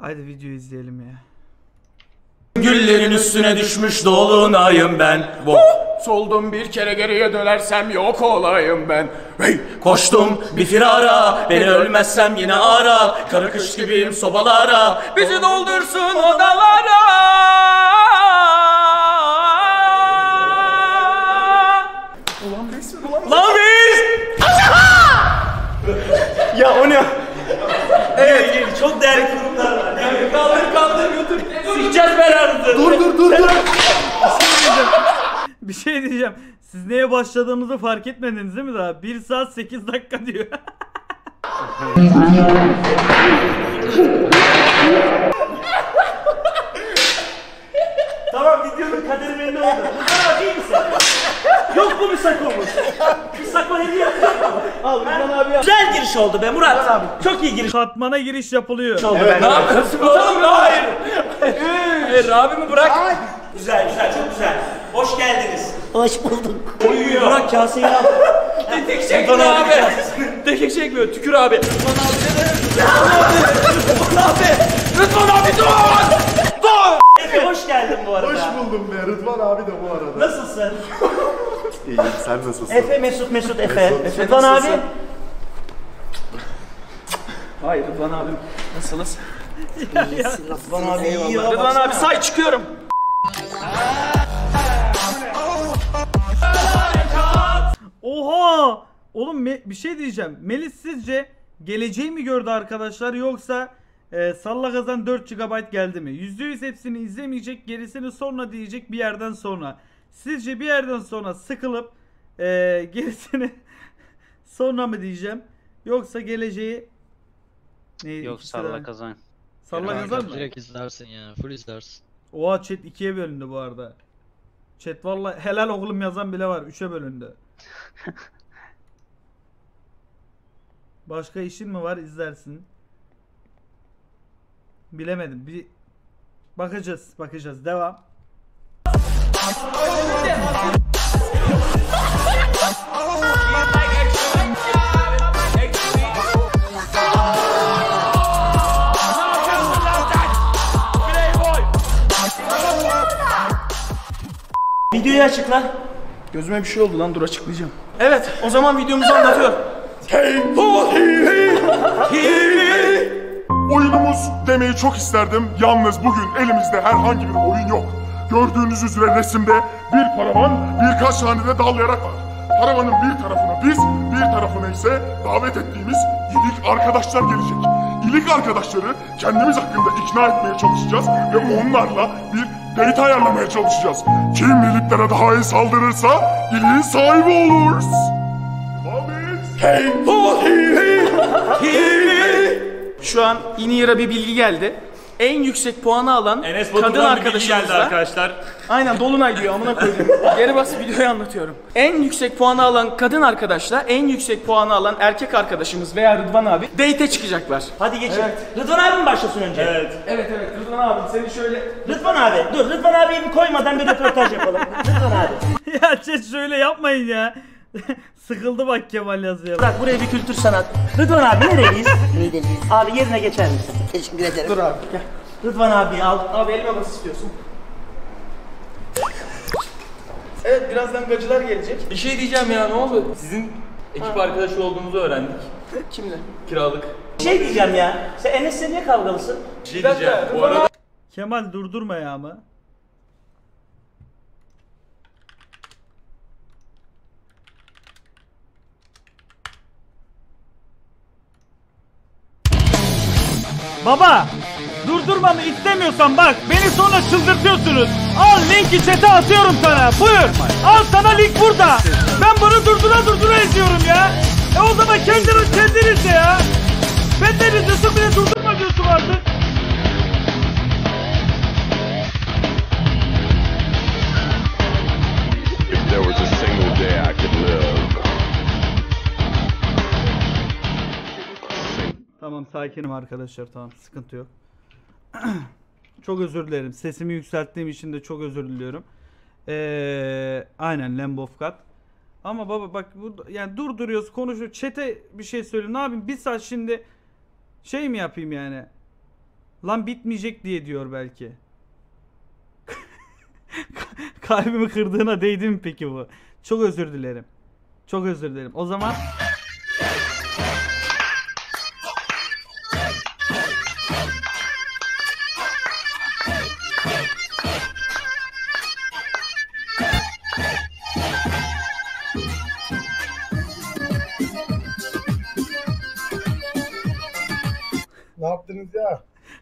Haydi video izleyelim ya. Güllerin üstüne düşmüş dolunayım ben. Wow. Soldum bir kere geriye dönersem yok olayım ben. Hey, koştum bir firara Beni ölmezsem yine ara Karı kış gibiyim sobalara Bizi doldursun odalara Lan biz! ya o ne? Evet, çok değerli Sikeceğiz belanızı. Dur dur dur dur. Bir şey diyeceğim. Siz neye başladığımızı fark etmediniz değil mi daha? 1 saat 8 dakika diyor. Tamam videonun kaderi belli oldu. Abi iyi misin? Yok mu bir sakomuz? Bir sako hediye. Al Rıdvan abi yap. Güzel giriş oldu be Murat. Çok iyi giriş Katmana giriş yapılıyor. oldu be. Ne yapıyorsun oğlum? Hayır. Hayır abimi bırak. Güzel güzel çok güzel. Hoş geldiniz. Hoş bulduk. Uyuyor. Murat kaseyi al. Tek çekmiyor Rıdvan abi abi. bir Tek çekmiyor. Tükür abi. Rıdvan abi. Rıdvan abi. Rıdvan abi dur. Dur. Efe hoş geldin bu arada. Hoş buldum be Rıdvan abi de bu arada. Nasılsın? İyiyim sen nasılsın? Efe Mesut Mesut Efe. Mesut. Efe Rıdvan abi. nasılsın? Hayır Rıdvan abim. Nasılsınız? Rıdvan abi ya. Rıdvan abi say çıkıyorum. Oha! Oğlum bir şey diyeceğim. Melis sizce geleceği mi gördü arkadaşlar yoksa e, salla kazan 4 GB geldi mi? %100 hepsini izlemeyecek gerisini sonra diyecek bir yerden sonra. Sizce bir yerden sonra sıkılıp e, gerisini sonra mı diyeceğim? Yoksa geleceği ne, Yok ikisi salla de- kazan. Salla Kanka, kazan mı? Direkt izlersin ya. Full izlersin. Oha chat ikiye bölündü bu arada. Chat valla helal oğlum yazan bile var. Üçe bölündü. Başka işin mi var izlersin. Bilemedim. Bir bakacağız, bakacağız. Devam. Videoyu açıkla. Gözüme bir şey oldu lan dur açıklayacağım. Evet o zaman videomuzu anlatıyorum. Oyunumuz demeyi çok isterdim. Yalnız bugün elimizde herhangi bir oyun yok. Gördüğünüz üzere resimde bir paravan birkaç tane de dal yarak var. Paravanın bir tarafına biz, bir tarafına ise davet ettiğimiz ilik arkadaşlar gelecek. İlik arkadaşları kendimiz hakkında ikna etmeye çalışacağız ve onlarla bir date ayarlamaya çalışacağız. Kim iliklere daha iyi saldırırsa iliğin sahibi olur. Hey, Şu an İnira bir bilgi geldi. En yüksek puanı alan Enes kadın Batur'dan bir bilgi geldi arkadaşımızla arkadaşlar. Aynen Dolunay diyor amına koydum. Geri bas videoyu anlatıyorum. En yüksek puanı alan kadın arkadaşla en yüksek puanı alan erkek arkadaşımız veya Rıdvan abi date'e çıkacaklar. Hadi geçin. Rıdvan abi mi başlasın önce? Evet. Evet evet Rıdvan abi seni şöyle Rıdvan abi dur Rıdvan abiyi bir koymadan bir röportaj yapalım. Rıdvan abi. ya chat şöyle yapmayın ya. Sıkıldı bak Kemal yazıyor. Bırak buraya bir kültür sanat. Rıdvan abi neredeyiz? Niğdeliyiz. Abi yerine geçer misin? Teşekkür ederim. dur abi gel. Rıdvan abi al. Abi elime bas istiyorsun. Evet birazdan gacılar gelecek. Bir şey diyeceğim ya ne oldu? Sizin ekip arkadaşı olduğunuzu öğrendik. Kimle? Kiralık. Bir şey diyeceğim ya. Sen Enes'le niye kavgalısın? Bir şey diyeceğim. Bu arada Kemal durdurma ya ama. Baba! Durdurmamı istemiyorsan bak beni sonra çıldırtıyorsunuz. Al linki chat'e atıyorum sana. Buyur. Al sana link burada. Ben bunu durdura durdura izliyorum ya. E o zaman kendiniz kendiniz ya. Ben de izliyorsun beni durdurma diyorsun artık. Tamam sakinim arkadaşlar tamam sıkıntı yok. çok özür dilerim. Sesimi yükselttiğim için de çok özür diliyorum. Ee, aynen Lamb. Ama baba bak bu yani durduruyoruz konuşuyoruz. Çete bir şey söyle. Ne yapayım? Bir saat şimdi şey mi yapayım yani? Lan bitmeyecek diye diyor belki. Kalbimi kırdığına değdi mi peki bu? Çok özür dilerim. Çok özür dilerim. O zaman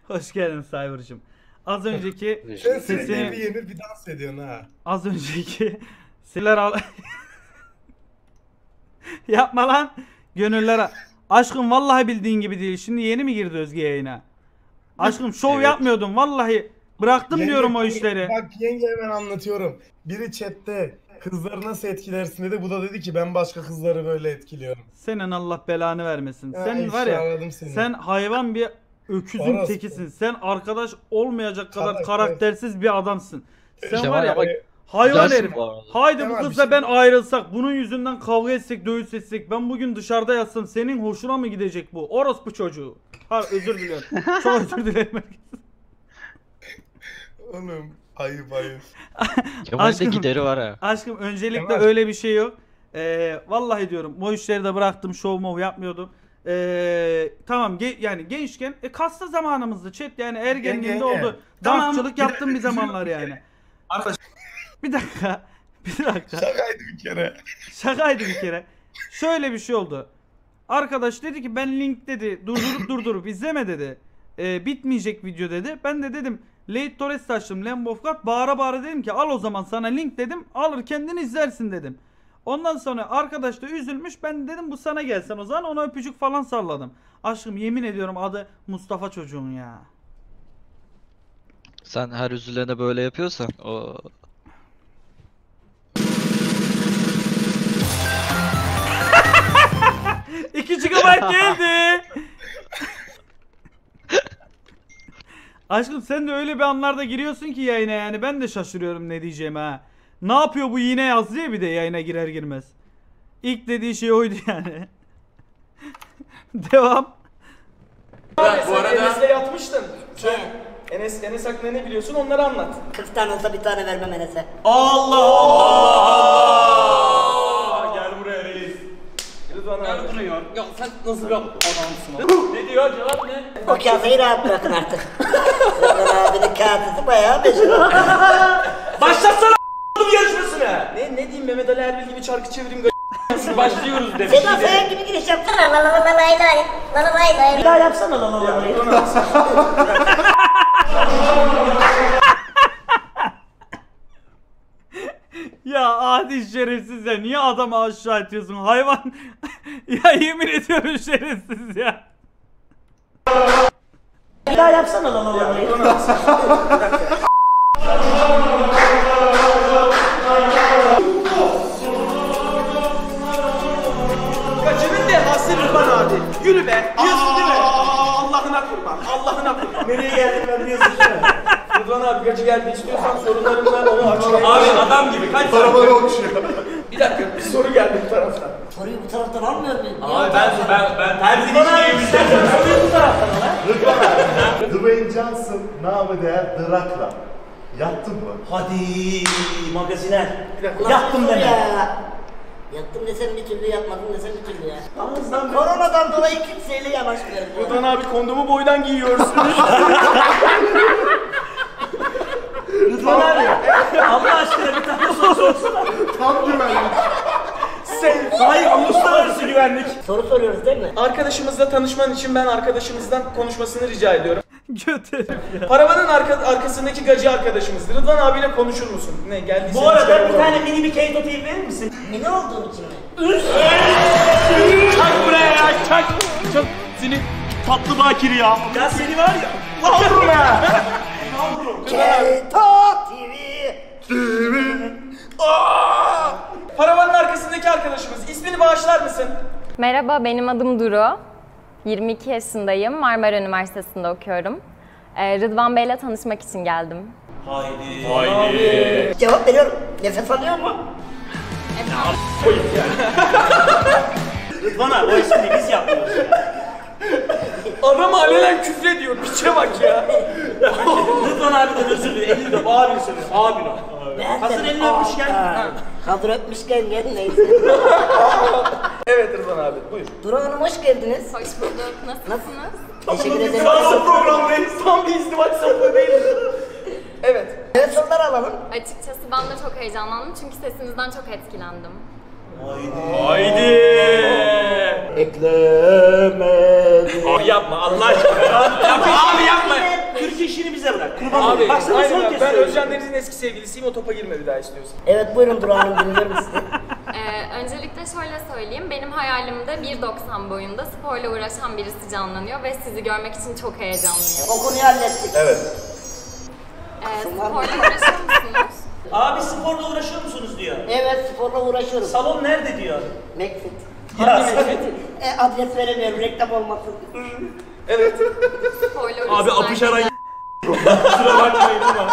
hoş geldin Cyber'cığım. Az önceki Sen sesini bir yenir bir dans ediyorsun ha. az önceki siler al Yapma lan. Gönüllere. Aşkım vallahi bildiğin gibi değil. Şimdi yeni mi girdi Özge yayına? Aşkım şov Evet. yapmıyordum vallahi. Bıraktım Yenge- diyorum o işleri. Bak yenge hemen anlatıyorum. Biri chatte kızları nasıl etkilersin dedi. Bu da dedi ki ben başka kızları böyle etkiliyorum. Senin Allah belanı vermesin. Ha, Sen var ya sen hayvan bir öküzün Orası. tekisin. Sen arkadaş olmayacak kadar Karakter. karaktersiz bir adamsın. Sen İşte var ya ama hayvan güzelsin herif. bu arada. Haydi bu bir kızla şey ben ayrılsak, bunun yüzünden kavga etsek, dövüşsek, ben bugün dışarıda yatsam senin hoşuna mı gidecek bu? Orospu çocuğu. Ha özür diliyorum. Çok özür dilerim. Oğlum ayıp ayıp. Aşkım. gideri var ha. Aşkım öncelikle Kemal. öyle bir şey yok. Ee, vallahi diyorum bu işleri de bıraktım. Show mov yapmıyordum. Ee, tamam ge- yani gençken e, kasta zamanımızdı chat yani ergenliğinde oldu. Tamam. Dansçılık yaptım bir zamanlar yani. Bir dakika. Bir dakika. Şakaydı bir kere. Şakaydı bir kere. Şöyle bir şey oldu. Arkadaş dedi ki ben link dedi durdurup durdurup izleme dedi. Ee, bitmeyecek video dedi. Ben de dedim Late Torres açtım Lamb of God bağıra bağıra dedim ki al o zaman sana link dedim. Alır kendin izlersin dedim. Ondan sonra arkadaş da üzülmüş. Ben dedim bu sana gelsen o zaman ona öpücük falan salladım. Aşkım yemin ediyorum adı Mustafa çocuğun ya. Sen her üzülene böyle yapıyorsan o 2 GB geldi. Aşkım sen de öyle bir anlarda giriyorsun ki yayına yani ben de şaşırıyorum ne diyeceğim ha. Ne yapıyor bu yine yaz diye bir de yayına girer girmez. İlk dediği şey oydu yani. Devam. Abi, sen Enes'le yatmıştın. Şey, Enes, Enes hakkında ne biliyorsun onları anlat. 40 tane olsa bir tane vermem Enes'e. Allah Allah! Gel buraya reis. Rıdvan abi. duruyor. Ya sen nasıl bir adamsın Ne diyor cevap ne? O kaseyi rahat bırakın artık. Rıdvan abinin kasesi bayağı meşhur. Başlatsana a**ım yarışmasını. Ne, ne diyeyim Mehmet Ali Erbil gibi çarkı çevireyim g- Başlıyoruz demiş. Seda Sayan gibi giriş yapsana. La la la la lay lay. La la lay lay. Bir daha yapsana la la la lay. Ya adi şerefsiz ya niye adamı aşağı atıyorsun hayvan. ya yemin ediyorum şerefsiz ya. Bir daha yapsana la la la lay. Abi. Yürü be. Diyorsun değil mi? Allah'ına kurban. Allah'ına kurban. Nereye geldim ben değil mi? Rıdvan abi kaçı geldi istiyorsan sorularından onu açıklayayım. Abi adam gibi kaç Araba yokmuş ya. Bir dakika bir soru geldi bu taraftan. Soruyu bu taraftan almıyor muyum? Abi ben ben ben terzi diyeceğim işte. Soruyu bu taraftan al. Dwayne Johnson namı değer Drakla. Yattın mı? Hadi magaziner. Yattım deme. ya. Yattım desem bir türlü yapmadım desem bir türlü ya. Koronadan dolayı kimseyle yanaşmıyorum. Rıdvan abi kondomu boydan giyiyorsun. Rıdvan abi. Allah aşkına bir tane soru sorsana. Tam güvenlik. Sen, hayır uluslararası güvenlik. Soru soruyoruz değil mi? Arkadaşımızla tanışman için ben arkadaşımızdan konuşmasını rica ediyorum. Göt herif ya. Paravanın arka, arkasındaki gacı arkadaşımız. Rıdvan abiyle konuşur musun? Ne geldiyse Bu arada bir tane mini bir Keto TV verir misin? Mini olduğum için mi? Çak buraya ya çak. Çok seni tatlı bakir ya. Ya seni var ya. Yavrum ya. Keto TV. Paravanın arkasındaki arkadaşımız. İsmini bağışlar mısın? Merhaba, benim adım Duru. 22 yaşındayım. Marmara Üniversitesi'nde okuyorum. Ee, Rıdvan Bey'le tanışmak için geldim. Cevap veriyorum. Nefes alıyor mu? Rıdvan abi o espriyi biz yapmıyoruz ya. Adam alenen küfrediyor. Piçe bak ya. Rıdvan abiden özür diliyor. Elini de abini söylüyor. Abin o. Ben Hazır de- elini öpmüşken. Hazır öpmüşken gel neyse. Evet Rıdvan abi buyur. Duru Hanım hoş geldiniz. Hoş bulduk. Nasılsınız? Teşekkür ederim. Nasıl programdayız? Tam bir izdivaç sapı değil. Evet. Evet sorular alalım. Açıkçası ben de çok heyecanlandım çünkü sesinizden çok etkilendim. Haydi. Eklemedim. Abi yapma Allah aşkına. abi yapma. Türk işini bize bırak. Kurban Abi olayım. Bak sana aynen son abi. kez Ben söylüyorum. Özcan Deniz'in eski sevgilisiyim o topa girme bir daha istiyorsan. Evet buyurun Duru Hanım dinliyorum sizi. Ee, öncelikle şöyle söyleyeyim. Benim hayalimde 1.90 boyunda sporla uğraşan birisi canlanıyor ve sizi görmek için çok heyecanlıyım. O konuyu hallettik. Ee, sporla uğraşıyor musunuz? Abi sporla uğraşıyor musunuz diyor. Evet sporla uğraşıyorum. Salon nerede diyor. McFit. Ya E, adres veremiyorum reklam olmasın. Uğraşan Abi apışaran kusura bakmayın ama.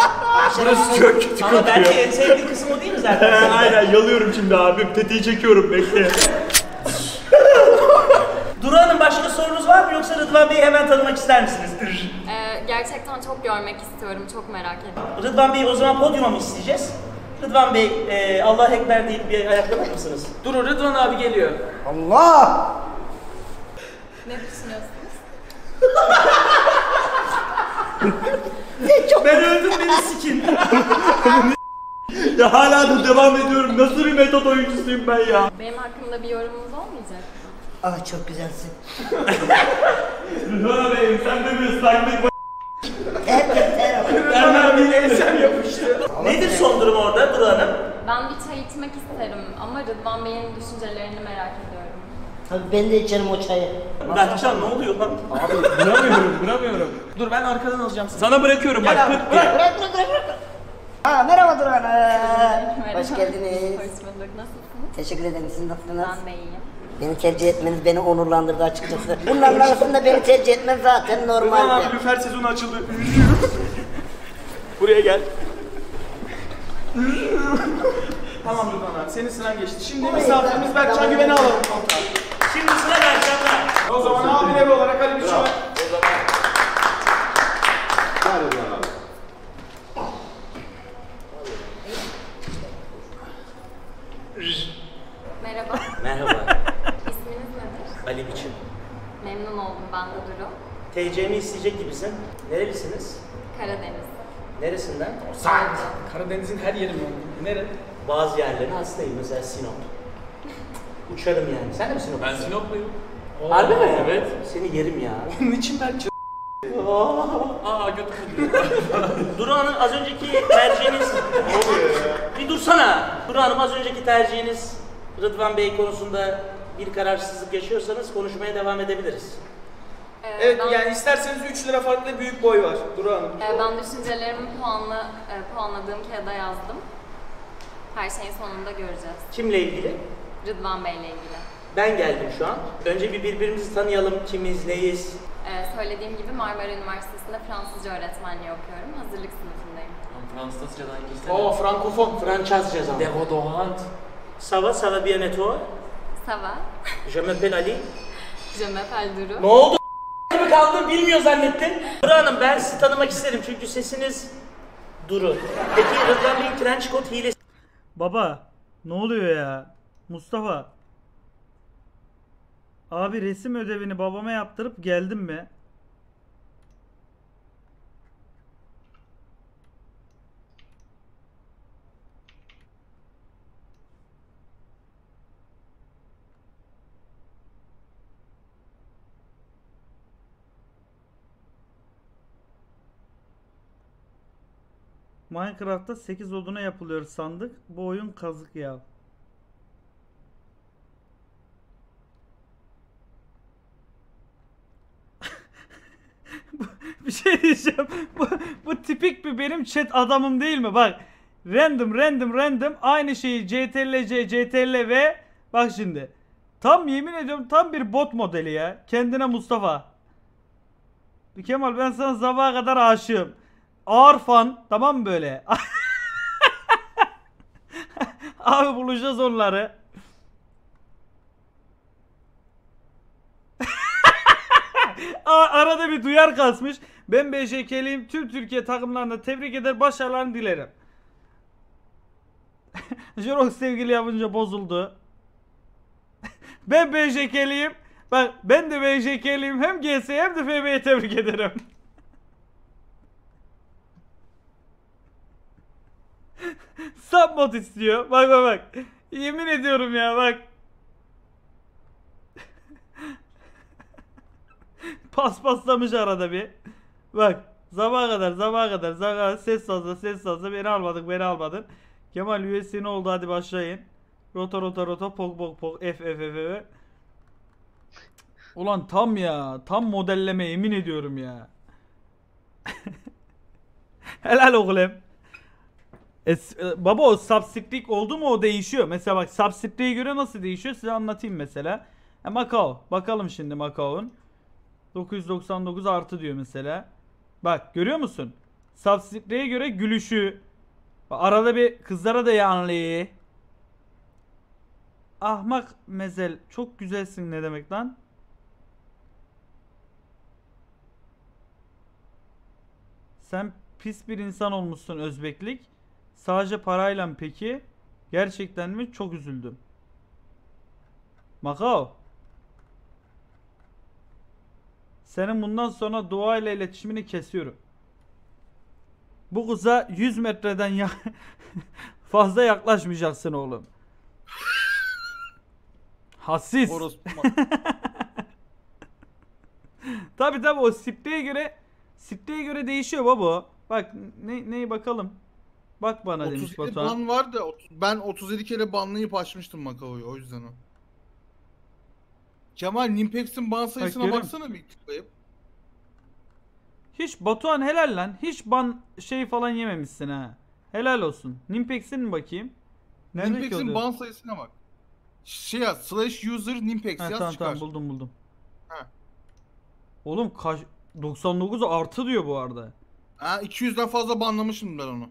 Burası çok kötü Ama belki en sevdiği kısım o değil mi zaten? Aynen yalıyorum şimdi abim. Tetiği çekiyorum bekle. Duru Hanım başka sorunuz var mı yoksa Rıdvan Bey'i hemen tanımak ister misiniz? Ee, gerçekten çok görmek istiyorum. Çok merak ediyorum. Rıdvan Bey'i o zaman podyuma mı isteyeceğiz? Rıdvan Bey, e, Allah Ekber deyip bir ayaklanır mısınız? Durun Rıdvan abi geliyor. Allah! Ne Ben öldüm beni sikin. Ya hala da devam ediyorum. Nasıl bir metot oyuncusuyum ben ya? Benim hakkımda bir yorumunuz olmayacak mı? Ah çok güzelsin. Rıdvan abi sen de bir ıslaklık her Hemen bir ensem yapıştı. Nedir son durum orada Duru Hanım? Ben bir çay içmek isterim ama Rıdvan Bey'in düşüncelerini merak ediyorum. Tabii ben de içerim o çayı. Berkcan ne oluyor lan? Duramıyorum, duramıyorum. Dur ben arkadan alacağım seni. Sana bırakıyorum bak pıt diye. Bırak bırak bırak bırak. Ha merhaba Duran. Merhaba. Hoş geldiniz. Hoş bulduk. Nasılsınız? Teşekkür ederim. Siz nasılsınız? Ben de iyiyim. Beni tercih etmeniz beni onurlandırdı açıkçası. Bunların arasında beni tercih etmen zaten Rıdvan normaldi. abi lüfer sezonu açıldı. Buraya gel. tamam Rıdvan abi senin sıran geçti. Şimdi misafirimiz Berkcan Güven'i alalım. Şimdi sıra Berkcan'da. O zaman abileri olarak Ali Biçim var. Merhaba. Merhaba, İsminiz nedir? Ali Biçim. Memnun oldum. Ben de Duru. TC'mi isteyecek gibisin. Nerelisiniz? Karadeniz. Neresinden? Karadeniz'in her yeri mi? Nere? Bazı yerlerine hastayım mesela Sinop. Uçarım yani. Sen de mi Sinop? Ben Sinopluyum. Harbi mi? Evet. Seni yerim ya. Niçin Berkcan? Aa götürdüm. Duru Hanım az önceki tercihiniz... ne oluyor ya? Bir dursana. Duru Hanım az önceki tercihiniz Rıdvan Bey konusunda bir kararsızlık yaşıyorsanız konuşmaya devam edebiliriz. Ee, Evet ben, yani isterseniz 3 lira farklı büyük boy var Duru Hanım. e, ben düşüncelerimi puanla, e, puanladığım kağıda yazdım. Her şeyin sonunda göreceğiz. Kimle ilgili? Rıdvan Bey'le ilgili. Ben geldim şu an. Önce bir birbirimizi tanıyalım. Kimiz, neyiz? Ee, söylediğim gibi Marmara Üniversitesi'nde Fransızca öğretmenliği okuyorum. Hazırlık sınıfındayım. Fransızcadan girsene. Oo frankofon. Fransızca zaman. Deodorant. Ça va, ça va bien et toi? Ça va? Je m'appelle Ali. Je m'appelle Duru. Ne oldu? gibi kaldın bilmiyor zannettin. Duru Hanım ben sizi tanımak isterim çünkü sesiniz Duru. Peki Rıdvan Bey'in trench coat hilesi Baba ne oluyor ya? Mustafa. Abi resim ödevini babama yaptırıp geldim mi? Minecraft'ta 8 oduna yapılıyor sandık. Bu oyun kazık ya. Bir şey diyeceğim. Bu, bu tipik bir benim chat adamım değil mi? Bak. Random random random aynı şeyi CTRL C CTRL V bak şimdi. Tam yemin ediyorum tam bir bot modeli ya. Kendine Mustafa. Kemal ben sana sabaha kadar aşığım. Ağır fan tamam mı böyle? Abi bulacağız onları. Arada bir duyar kasmış. Ben BJK'liyim. Tüm Türkiye takımlarını tebrik eder. Başarılarını dilerim. Jirox sevgili yapınca bozuldu. ben BJK'liyim. Bak ben de BJK'liyim. Hem GS hem de FB'yi tebrik ederim. Submod istiyor. Bak bak bak. Yemin ediyorum ya bak. Paspaslamış arada bir. Bak. Sabaha kadar, sabaha kadar, sabaha kadar ses fazla, ses fazla. Beni almadık, beni almadın. Kemal USC ne oldu hadi başlayın. Rota rota rota pok pok pok F F F F. Ulan tam ya. Tam modelleme yemin ediyorum ya. Helal oğlum. E, e, baba o substick oldu mu o değişiyor. Mesela bak substick'e göre nasıl değişiyor size anlatayım mesela. E, Macau. Bakalım şimdi Macau'un. 999 artı diyor mesela. Bak görüyor musun? Substick'e göre gülüşü. Arada bir kızlara da yanlı. Ahmak mezel. Çok güzelsin ne demek lan? Sen pis bir insan olmuşsun Özbeklik. Sadece parayla mı peki? Gerçekten mi? Çok üzüldüm. Makao. Senin bundan sonra dua ile iletişimini kesiyorum. Bu kıza 100 metreden ya fazla yaklaşmayacaksın oğlum. Hassiz. Tabi tabi o sipteye göre sipteye göre değişiyor baba. Bak ne neyi bakalım. Bak bana demiş 37 Batuhan. ban var da ot- ben 37 kere banlayıp açmıştım Macao'yu o yüzden o. Kemal Nimpex'in ban sayısına görüyorum. baksana bir tıklayıp. Hiç Batuhan helal lan. Hiç ban şey falan yememişsin ha. Helal olsun. Nimpex'in mi bakayım? Nerede ki Nimpex'in oluyor? ban sayısına bak. Şey yaz slash user Nimpex Ha, yaz tamam çıkar. tamam buldum buldum. Ha. Oğlum kaç 99 artı diyor bu arada. Ha 200'den fazla banlamışım ben onu.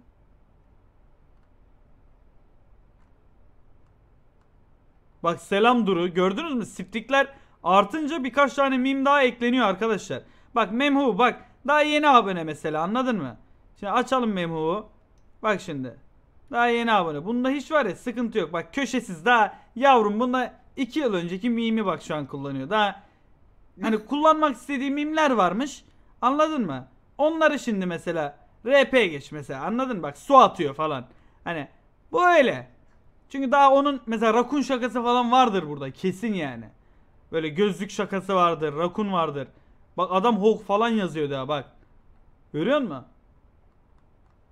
Bak selam duru gördünüz mü? Siptikler artınca birkaç tane meme daha ekleniyor arkadaşlar. Bak Memhu bak daha yeni abone mesela anladın mı? Şimdi açalım Memhu'yu. Bak şimdi. Daha yeni abone. Bunda hiç var ya sıkıntı yok. Bak köşesiz daha yavrum bunda 2 yıl önceki meme'i bak şu an kullanıyor. Daha hani kullanmak istediği mimler varmış. Anladın mı? Onları şimdi mesela RP geç mesela anladın mı? Bak su atıyor falan. Hani bu öyle. Çünkü daha onun mesela rakun şakası falan vardır burada kesin yani. Böyle gözlük şakası vardır, rakun vardır. Bak adam Hulk falan yazıyor daha bak. Görüyor musun?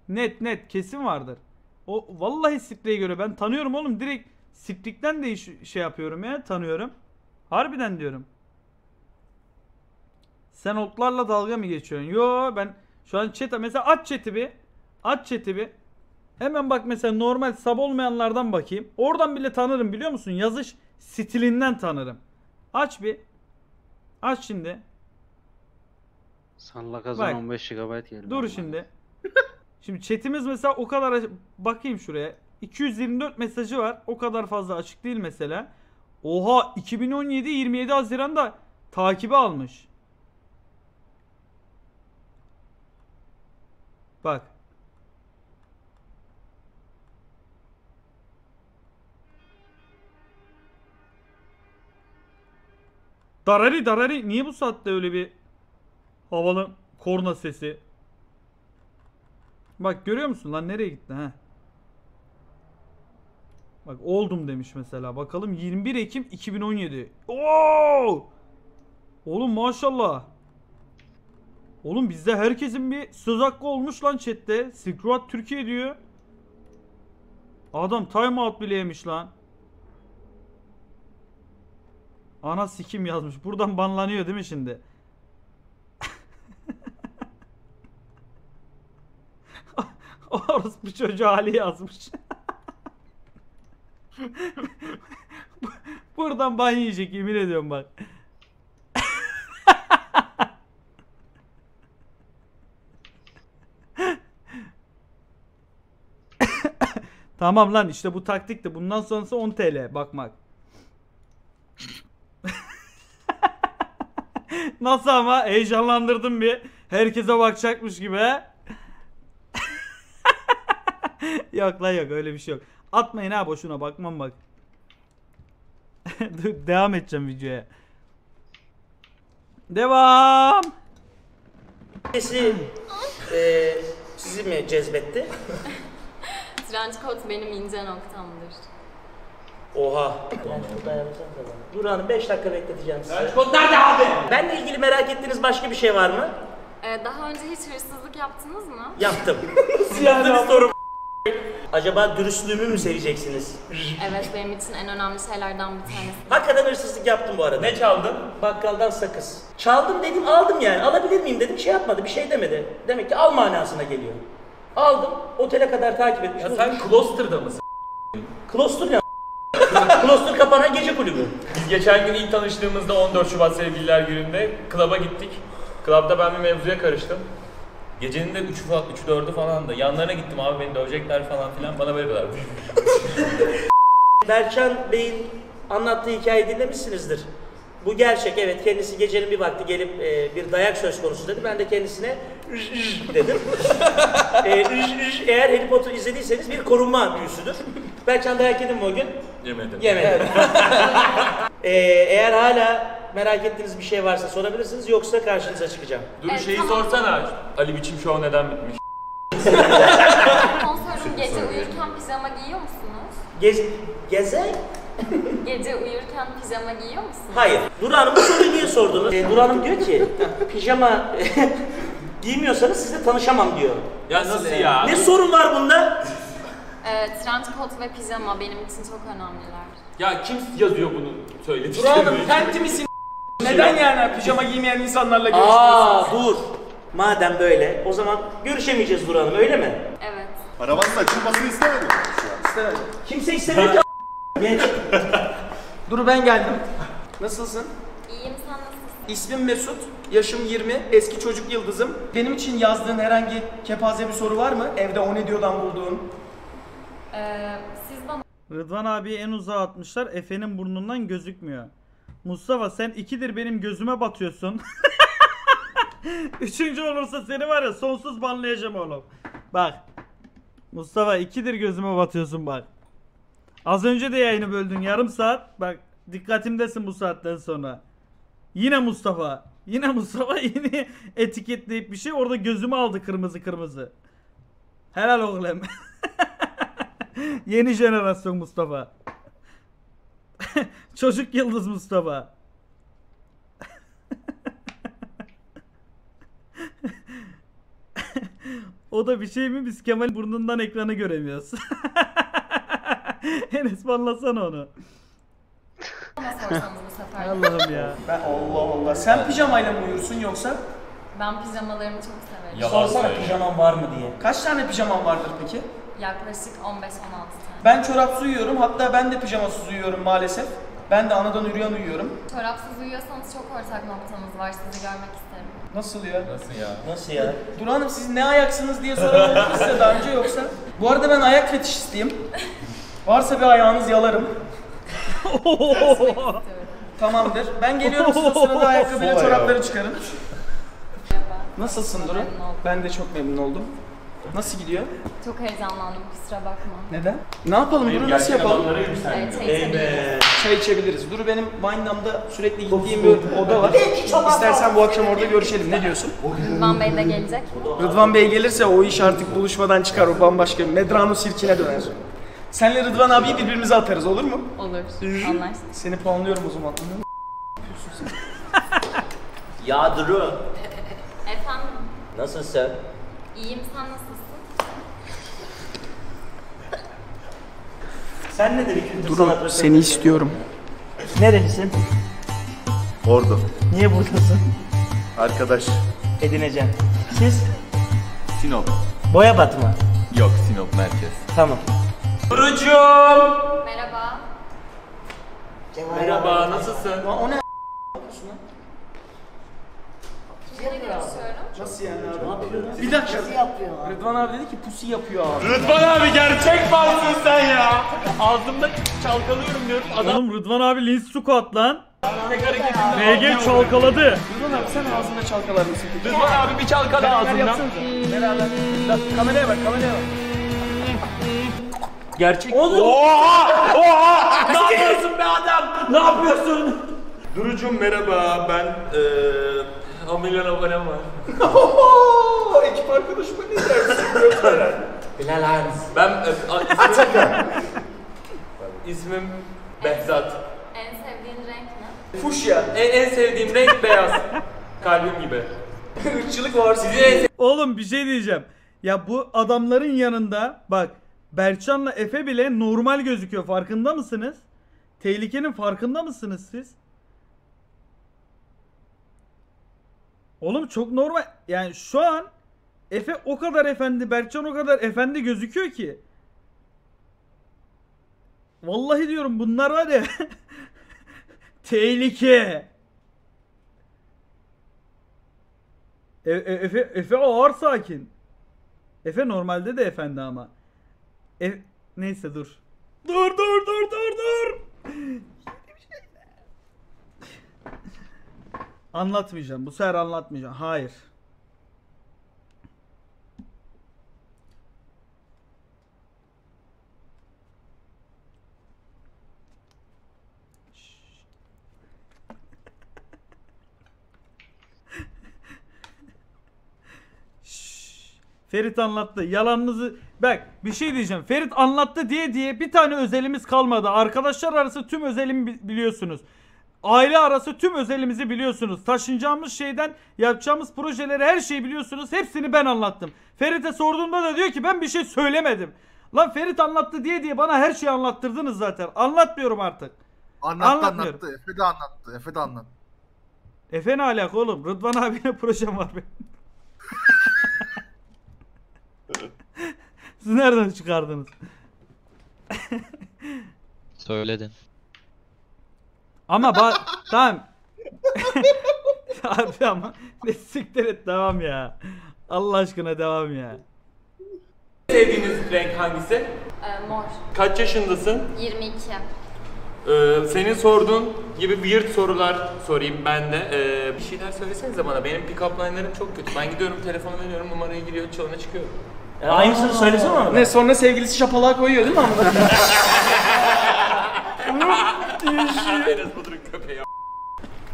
Net net kesin vardır. O vallahi Siplik'e göre ben tanıyorum oğlum direkt Siplik'ten de şey yapıyorum ya tanıyorum. Harbiden diyorum. Sen otlarla dalga mı geçiyorsun? Yo ben şu an chat'e mesela aç chat'i bir. Aç chat'i bir. Hemen bak mesela normal sab olmayanlardan bakayım. Oradan bile tanırım biliyor musun? Yazış stilinden tanırım. Aç bir. Aç şimdi. Salla kazan Bak. 15 GB geldi. Dur şimdi. Şimdi chatimiz mesela o kadar aç- bakayım şuraya. 224 mesajı var. O kadar fazla açık değil mesela. Oha 2017 27 Haziran'da takibi almış. Bak. Darari darari niye bu saatte öyle bir havalı korna sesi? Bak görüyor musun lan nereye gitti ha? Bak oldum demiş mesela. Bakalım 21 Ekim 2017. Oo! Oğlum maşallah. Oğlum bizde herkesin bir söz hakkı olmuş lan chatte. Silk Road Türkiye diyor. Adam timeout bile yemiş lan. Ana sikim yazmış. Buradan banlanıyor değil mi şimdi? Orospu çocuğu Ali yazmış. Buradan ban yiyecek yemin ediyorum bak. tamam lan işte bu taktikti. Bundan sonrası 10 TL bakmak. Nasıl ama heyecanlandırdım bir. Herkese bakacakmış gibi he? yok lan yok öyle bir şey yok. Atmayın ha boşuna bakmam bak. Dur, Devam edeceğim videoya. Devam. Birisi e, sizi mi cezbetti? Trench coat benim ince noktamdır. Oha. Dur Hanım 5 dakika bekleteceğim sizi. Trench nerede abi? Benle ilgili merak ettiğiniz başka bir şey var mı? Ee, daha önce hiç hırsızlık yaptınız mı? Yaptım. Siyahlı bir soru. Acaba dürüstlüğümü mü seveceksiniz? Evet benim için en önemli şeylerden bir tanesi. Hakikaten hırsızlık yaptım bu arada. Ne çaldın? Bakkaldan sakız. Çaldım dedim aldım yani. Alabilir miyim dedim şey yapmadı bir şey demedi. Demek ki al manasına geliyor. Aldım otele kadar takip etmiş. Ya sen Kloster'da mısın? Kloster ne? Kloster kapanan gece kulübü. Biz geçen gün ilk tanıştığımızda 14 Şubat Sevgililer Günü'nde klaba gittik. Klapta ben bir mevzuya karıştım. Gecenin de 3'ü falan, 3'ü 4'ü falan da yanlarına gittim abi beni dövecekler falan filan bana böyle kadar. Berçan Bey'in anlattığı hikayeyi dinlemişsinizdir. Bu gerçek evet kendisi gecenin bir vakti gelip e, bir dayak söz konusu dedi. Ben de kendisine "Üj, üj" dedim. e, üj, eğer Harry Potter izlediyseniz bir korunma büyüsüdür. Berçan dayak yedin mi o gün? Yemedim. Yemedim. E, eğer hala merak ettiğiniz bir şey varsa sorabilirsiniz yoksa karşınıza çıkacağım. Dur Evet, şeyi tamam. sorsana. Ali biçim show neden bitmiş? Son sorum gece uyurken pijama giyiyor musunuz? Gez, geze? Gece uyurken pijama giyiyor musunuz? Hayır. Duru Hanım bu soruyu niye sordunuz? E, Duru Hanım diyor ki pijama giymiyorsanız sizle tanışamam diyor. Ya nasıl ya? Ne sorun var bunda? Ee, trench coat ve pijama benim için çok önemliler. Ya kim yazıyor bunu söyledi? Dur Hanım tenti misin? Neden yani pijama giymeyen insanlarla Aa görüşüyorsunuz? dur. Madem böyle o zaman görüşemeyeceğiz Duru Hanım öyle mi? Evet. Paravanın açılmasını istemedim an. Kimse istemiyor ki Geç. Dur ben geldim. Nasılsın? İyiyim sen nasılsın? İsmim Mesut, yaşım 20, eski çocuk yıldızım. Benim için yazdığın herhangi kepaze bir soru var mı? Evde o ne diyordan bulduğun. Ee, siz bana Rıdvan abiyi en uzağa atmışlar. Efe'nin burnundan gözükmüyor. Mustafa sen ikidir benim gözüme batıyorsun. Üçüncü olursa seni var ya sonsuz banlayacağım oğlum. Bak. Mustafa ikidir gözüme batıyorsun bak. Az önce de yayını böldün yarım saat. Bak dikkatimdesin bu saatten sonra. Yine Mustafa. Yine Mustafa yine etiketleyip bir şey orada gözümü aldı kırmızı kırmızı. Helal oğlum. Yeni jenerasyon Mustafa. Çocuk yıldız Mustafa. o da bir şey mi? Biz Kemal burnundan ekranı göremiyoruz. Enes banlasana onu. bana sorsanız bu sefer. Allah'ım ya. Ben Allah Allah. Sen pijamayla mı uyursun yoksa? Ben pijamalarımı çok severim. Yalan Sorsana söyle. pijaman var mı diye. Kaç tane pijaman vardır peki? Yaklaşık 15-16 tane. Ben çorapsız uyuyorum. Hatta ben de pijamasız uyuyorum maalesef. Ben de anadan ürüyen uyuyorum. Çorapsız uyuyorsanız çok ortak noktamız var. Sizi görmek isterim. Nasıl ya? Nasıl ya? Nasıl ya? Dur Hanım siz ne ayaksınız diye soran oldu size daha önce yoksa? Bu arada ben ayak fetişistiyim. Varsa bir ayağınız yalarım. Tamamdır. Ben geliyorum siz o sırada ayakkabıyla çorapları çıkarın. Nasılsın Duru? Memnun oldum. Ben de çok memnun oldum. Nasıl gidiyor? Çok heyecanlandım kusura bakma. Neden? Ne yapalım Duru nasıl yapalım? Evet, çay içebiliriz. Çay içebiliriz. Duru benim Windham'da sürekli gittiğim bir oda var. İstersen bu akşam orada görüşelim. Ne diyorsun? Rıdvan Bey de gelecek. Rıdvan Bey gelirse o iş artık buluşmadan çıkar. O bambaşka Medrano sirkine döner. Senle Rıdvan abiyi birbirimize atarız olur mu? Olur. Anlaştık. Seni puanlıyorum o zaman. Ya Duru. Efendim, Nasılsın? iyiyim sen nasılsın? Sen ne de bir kültür Duru seni istiyorum. Nerelisin? Ordu. Niye buradasın? Arkadaş. Edineceğim. Siz? Sinop. Boya batma. Yok Sinop merkez. Tamam. Durucuğum. Merhaba. Merhaba nasılsın? Lan o ne Kiminle görüşüyorum? Nasıl yani abi? Bir dakika. Rıdvan abi dedi ki pusi yapıyor abi. Rıdvan abi gerçek malsın sen ya. Ağzımda çalkalıyorum diyorum. Adam Oğlum Rıdvan abi Lins Squat lan. MG çalkaladı. Rıdvan abi sen ağzında çalkalar mısın? Rıdvan abi bir çalkala ağzından. Beraber. Kameraya bak kameraya bak. Gerçek. Oğlum. Oha! Oha! ne yapıyorsun be adam? Ne yapıyorsun? Durucum merhaba ben eee Amilyan abonem var. Ekip arkadaşıma ne dersin? Bilal Hans. Ben e, a- ismim, ismim Behzat. En sevdiğin renk ne? Fuşya. En, en sevdiğim renk beyaz. Kalbim gibi. Irkçılık var. Sizin en Oğlum bir şey diyeceğim. Ya bu adamların yanında bak Berkcan'la Efe bile normal gözüküyor. Farkında mısınız? Tehlikenin farkında mısınız siz? Oğlum çok normal. Yani şu an Efe o kadar efendi, Berkcan o kadar efendi gözüküyor ki. Vallahi diyorum bunlar var ya. Tehlike. E- e- Efe, Efe ağır sakin. Efe normalde de efendi ama. E- Neyse dur. Dur dur dur dur dur. Anlatmayacağım. Bu sefer anlatmayacağım. Hayır. Ferit anlattı. Yalanınızı bak bir şey diyeceğim. Ferit anlattı diye diye bir tane özelimiz kalmadı. Arkadaşlar arası tüm özelimi bi- biliyorsunuz. Aile arası tüm özelimizi biliyorsunuz. Taşınacağımız şeyden yapacağımız projeleri her şeyi biliyorsunuz. Hepsini ben anlattım. Ferit'e sorduğumda da diyor ki ben bir şey söylemedim. Lan Ferit anlattı diye diye bana her şeyi anlattırdınız zaten. Anlatmıyorum artık. Anlattı anlattı. Efe de anlattı. Efe de anlattı. Efe ne alaka oğlum? Rıdvan abiyle projem var benim. Siz nereden çıkardınız? Söyledin. Ama ba- tamam. Abi ama ne siktir et devam ya. Allah aşkına devam ya. sevdiğiniz renk hangisi? Ee, mor. Kaç yaşındasın? 22. Ee, senin sorduğun gibi weird sorular sorayım ben de. Ee, bir şeyler söylesenize bana. Benim pick-up line'larım çok kötü. Ben gidiyorum telefonu veriyorum numarayı giriyor çalına çıkıyor. Ya aynısını söylesene ona. Ne sonra sevgilisi şapalığa koyuyor değil mi amına?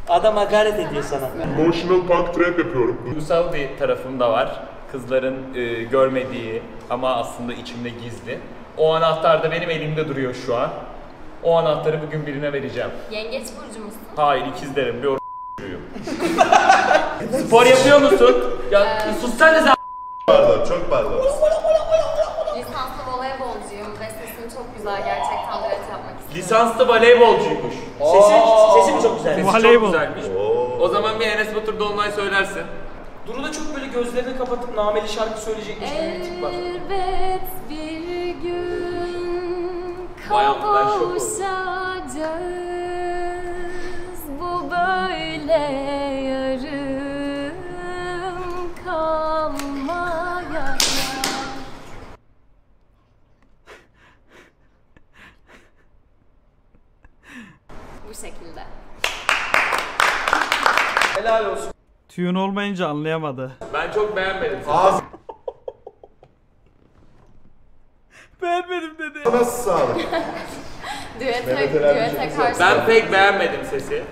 Adam hakaret ediyor sana. Emotional punk trap yapıyorum. Duygusal bir tarafım da var. Kızların e, görmediği ama aslında içimde gizli. O anahtar da benim elimde duruyor şu an. O anahtarı bugün birine vereceğim. Yengeç burcu musun? Hayır ikizlerim bir or çocuğuyum. Spor yapıyor musun? Ya sussanıza. Pardon, çok pardon. Lisanslı voleybolcuyum ve sesim çok güzel. Gerçekten düet yapmak istiyorum. Lisanslı voleybolcuymuş. Sesi, sesi mi çok güzel? Sesi Voleybol. çok güzelmiş. O zaman bir Enes Batur Dolunay söylersin. Duru da çok böyle gözlerini kapatıp nameli şarkı söyleyecekmiş gibi bir tip var. Elbet bir gün ben şok oldum. kavuşacağız. Bu böyle yarım kalmayacak. Bu şekilde. Helal olsun. Tune olmayınca anlayamadı. Ben çok beğenmedim. Ağzına Beğenmedim dedi. nasıl sağlık? Düete, Mehmet Ali abi düete güzel. karşı Ben pek beğenmedim sesi.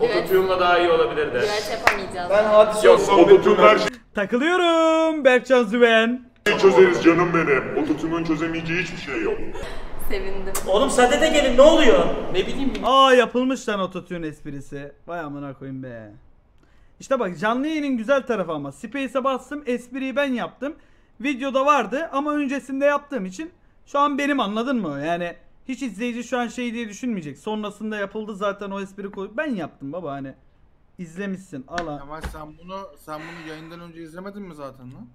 düet, Ototune'la daha iyi olabilirdi. düet yapamayacağız. Ben hadise Yok olsun. Ototune her Takılıyorum Berkcan Züven. şeyi çözeriz canım benim. Ototune'un çözemeyeceği hiçbir şey yok. Sevindim. Oğlum sadede gelin ne oluyor? Ne bileyim Aa yapılmış lan ototune esprisi. Vay amına koyayım be. İşte bak canlı yayının güzel tarafı ama Space'e bastım espriyi ben yaptım. Videoda vardı ama öncesinde yaptığım için şu an benim anladın mı? Yani hiç izleyici şu an şey diye düşünmeyecek. Sonrasında yapıldı zaten o espri koy. Ben yaptım baba hani. İzlemişsin. Ala. Kemal sen bunu sen bunu yayından önce izlemedin mi zaten lan?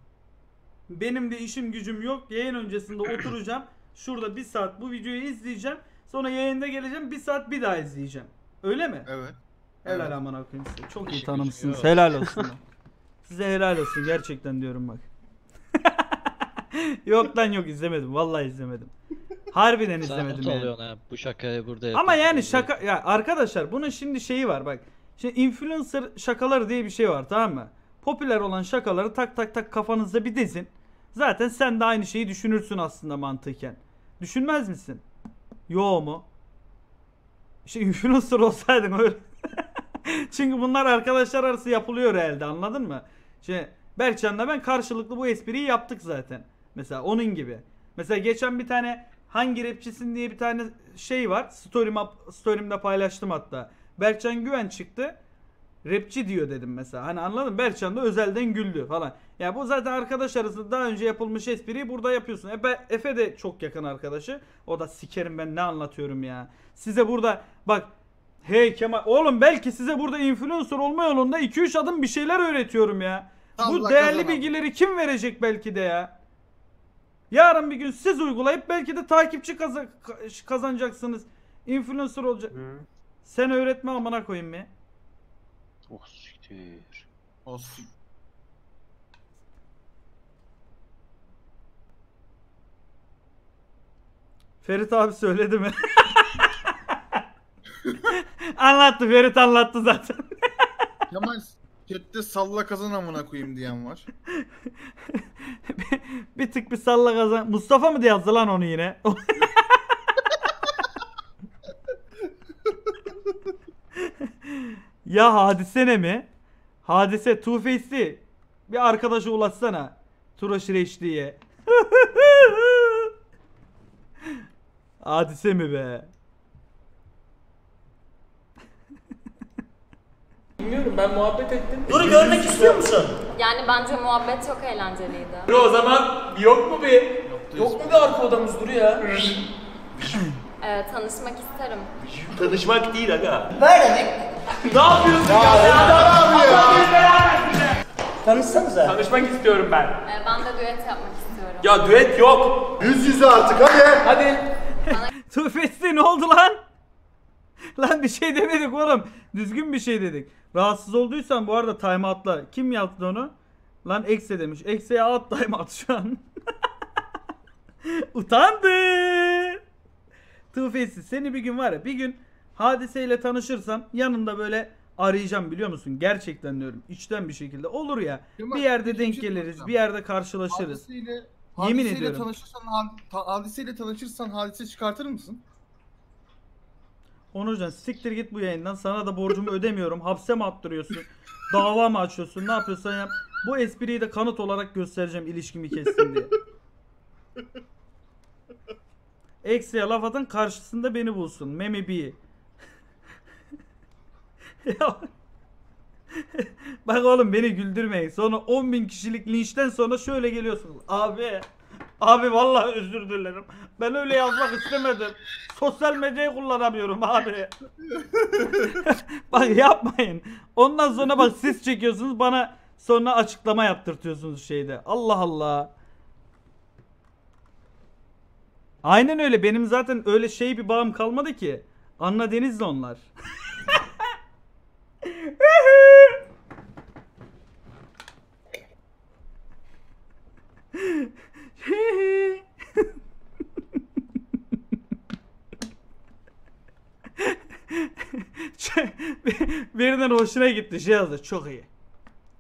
Benim de işim gücüm yok. Yayın öncesinde oturacağım. Şurada bir saat bu videoyu izleyeceğim. Sonra yayında geleceğim. Bir saat bir daha izleyeceğim. Öyle mi? Evet. Helal Evet. aman koyayım size. Çok iyi tanımışsınız. Helal olsun. Size helal olsun gerçekten diyorum bak. yok lan yok izlemedim. Vallahi izlemedim. Harbiden izlemedim yani. ha. Bu şakayı burada Ama yani şaka ya arkadaşlar bunun şimdi şeyi var bak. Şimdi influencer şakaları diye bir şey var tamam mı? Popüler olan şakaları tak tak tak kafanızda bir dizin. Zaten sen de aynı şeyi düşünürsün aslında mantıken. Düşünmez misin? Yo mu? İşte influencer olsaydın öyle. Çünkü bunlar arkadaşlar arası yapılıyor elde anladın mı? Şimdi Berkcan'la ben karşılıklı bu espriyi yaptık zaten. Mesela onun gibi. Mesela geçen bir tane hangi rapçisin diye bir tane şey var. Story'm, story'imde paylaştım hatta. Berkcan Güven çıktı. Rapçi diyor dedim mesela. Hani anladın mı? Berkcan da özelden güldü falan. Ya bu zaten arkadaş arasında daha önce yapılmış espriyi burada yapıyorsun. Efe, Efe de çok yakın arkadaşı. O da sikerim ben ne anlatıyorum ya. Size burada bak Hey Kemal oğlum belki size burada influencer olma yolunda 2-3 adım bir şeyler öğretiyorum ya. Bu Allah değerli kazanam. bilgileri kim verecek belki de ya? Yarın bir gün siz uygulayıp belki de takipçi kaza- ka- kazanacaksınız. Influencer olacak. Sen öğretme amına koyayım ya. Oh siktir. Olsun. Ferit abi söyledi mi? anlattı Ferit anlattı zaten. Kemal chatte salla kazan amına koyayım diyen var. bir tık bir salla kazan. Mustafa mı diye yazdı lan onu yine? ya hadise ne mi? Hadise Two Face'li. Bir arkadaşa ulaşsana. Turaş Reşli'ye. hadise mi be? Bilmiyorum ben muhabbet ettim. Duru görmek istiyor musun? Yani bence muhabbet çok eğlenceliydi. Dur o zaman yok mu bir? Yok mu bir arka odamız Duru ya? Ee, tanışmak isterim. Tanışmak değil aga. Böyle mi? ne yapıyorsun ya? Tanışsanıza. Tanışmak istiyorum ben. Ee, ben de düet yapmak istiyorum. Ya düet yok. Yüz yüze artık hadi. Hadi. Face'li ne oldu lan? Lan bir şey demedik oğlum. Düzgün bir şey dedik. Rahatsız olduysan bu arada time atla. Kim yaptı onu? Lan Ekse demiş. Ekse'ye at time at şu an. Utandı. Two seni bir gün var ya bir gün hadiseyle tanışırsam yanında böyle arayacağım biliyor musun? Gerçekten diyorum. içten bir şekilde. Olur ya. Bir yerde denk geliriz. Bir yerde karşılaşırız. Hadiseyle, Yemin hadiseyle ediyorum. tanışırsan, had- ta- hadiseyle tanışırsan hadise çıkartır mısın? Onurcan siktir git bu yayından. Sana da borcumu ödemiyorum. Hapse mi attırıyorsun? Dava mı açıyorsun? Ne yapıyorsan yap. Bu espriyi de kanıt olarak göstereceğim ilişkimi kessin diye. Eksiye laf atan karşısında beni bulsun. Memi B. Bak oğlum beni güldürmeyin. Sonra 10.000 kişilik linçten sonra şöyle geliyorsunuz. Abi. Abi vallahi özür dilerim. Ben öyle yazmak istemedim. Sosyal medyayı kullanamıyorum abi. bak yapmayın. Ondan sonra bak siz çekiyorsunuz bana sonra açıklama yaptırtıyorsunuz şeyde. Allah Allah. Aynen öyle. Benim zaten öyle şey bir bağım kalmadı ki. Anla Deniz'le onlar. Birinin hoşuna gitti şey yazdı. Çok iyi.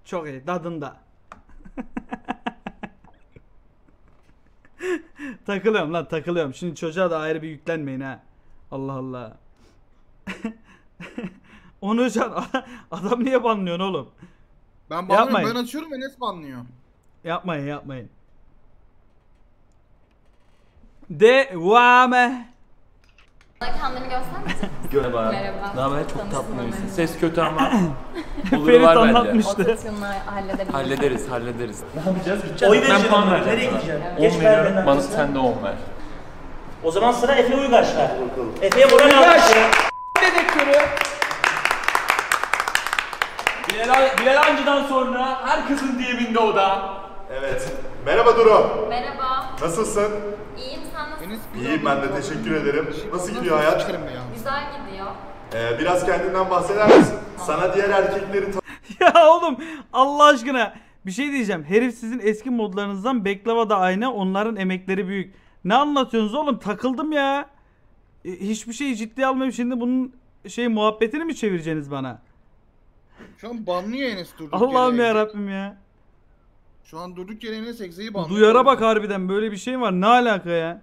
Çok iyi. Dadında. takılıyorum lan takılıyorum. Şimdi çocuğa da ayrı bir yüklenmeyin ha. Allah Allah. Onurcan adam niye banlıyorsun oğlum? Ben banlıyorum, Yapmayın. ben açıyorum Enes banlıyor. Yapmayın yapmayın. Devame. Kendini misin? Merhaba. Merhaba. Ne haber? Çok Tanıştığıma tatlı memnun Ses kötü ama Ferit var bence. anlatmıştı. Ototune'la halledebiliriz. Hallederiz, hallederiz. Ne yapacağız? Gideceğiz. Oy ben vereceğim puan vereceğim. Nereye gideceğim? 10 Geç veriyorum, bana sen de 10 ver. O zaman sıra Efe Uygaç'ta. Efe'ye moral alkışı. Dedektörü. Bilal, Bilal Hancı'dan sonra herkesin diyeminde o da. Evet. Merhaba Duru. Merhaba. Nasılsın? İyiyim sen nasılsın? İyiyim ben de teşekkür ederim. Nasıl gidiyor hayat? Güzel gidiyor. Ee, biraz kendinden bahseder misin? Sana diğer erkekleri ya oğlum Allah aşkına bir şey diyeceğim. Herif sizin eski modlarınızdan baklava da aynı onların emekleri büyük. Ne anlatıyorsunuz oğlum? Takıldım ya. E, Hiçbir şeyi ciddiye almayıp şimdi bunun şey muhabbetini mi çevireceksiniz bana? Şu an banlıyor Enes durduk Allah'ım ya Rabbim ya. Şu an durduk yere Enes Egze'yi banlıyor. Duyara bak harbiden böyle bir şey var. Ne alaka ya?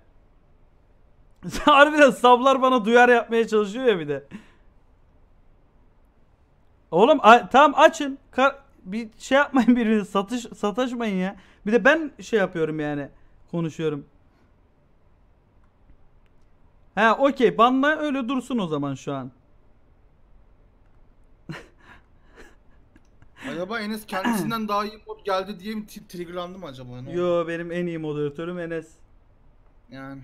harbiden sablar bana duyar yapmaya çalışıyor ya bir de. Oğlum tamam açın. Kar- bir şey yapmayın birbirine satış sataşmayın ya. Bir de ben şey yapıyorum yani. Konuşuyorum. Ha okey banla öyle dursun o zaman şu an. Acaba Enes kendisinden daha iyi mod geldi diye mi t- triggerlandı mı acaba? Ne oldu? Yo benim en iyi moderatörüm Enes. Yani.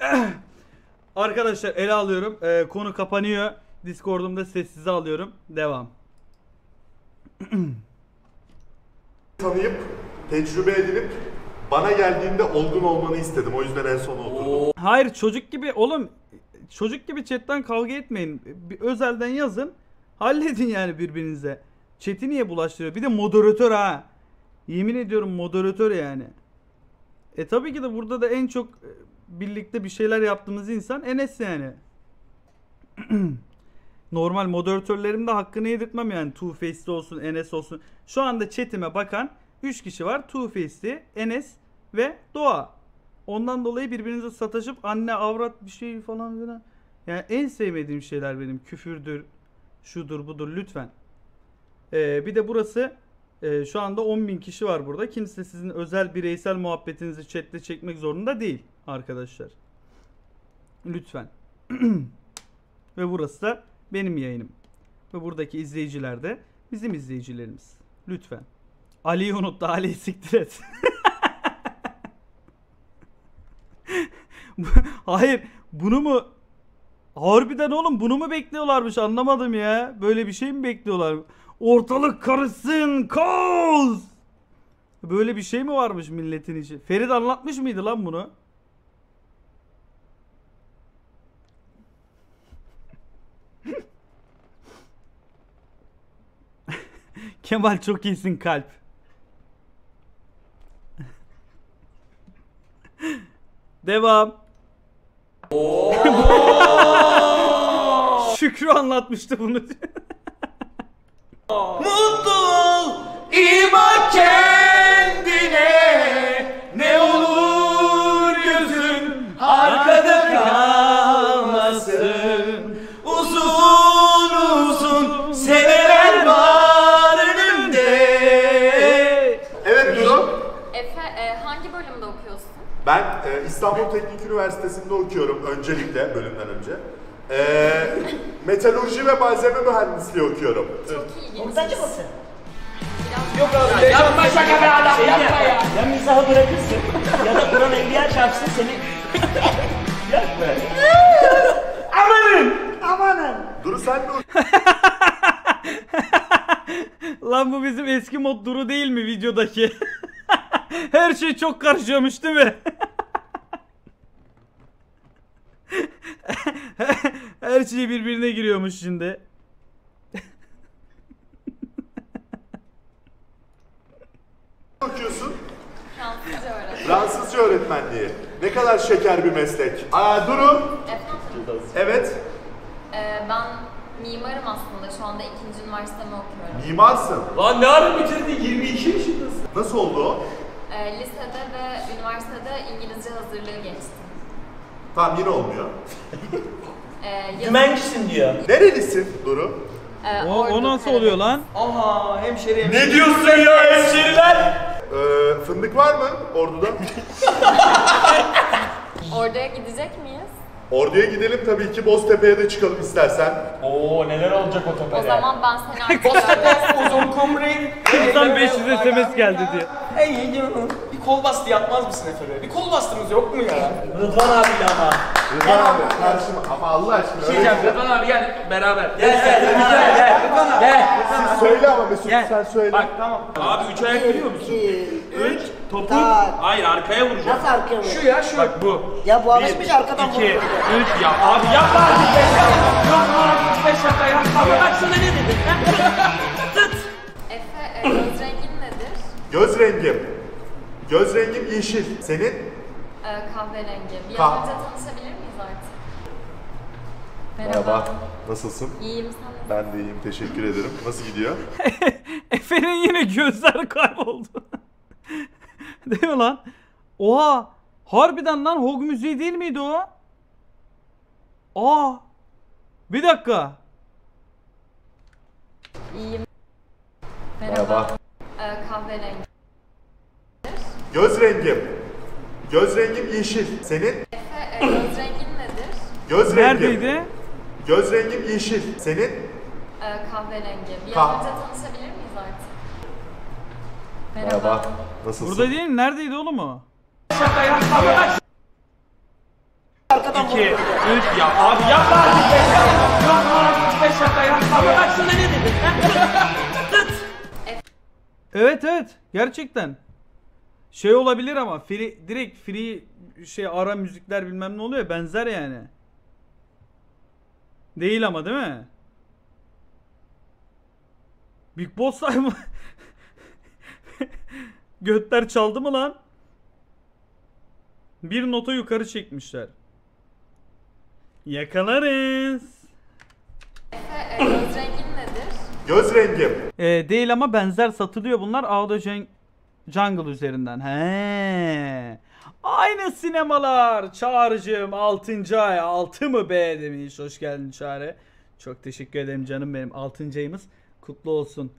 Arkadaşlar ele alıyorum. Ee, konu kapanıyor. Discord'umda sessize alıyorum. Devam. Tanıyıp, tecrübe edinip bana geldiğinde olgun olmanı istedim. O yüzden en sona oturdum. Hayır çocuk gibi oğlum çocuk gibi chatten kavga etmeyin. Bir özelden yazın. Halledin yani birbirinize. Chat'i niye bulaştırıyor? Bir de moderatör ha. Yemin ediyorum moderatör yani. E tabii ki de burada da en çok e, birlikte bir şeyler yaptığımız insan Enes yani. Normal moderatörlerim de hakkını yedirtmem yani. Two Face'li olsun, Enes olsun. Şu anda chatime bakan 3 kişi var. Two Face'li, Enes ve Doğa. Ondan dolayı birbirinize sataşıp anne avrat bir şey falan filan. Yani en sevmediğim şeyler benim küfürdür, şudur budur lütfen. Ee, bir de burası e, şu anda 10.000 kişi var burada. Kimse sizin özel bireysel muhabbetinizi chatte çekmek zorunda değil arkadaşlar. Lütfen. Ve burası da benim yayınım. Ve buradaki izleyiciler de bizim izleyicilerimiz. Lütfen. Ali'yi unuttu. Ali'yi siktir et. Hayır. Bunu mu Harbiden oğlum bunu mu bekliyorlarmış anlamadım ya. Böyle bir şey mi bekliyorlar? Ortalık karışsın. Kaos. Böyle bir şey mi varmış milletin içi? Ferit anlatmış mıydı lan bunu? Kemal çok iyisin kalp. Devam. Şükrü anlatmıştı bunu. Mutlu ol, iyi bak kendine. Ben e, İstanbul Teknik Üniversitesi'nde okuyorum öncelikle bölümden önce. E, metalurji ve malzeme mühendisliği okuyorum. Çok. Komutanca mısın? Yok abi yapma şaka be adam yapma ya. Ya mizahı bırakırsın ya da Kur'an evliya çarpsın seni. Yapma. Amanın! Amanın. Duru sen de Lan bu bizim eski mod Duru değil mi videodaki? Her şey çok karışıyormuş değil mi? Her şey birbirine giriyormuş şimdi. okuyorsun. Fransızca öğretmen. Fransızca öğretmenliği. Ne kadar şeker bir meslek. Aa Duru. Efendim? Evet. E, ben mimarım aslında. Şu anda ikinci üniversitemi okuyorum. Mimarsın. Lan ne ara bitirdin? 22 yaşındasın. Nasıl oldu o? E, lisede ve üniversitede İngilizce hazırlığı geçtim. Tamam yine olmuyor. E, yazın- Dümencisin diyor. Nerelisin Duru? e, O, o nasıl oluyor lan? Aha hemşeri hemşeri. Ne diyorsun ya hemşeriler? Ee, fındık var mı orduda? Ordu'ya gidecek miyiz? Orduya gidelim tabii ki Boztepe'ye de çıkalım istersen. Oo neler olacak o tepede. O zaman ben seni artık. Uzun kumri. Buradan 500 SMS geldi diye. Hey canım. Bir kol bastı yapmaz mısın Efe Bey? Bir kol bastınız yok mu ya? Rıdvan abiyle ama. Rıdvan abi karşıma ama Allah aşkına. Şey diyeceğim Rıdvan abi gel beraber. Gel gel gel gel. Rıdvan abi. Gel. Söyle ama Mesut sen söyle. Bak tamam. Abi üç ayak biliyor musun? 2, 3, Topu Tak. hayır arkaya vuracağım. Nasıl arkaya mı? Şu ya şu. Bak bu. Ya bu alışmış arkadan 2, vuruyor. 3 yap. Abi yapma artık be. Yapma artık be. şaka yapma. Bak sana ne dedim. Efe, e, göz rengin nedir? Göz rengim. Göz rengim yeşil. Senin? E, kahverengi. Bir Kah- an önce tanışabilir miyiz artık? Merhaba. Nasılsın? İyiyim sen? Ben de iyiyim. Teşekkür ederim. Nasıl gidiyor? Efe'nin yine gözler kayboldu. değil mi lan? Oha! Harbiden lan Hog müziği değil miydi o? Aa! Bir dakika. İyiyim. Merhaba. E, kahverengi. Göz rengim. Göz rengim yeşil. Senin? Efe, e, göz rengin nedir? Göz rengim. Neredeydi? Göz rengim yeşil. Senin? E, kahverengi. Bir Kah- tanışabilir? Merhaba. Nasılsın? Burada değil mi? Neredeydi oğlum o? Şaka yapma. Bak. 2 3 ya abi yapma artık be. Yapma artık be şaka yapma. Bak sana ne dedim. Evet evet. Gerçekten. Şey olabilir ama free, direkt free şey ara müzikler bilmem ne oluyor. Benzer yani. Değil ama değil mi? Big Boss mı? Götler çaldı mı lan? Bir nota yukarı çekmişler. Yakalarız. E, göz rengin nedir? Göz rengim. Ee, değil ama benzer satılıyor bunlar Audio Jun- Jungle üzerinden. He. Aynı sinemalar. Çağrıcığım 6. ay 6 mı be demiş. Hoş geldin Çağrı. Çok teşekkür ederim canım benim. 6. ayımız kutlu olsun.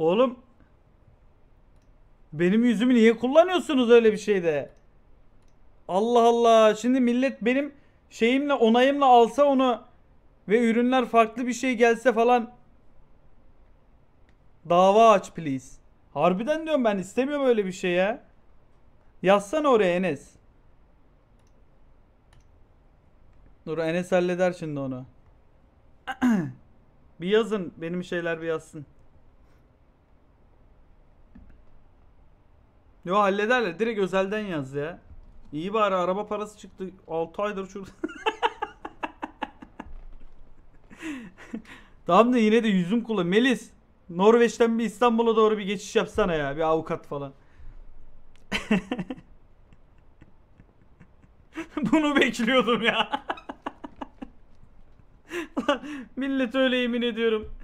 Oğlum benim yüzümü niye kullanıyorsunuz öyle bir şeyde? Allah Allah. Şimdi millet benim şeyimle onayımla alsa onu ve ürünler farklı bir şey gelse falan dava aç please. Harbiden diyorum ben istemiyorum öyle bir şey ya. Yazsana oraya Enes. Dur Enes halleder şimdi onu. bir yazın benim şeyler bir yazsın. Yo hallederler. Direkt özelden yaz ya. İyi bari araba parası çıktı. 6 aydır şurada. tamam da yine de yüzüm kullan. Melis. Norveç'ten bir İstanbul'a doğru bir geçiş yapsana ya. Bir avukat falan. Bunu bekliyordum ya. Millet öyle yemin ediyorum.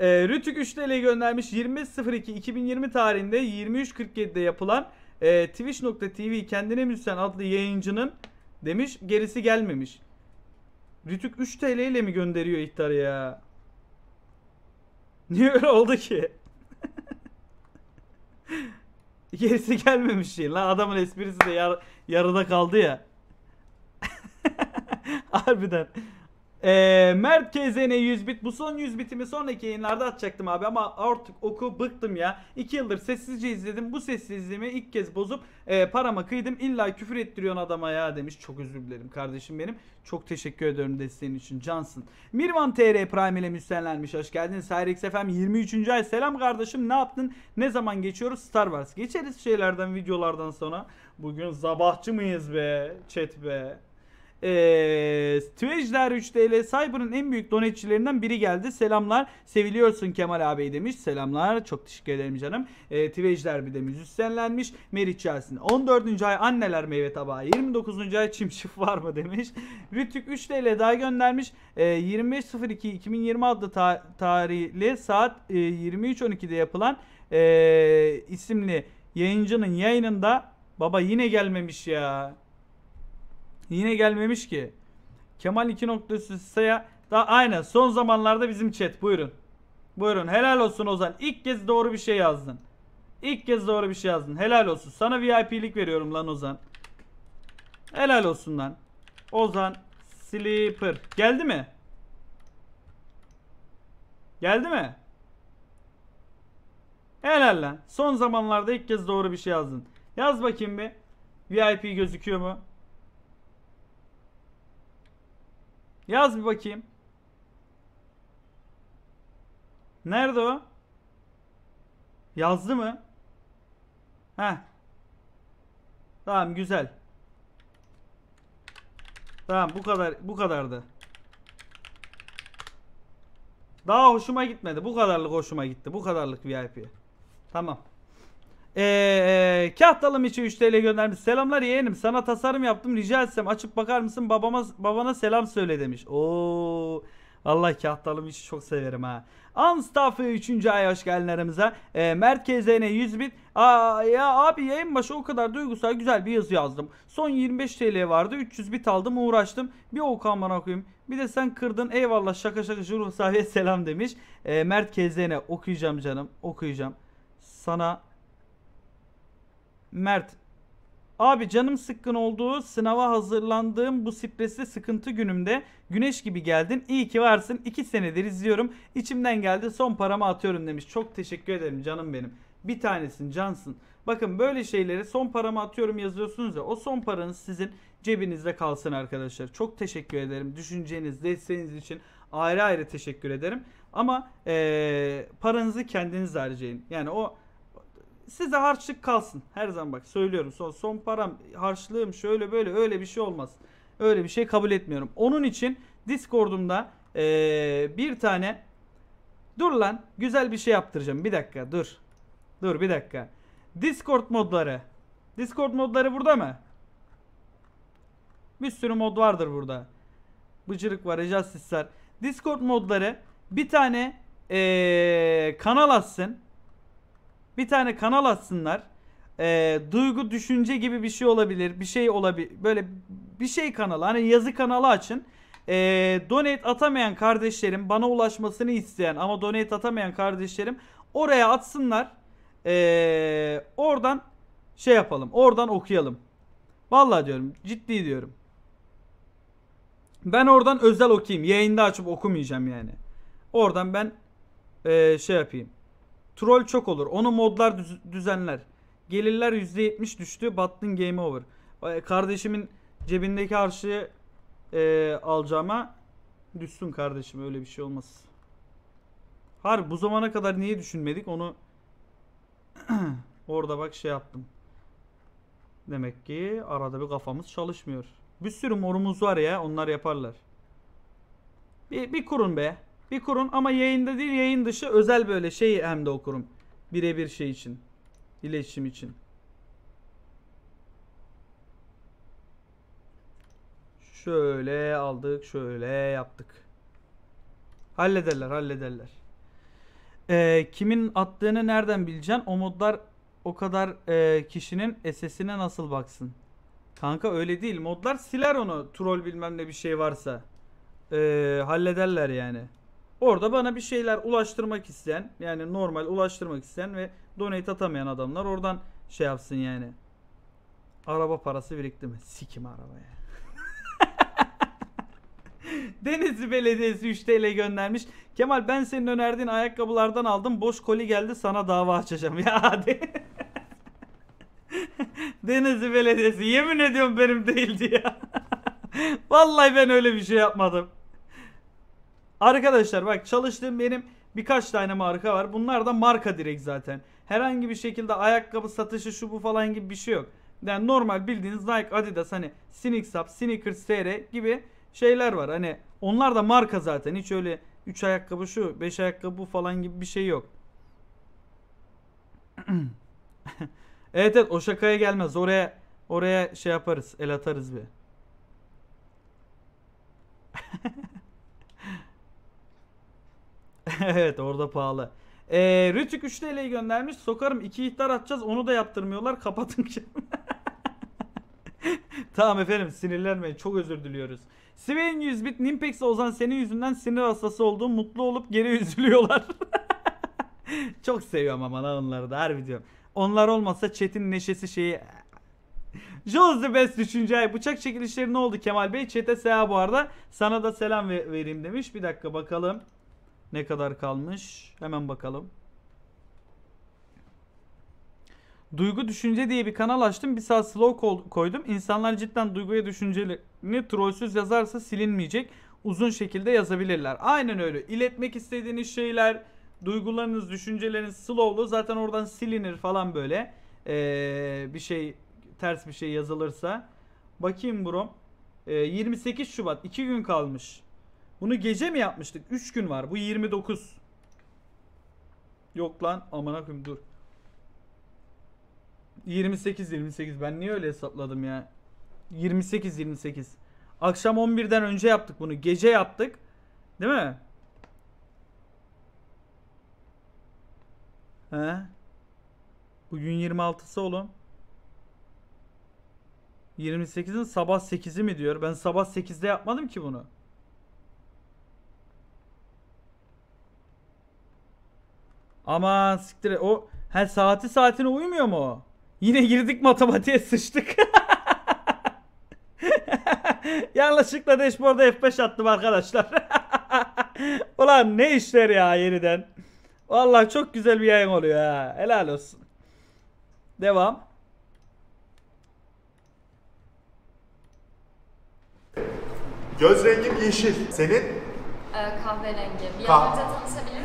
E, Rütük 3 TL göndermiş 25.02.2020 tarihinde 23.47'de yapılan e, Twitch.tv kendine müzisyen adlı yayıncının demiş gerisi gelmemiş. Rütük 3 TL ile mi gönderiyor ihtarı ya? Niye öyle oldu ki? gerisi gelmemiş şey. Lan adamın esprisi de yar- yarıda kaldı ya. Harbiden. Ee, Mert KZN 100 bit. Bu son 100 bitimi sonraki yayınlarda atacaktım abi ama artık oku bıktım ya. 2 yıldır sessizce izledim. Bu sessizliğimi ilk kez bozup e, parama kıydım. İlla küfür ettiriyorsun adama ya demiş. Çok özür dilerim kardeşim benim. Çok teşekkür ediyorum desteğin için. Cansın. Mirvan TR Prime ile müstenlenmiş. Hoş geldin. Cyrix FM 23. ay. Selam kardeşim. Ne yaptın? Ne zaman geçiyoruz? Star Wars. Geçeriz şeylerden videolardan sonra. Bugün sabahçı mıyız be? Chat be. Eee Twitch'ler 3 TL Cyber'ın en büyük donetçilerinden biri geldi. Selamlar. Seviliyorsun Kemal abi demiş. Selamlar. Çok teşekkür ederim canım. Eee Twitch'ler bir de müzisyenlenmiş. Meriç Chelsea 14. ay anneler meyve tabağı. 29. ay çim çift var mı demiş. Rütük 3 TL daha göndermiş. Eee 25.02.2020 adlı ta- tarihli saat e, 23.12'de yapılan eee, isimli yayıncının yayınında baba yine gelmemiş ya. Yine gelmemiş ki. Kemal 2 noktası saya da aynen son zamanlarda bizim chat buyurun. Buyurun helal olsun Ozan. İlk kez doğru bir şey yazdın. İlk kez doğru bir şey yazdın. Helal olsun. Sana VIP'lik veriyorum lan Ozan. Helal olsun lan. Ozan Sleeper. Geldi mi? Geldi mi? Helal lan. Son zamanlarda ilk kez doğru bir şey yazdın. Yaz bakayım bir. VIP gözüküyor mu? Yaz bir bakayım. Nerede o? Yazdı mı? Heh. Tamam güzel. Tamam bu kadar bu kadardı. Daha hoşuma gitmedi. Bu kadarlık hoşuma gitti. Bu kadarlık VIP. Tamam. Eee Kahtalım içi 3 TL göndermiş. Selamlar yeğenim. Sana tasarım yaptım. Rica etsem açıp bakar mısın? Babama babana selam söyle demiş. Oo. Allah kahtalım içi çok severim ha. Anstafa 3. ay hoş geldin aramıza. Ee, Mert KZN 100 bit. Aa, ya abi yayın başı o kadar duygusal güzel bir yazı yazdım. Son 25 TL vardı. 300 bit aldım uğraştım. Bir Okan bana okuyayım. Bir de sen kırdın. Eyvallah şaka şaka şu ruh sahibi selam demiş. Ee, Mert KZN okuyacağım canım. Okuyacağım. Sana Mert Abi canım sıkkın olduğu sınava hazırlandığım bu stresli sıkıntı günümde güneş gibi geldin. İyi ki varsın. 2 senedir izliyorum. İçimden geldi son paramı atıyorum demiş. Çok teşekkür ederim canım benim. Bir tanesin cansın. Bakın böyle şeyleri son paramı atıyorum yazıyorsunuz ya. O son paranız sizin cebinizde kalsın arkadaşlar. Çok teşekkür ederim. Düşünceniz, desteğiniz için ayrı ayrı teşekkür ederim. Ama eee, paranızı kendiniz harcayın. Yani o size harçlık kalsın. Her zaman bak söylüyorum. Son, son param, harçlığım şöyle böyle öyle bir şey olmaz. Öyle bir şey kabul etmiyorum. Onun için Discord'umda eee, bir tane dur lan güzel bir şey yaptıracağım. Bir dakika dur. Dur bir dakika. Discord modları. Discord modları burada mı? Bir sürü mod vardır burada. Bıcırık var, var. Discord modları bir tane eee, kanal açsın. Bir tane kanal açsınlar. Eee, duygu düşünce gibi bir şey olabilir. Bir şey olabilir. Böyle bir şey kanalı. Hani yazı kanalı açın. Eee donate atamayan kardeşlerim bana ulaşmasını isteyen ama donate atamayan kardeşlerim oraya atsınlar. Eee, oradan şey yapalım. Oradan okuyalım. Vallahi diyorum. Ciddi diyorum. Ben oradan özel okuyayım. Yayında açıp okumayacağım yani. Oradan ben eee, şey yapayım. Troll çok olur. Onu modlar düz- düzenler. Gelirler %70 düştü. Battın game over. Vay, Kardeşimin cebindeki harçlığı eee, alacağıma düşsün kardeşim. Öyle bir şey olmaz. Harbi bu zamana kadar niye düşünmedik onu orada bak şey yaptım. Demek ki arada bir kafamız çalışmıyor. Bir sürü morumuz var ya onlar yaparlar. Bir, bir kurun be. Bir kurun ama yayında değil yayın dışı özel böyle şey hem de okurum. Birebir şey için. İletişim için. Şöyle aldık şöyle yaptık. Hallederler hallederler. Ee, kimin attığını nereden bileceksin? O modlar o kadar e, kişinin SS'ine nasıl baksın? Kanka öyle değil. Modlar siler onu. Troll bilmem ne bir şey varsa. Ee, hallederler yani. Orada bana bir şeyler ulaştırmak isteyen yani normal ulaştırmak isteyen ve donate atamayan adamlar oradan şey yapsın yani. Araba parası birikti mi? Sikim arabaya. Denizli Belediyesi 3 TL göndermiş. Kemal ben senin önerdiğin ayakkabılardan aldım. Boş koli geldi sana dava açacağım. Ya hadi. Denizli Belediyesi yemin ediyorum benim değildi ya. Vallahi ben öyle bir şey yapmadım. Arkadaşlar bak çalıştığım benim birkaç tane marka var. Bunlar da marka direkt zaten. Herhangi bir şekilde ayakkabı satışı şu bu falan gibi bir şey yok. Yani normal bildiğiniz Nike, Adidas hani Sneaks Up, Sneakers TR gibi şeyler var. Hani onlar da marka zaten. Hiç öyle 3 ayakkabı şu, 5 ayakkabı bu falan gibi bir şey yok. evet evet o şakaya gelmez. Oraya oraya şey yaparız. El atarız bir. evet orada pahalı. Ee, Rütük 3 TL'yi göndermiş. Sokarım 2 ihtar atacağız. Onu da yaptırmıyorlar. Kapatın. tamam efendim sinirlenmeyin. Çok özür diliyoruz. Sven 100 bit Nimpex Ozan senin yüzünden sinir hastası olduğum mutlu olup geri üzülüyorlar. Çok seviyorum ama lan onları da harbi diyorum. Onlar olmasa chat'in neşesi şeyi Jules the best 3. ay. Bıçak çekilişleri ne oldu Kemal Bey? Chat'e seha bu arada. Sana da selam ve- vereyim demiş. Bir dakika bakalım. Ne kadar kalmış? Hemen bakalım. Duygu Düşünce diye bir kanal açtım. Bir saat slow koydum. İnsanlar cidden duyguya düşüncelerini trollsüz yazarsa silinmeyecek. uzun şekilde yazabilirler. Aynen öyle. İletmek istediğiniz şeyler, duygularınız, düşünceleriniz slowlu zaten oradan silinir falan böyle. Ee, bir şey ters bir şey yazılırsa. Bakayım bro. Ee, 28 Şubat 2 gün kalmış. Bunu gece mi yapmıştık? 3 gün var. Bu 29. Yok lan amına koyayım dur. 28 28 ben niye öyle hesapladım ya? 28 28. Akşam 11'den önce yaptık bunu. Gece yaptık. Değil mi? He? Bugün 26'sı oğlum. 28'in sabah 8'i mi diyor? Ben sabah 8'de yapmadım ki bunu. Aman siktir o her saati saatine uymuyor mu o? Yine girdik matematiğe sıçtık. Yanlışlıkla dashboard'a F5 attım arkadaşlar. Ulan ne işler ya yeniden. Vallahi çok güzel bir yayın oluyor ha. Helal olsun. Devam. Göz rengim yeşil. Senin? Ee, kahverengi. Bir Kah- önce tanışabilir?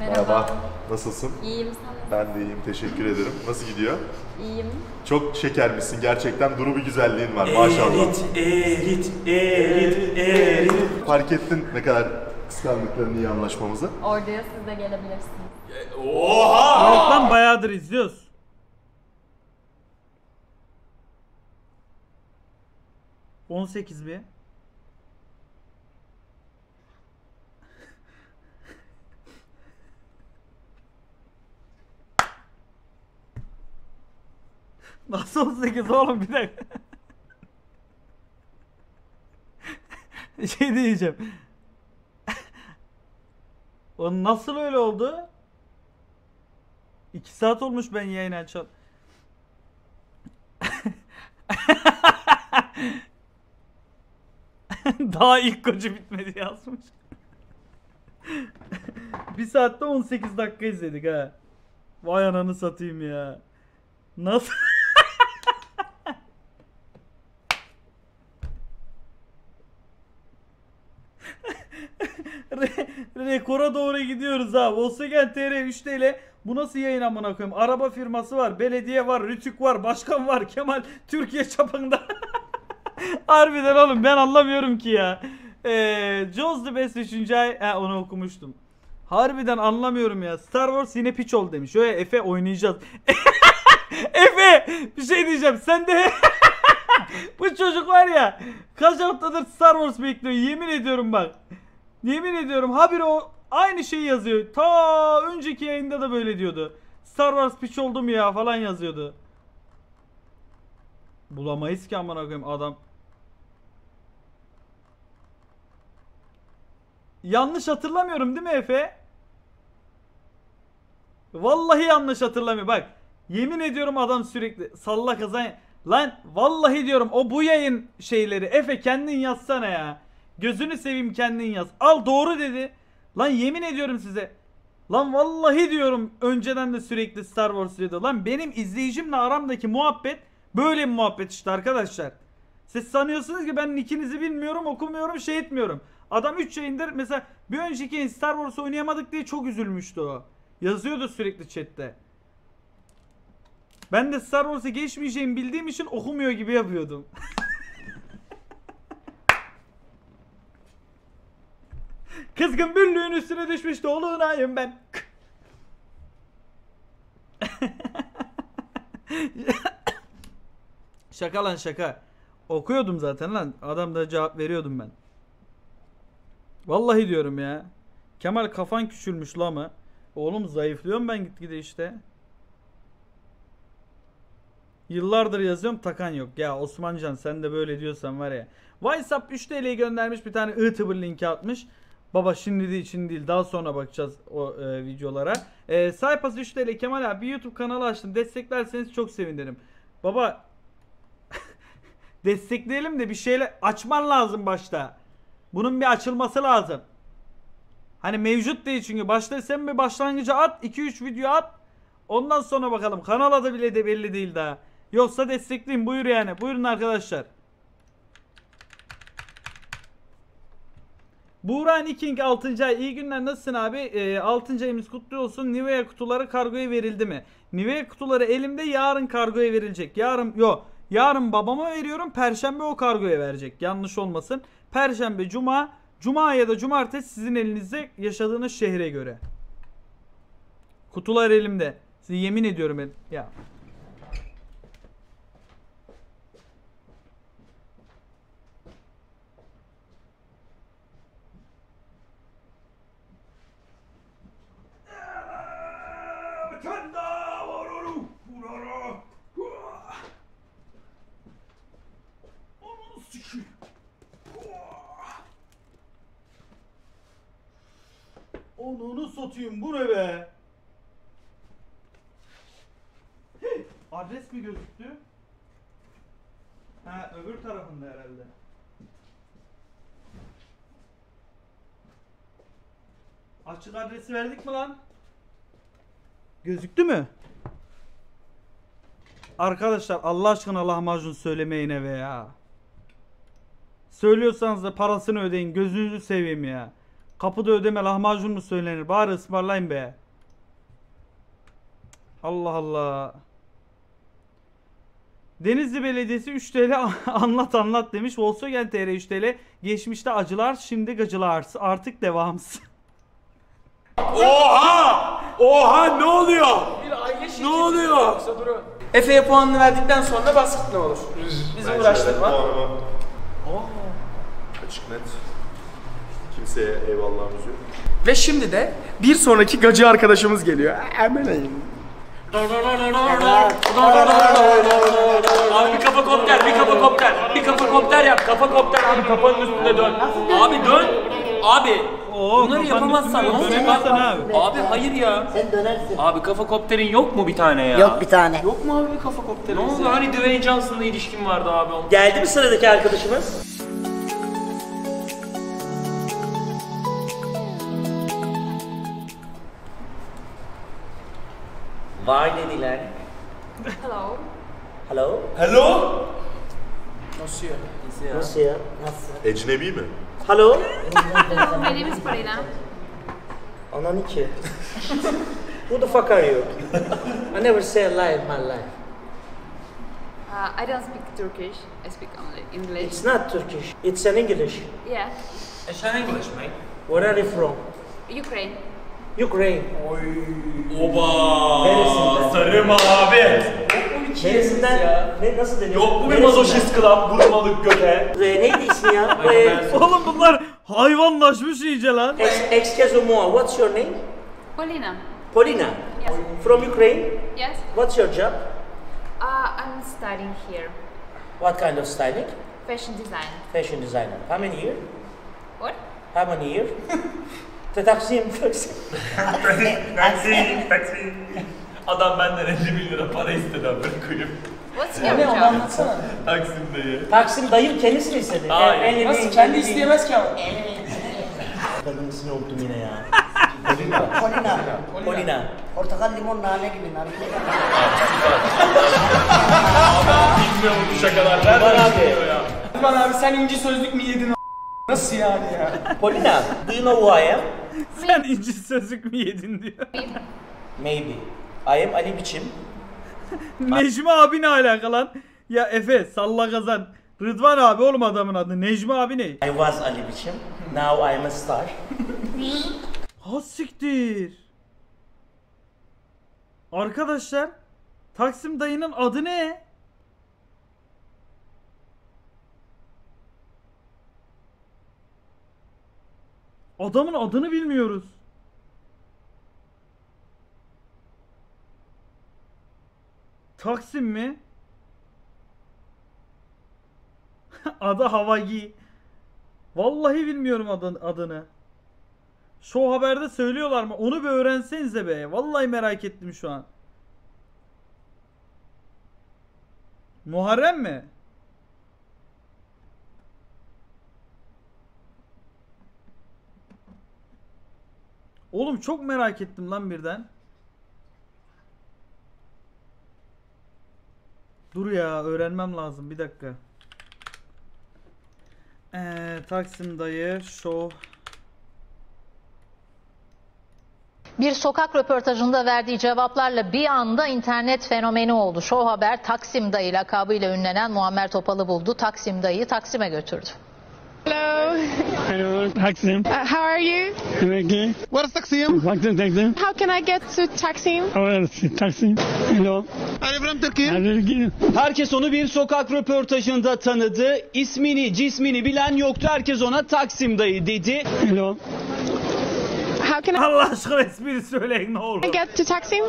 Merhaba. Nasılsın? İyiyim sen nasılsın? Ben de iyiyim. Teşekkür ederim. Nasıl gidiyor? İyiyim. Çok şekermişsin. Gerçekten duru bir güzelliğin var. Maşallah. Erit, erit, erit, erit. Fark ettin ne kadar kıskandıklarını iyi anlaşmamızı. Orduya siz de gelebilirsiniz. Evet lan bayağıdır izliyoruz. On sekiz mi? Nasıl 18 oğlum bir dakika. Bir şey diyeceğim. O nasıl öyle oldu? 2 saat olmuş ben yayın açan. Daha ilk kocu bitmedi yazmış. 1 saatte 18 dakika izledik ha. Vay ananı satayım ya. Nasıl? Re- rekora doğru gidiyoruz ha. Volkswagen TR 3 TL. Bu nasıl yayın amına koyayım? Araba firması var, belediye var, Rütük var, başkan var, Kemal Türkiye çapında. Harbiden oğlum ben anlamıyorum ki ya. Eee Jaws the Best 3. ay. He onu okumuştum. Harbiden anlamıyorum ya. Star Wars yine piç ol demiş. Öyle Efe oynayacağız. Efe bir şey diyeceğim. Sen de bu çocuk var ya kaç haftadır Star Wars bekliyor. Yemin ediyorum bak. Yemin ediyorum habire o aynı şeyi yazıyor. Ta önceki yayında da böyle diyordu. Star Wars piç oldum ya falan yazıyordu. Bulamayız ki amına koyayım adam. Yanlış hatırlamıyorum değil mi Efe? Vallahi yanlış hatırlamıyorum. Bak yemin ediyorum adam sürekli salla kazan. Lan vallahi diyorum o bu yayın şeyleri. Efe kendin yazsana ya. Gözünü seveyim kendin yaz. Al doğru dedi. Lan yemin ediyorum size. Lan vallahi diyorum önceden de sürekli Star Wars diyordu. Lan benim izleyicimle aramdaki muhabbet böyle bir muhabbet işte arkadaşlar. Siz sanıyorsunuz ki ben ikinizi bilmiyorum, okumuyorum, şey etmiyorum. Adam 3 yayındır mesela bir önceki Star Wars oynayamadık diye çok üzülmüştü o. Yazıyordu sürekli chatte. Ben de Star Wars'a geçmeyeceğimi bildiğim için okumuyor gibi yapıyordum. Kızgın büllüğün üstüne düşmüş dolunayım ben. şaka lan şaka. Okuyordum zaten lan. Adam da cevap veriyordum ben. Vallahi diyorum ya. Kemal kafan küçülmüş la mı? Oğlum zayıflıyorum ben gitgide işte. Yıllardır yazıyorum takan yok. Ya Osmancan sen de böyle diyorsan var ya. WhatsApp 3 TL'yi göndermiş bir tane ıtıbır linki atmış. Baba şimdi değil şimdi değil daha sonra bakacağız o e, videolara. E, Saypas 3 TL Kemal abi bir YouTube kanalı açtım. Desteklerseniz çok sevinirim. Baba destekleyelim de bir şeyle açman lazım başta. Bunun bir açılması lazım. Hani mevcut değil çünkü. Başta sen bir başlangıcı at. 2-3 video at. Ondan sonra bakalım. Kanal adı bile de belli değil daha. Yoksa destekleyin. Buyur yani. Buyurun arkadaşlar. Buğra King 6. ay iyi günler nasılsın abi? Ee, 6. ayımız kutlu olsun. Nivea kutuları kargoya verildi mi? Nivea kutuları elimde yarın kargoya verilecek. Yarın yo yarın babama veriyorum. Perşembe o kargoya verecek. Yanlış olmasın. Perşembe, cuma, cuma ya da cumartesi sizin elinizde yaşadığınız şehre göre. Kutular elimde. Size yemin ediyorum ben. Ya Onunu satayım bu ne be? Adres mi gözüktü? Ha öbür tarafında herhalde. Açık adresi verdik mi lan? Gözüktü mü? Arkadaşlar Allah aşkına lahmacun söylemeyin eve ya. Söylüyorsanız da parasını ödeyin. Gözünüzü seveyim ya. Kapıda ödeme lahmacun mu söylenir? Bari ısmarlayın be. Allah Allah. Denizli Belediyesi 3 TL anlat anlat demiş. Volkswagen TR 3 TL. Geçmişte acılar şimdi gacılar. Artık devamsız. Oha! Oha ne oluyor? ne oluyor? Efe'ye puanını verdikten sonra basket ne olur? Bizi uğraştırma. Puanımı- Açık net. Kimseye eyvallahımız yok. Ve şimdi de bir sonraki gacı arkadaşımız geliyor. Abi bir kafa kopter, bir kafa kopter, bir kafa kopter yap, kafa kopter abi kafanın üstünde dön. Abi dön. Abi Oo, bunları yapamazsan ne olacak abi? abi. Abi hayır ya. Sen dönersin. Abi kafa kopterin yok mu bir tane ya? Yok bir tane. Yok mu abi bir kafa kopteri? Ne oldu? Hani Dwayne Johnson'la ilişkin vardı abi. Geldi mi sıradaki arkadaşımız? Vay dediler. Hello. Hello? Hello? Nasıl ya? Nasıl ya? Nasıl? Ecnebi mi? Hello? My name is Marina. Anan iki. Who the fuck are you? I never say a lie in my life. Uh, I don't speak Turkish. I speak only English. It's not Turkish. It's an English. Yeah. It's an English mate. Where are you from? Ukraine. Ukraine. Oba! Neresinden? Sarı mavi. Neresinden? Ne, nasıl deniyor? Yok mu bir mazoşist club vurmalık göte? Ee, neydi ismi ya? Ee, Oğlum bunlar hayvanlaşmış iyice lan. ex, excuse me, what's your name? Polina. Polina. Yes. From Ukraine. Yes. What's your job? Uh, I'm studying here. What kind of styling? Fashion design. Fashion designer. How many year? What? How many year? Taksim, taksim. Taksi, taksi. Adam benden 50 bin lira para istedi amına koyayım. Your Ne onu job? anlatsana. Taksim'de Taksim dayım kendisi mi istedi? Hayır. Elli Nasıl? Kendi elli bin. isteyemez ki ama. Kadın ismini unuttum yine ya. Polina. Polina. Portakal, limon, nane gibi nane. Bilmiyorum bu şakalar. Nereden Var abi. çıkıyor ya? Rıdvan abi sen inci sözlük mü yedin Nasıl yani ya? Polina, do you know who I am? Sen inci sözlük mü yedin diyor. Maybe. I am Ali Biçim. Necmi abi ne alaka lan? Ya Efe salla kazan. Rıdvan abi oğlum adamın adı. Necmi abi ne? I was Ali Biçim. Now I am a star. Ha siktir. Arkadaşlar Taksim dayının adı ne? Adamın adını bilmiyoruz. Taksim mi? adı Havagi. Vallahi bilmiyorum adın, adını. Şu haberde söylüyorlar mı? Onu bir öğrensenize be. Vallahi merak ettim şu an. Muharrem mi? Oğlum çok merak ettim lan birden. Dur ya öğrenmem lazım bir dakika. Ee, Taksim dayı show Bir sokak röportajında verdiği cevaplarla bir anda internet fenomeni oldu. Show Haber Taksim Dayı lakabıyla ünlenen Muammer Topal'ı buldu. Taksim Dayı'yı Taksim'e götürdü. Hello. Hello, Taksim. Uh, how are you? What is Taksim? Taksim, Taksim. How can I get to Taksim? Oh, Taksim. Hello. I'm from Turkey. Herkes onu bir sokak röportajında tanıdı. İsmini, cismini bilen yoktu. Herkes ona Taksim dayı dedi. Hello. How can I Allah aşkına espri söyleyin ne olur. get to Taksim?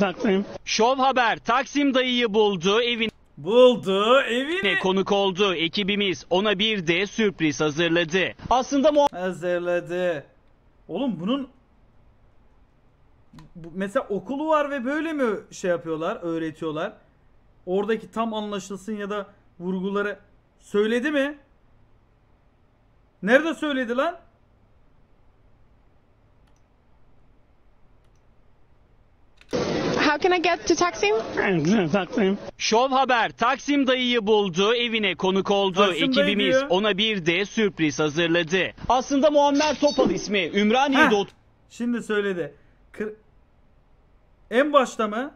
Taksim. Şov Haber Taksim dayıyı buldu. Evine Buldu evine. konuk oldu. Ekibimiz ona bir de sürpriz hazırladı. Aslında Muammer Hazırladı. Oğlum bunun bu, mesela okulu var ve böyle mi şey yapıyorlar, öğretiyorlar? Oradaki tam anlaşılsın ya da vurguları söyledi mi? Nerede söyledi lan? How can I get to Taksim? Taksim. Şov Haber Taksim dayıyı buldu. Evine konuk oldu. Taksim dayı Ekibimiz diyor. ona bir de sürpriz hazırladı. Aslında Muammer Topal ismi. Ümraniye'de Heh. Şimdi söyledi. Kır... En başta mı?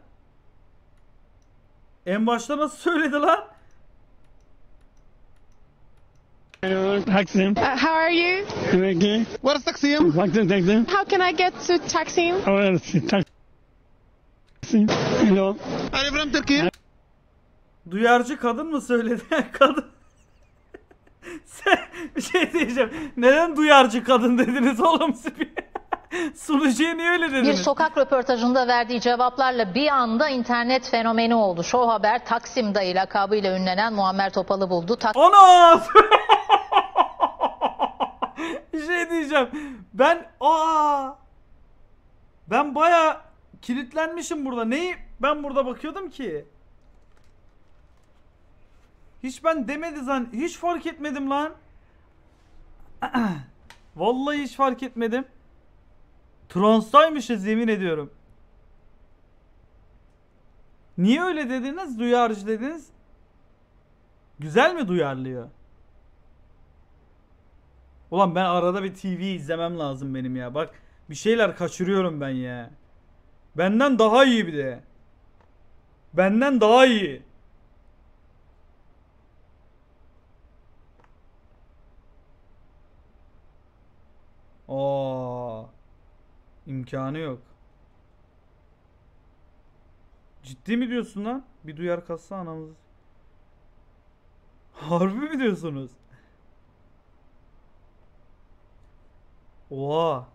En başta nasıl söyledi lan? Taksim. Uh, how are you? İs Taksim? Taksim, Taksim. How can I get to Taksim? Taksim. Hello. I'm from Turkey. Duyarcı kadın mı söyledi? kadın. Sen bir şey diyeceğim. Neden duyarcı kadın dediniz oğlum siz? Sunucuya niye öyle Bir dediniz? sokak röportajında verdiği cevaplarla bir anda internet fenomeni oldu. Show Haber Taksim Dayı lakabıyla ünlenen Muammer Topal'ı buldu. Tak- Ana! bir şey diyeceğim. Ben aa ben baya kilitlenmişim burada. Neyi ben burada bakıyordum ki? Hiç ben demedi zan hiç fark etmedim lan. Vallahi hiç fark etmedim. Transtaymışız yemin ediyorum. Niye öyle dediniz? Duyarcı dediniz. Güzel mi duyarlıyor? Ulan ben arada bir TV izlemem lazım benim ya. Bak bir şeyler kaçırıyorum ben ya. Benden daha iyi bir de. Benden daha iyi. Aa. imkanı yok. Ciddi mi diyorsun lan? Bir duyar kassa anamız. Harbi mi diyorsunuz? Oha.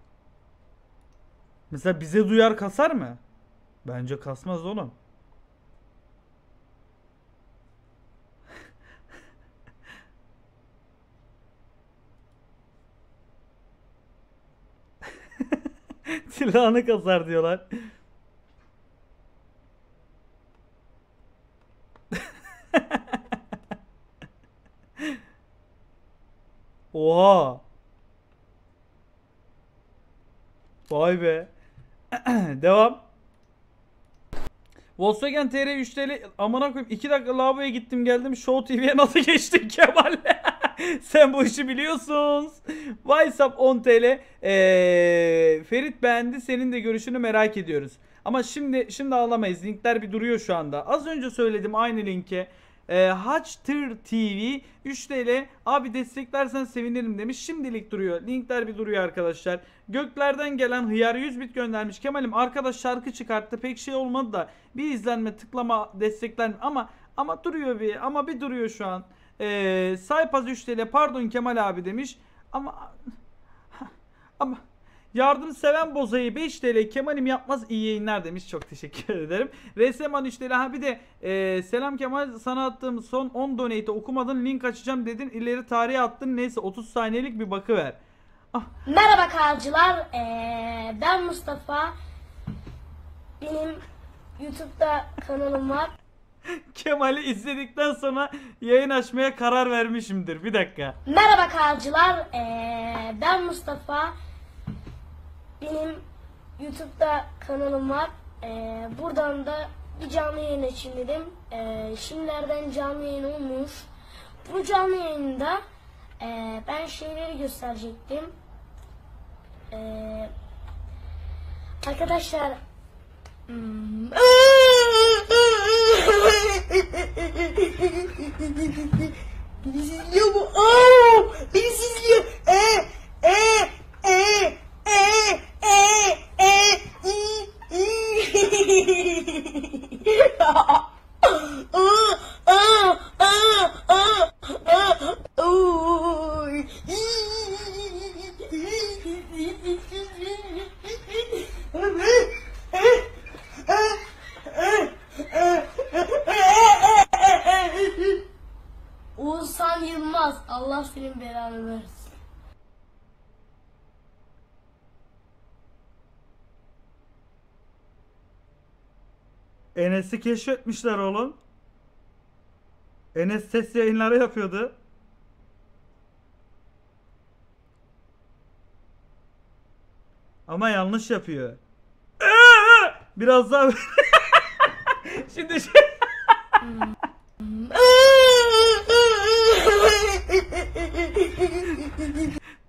Mesela bize duyar kasar mı? Bence kasmaz oğlum. Silahını kasar diyorlar. Oha. Vay be. Devam. Volkswagen TR 3 TL amına koyayım 2 dakika lavaboya gittim geldim Show TV'ye nasıl geçtin Kemal? Sen bu işi biliyorsun. WhatsApp 10 TL. Ee, Ferit beğendi. Senin de görüşünü merak ediyoruz. Ama şimdi şimdi ağlamayız. Linkler bir duruyor şu anda. Az önce söyledim aynı linke. Ee, Haçtır TV 3 TL abi desteklersen sevinirim demiş. Şimdilik duruyor. Linkler bir duruyor arkadaşlar. Göklerden gelen hıyar 100 bit göndermiş. Kemal'im arkadaş şarkı çıkarttı. Pek şey olmadı da bir izlenme tıklama desteklenme ama ama duruyor bir ama bir duruyor şu an. Ee, Saypaz 3 TL pardon Kemal abi demiş. Ama ama Yardım seven bozayı 5 TL Kemal'im yapmaz iyi yayınlar demiş. Çok teşekkür ederim. Resmen 3 TL. Ha bir de e, selam Kemal sana attığım son 10 donate'i okumadın link açacağım dedin. ileri tarihe attın. Neyse 30 saniyelik bir bakıver. Merhaba kalcılar. Ee, ben Mustafa. Benim YouTube'da kanalım var. Kemal'i izledikten sonra yayın açmaya karar vermişimdir. Bir dakika. Merhaba kalcılar. Ee, ben Mustafa. Benim YouTube'da kanalım var. Ee, buradan da bir canlı yayın açayım dedim. Ee, şimdilerden canlı yayın olmuş. Bu canlı yayında e, ben şeyleri gösterecektim. Ee, Arkadaşlar hmm, Beni sizliyor bu. Aa, beni sizliyor. Ee, ee, ee, ee, ee, ee, i, i. Aa, aa, aa, aa, aa, oy. Oğuzhan Yılmaz. Allah senin belanı versin. Keşfetmişler oğlum. Enes ses yayınları yapıyordu. Ama yanlış yapıyor. Biraz daha Şimdi şey...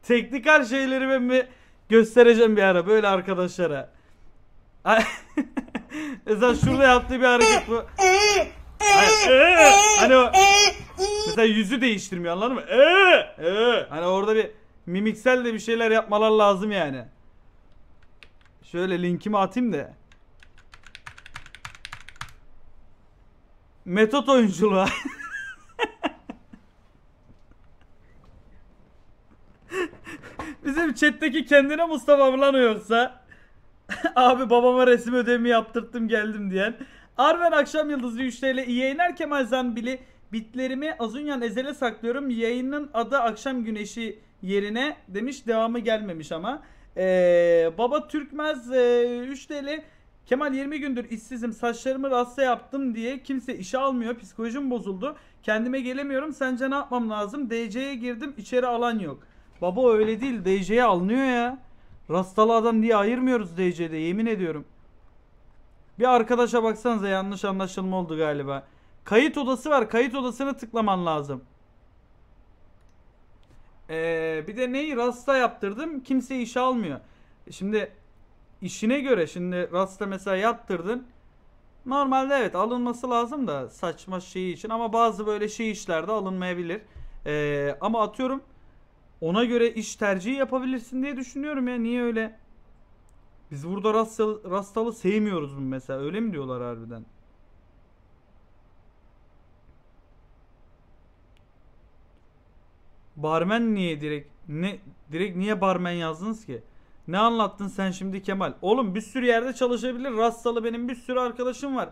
Teknikal şeyleri ben bir göstereceğim bir ara böyle arkadaşlara. Mesela şurada yaptığı bir hareket bu. Hayır, ee, hani o mesela yüzü değiştirmiyor anladın mı? Ee, ee. Hani orada bir mimiksel de bir şeyler yapmalar lazım yani. Şöyle linkimi atayım da. Metot oyunculuğu. Bizim chat'teki kendine Mustafa mı lan yoksa? Abi babama resim ödevimi yaptırttım geldim diyen. Arven Akşam Yıldızı 3 TL iyi yayınlar Kemal Zambili. Bitlerimi Azunyan Ezel'e saklıyorum. Yayının adı Akşam Güneşi yerine demiş. Devamı gelmemiş ama. Ee, Baba Türkmez e, 3 TL. Kemal 20 gündür işsizim. Saçlarımı rasta yaptım diye kimse işe almıyor. Psikolojim bozuldu. Kendime gelemiyorum. Sence ne yapmam lazım? DC'ye girdim. içeri alan yok. Baba öyle değil. DC'ye alınıyor ya. Rastalı adam diye ayırmıyoruz DC'de yemin ediyorum. Bir arkadaşa baksanıza yanlış anlaşılma oldu galiba. Kayıt odası var. Kayıt odasını tıklaman lazım. Ee, bir de neyi rasta yaptırdım. Kimse işe almıyor. Şimdi işine göre şimdi rasta mesela yaptırdın. Normalde evet alınması lazım da saçma şey için ama bazı böyle şey işlerde alınmayabilir. Ee, ama atıyorum ona göre iş tercihi yapabilirsin diye düşünüyorum ya. Niye öyle? Biz burada rastalı, rastalı sevmiyoruz mu mesela? Öyle mi diyorlar harbiden? Barmen niye direkt ne direkt niye barmen yazdınız ki? Ne anlattın sen şimdi Kemal? Oğlum bir sürü yerde çalışabilir. Rastalı benim bir sürü arkadaşım var.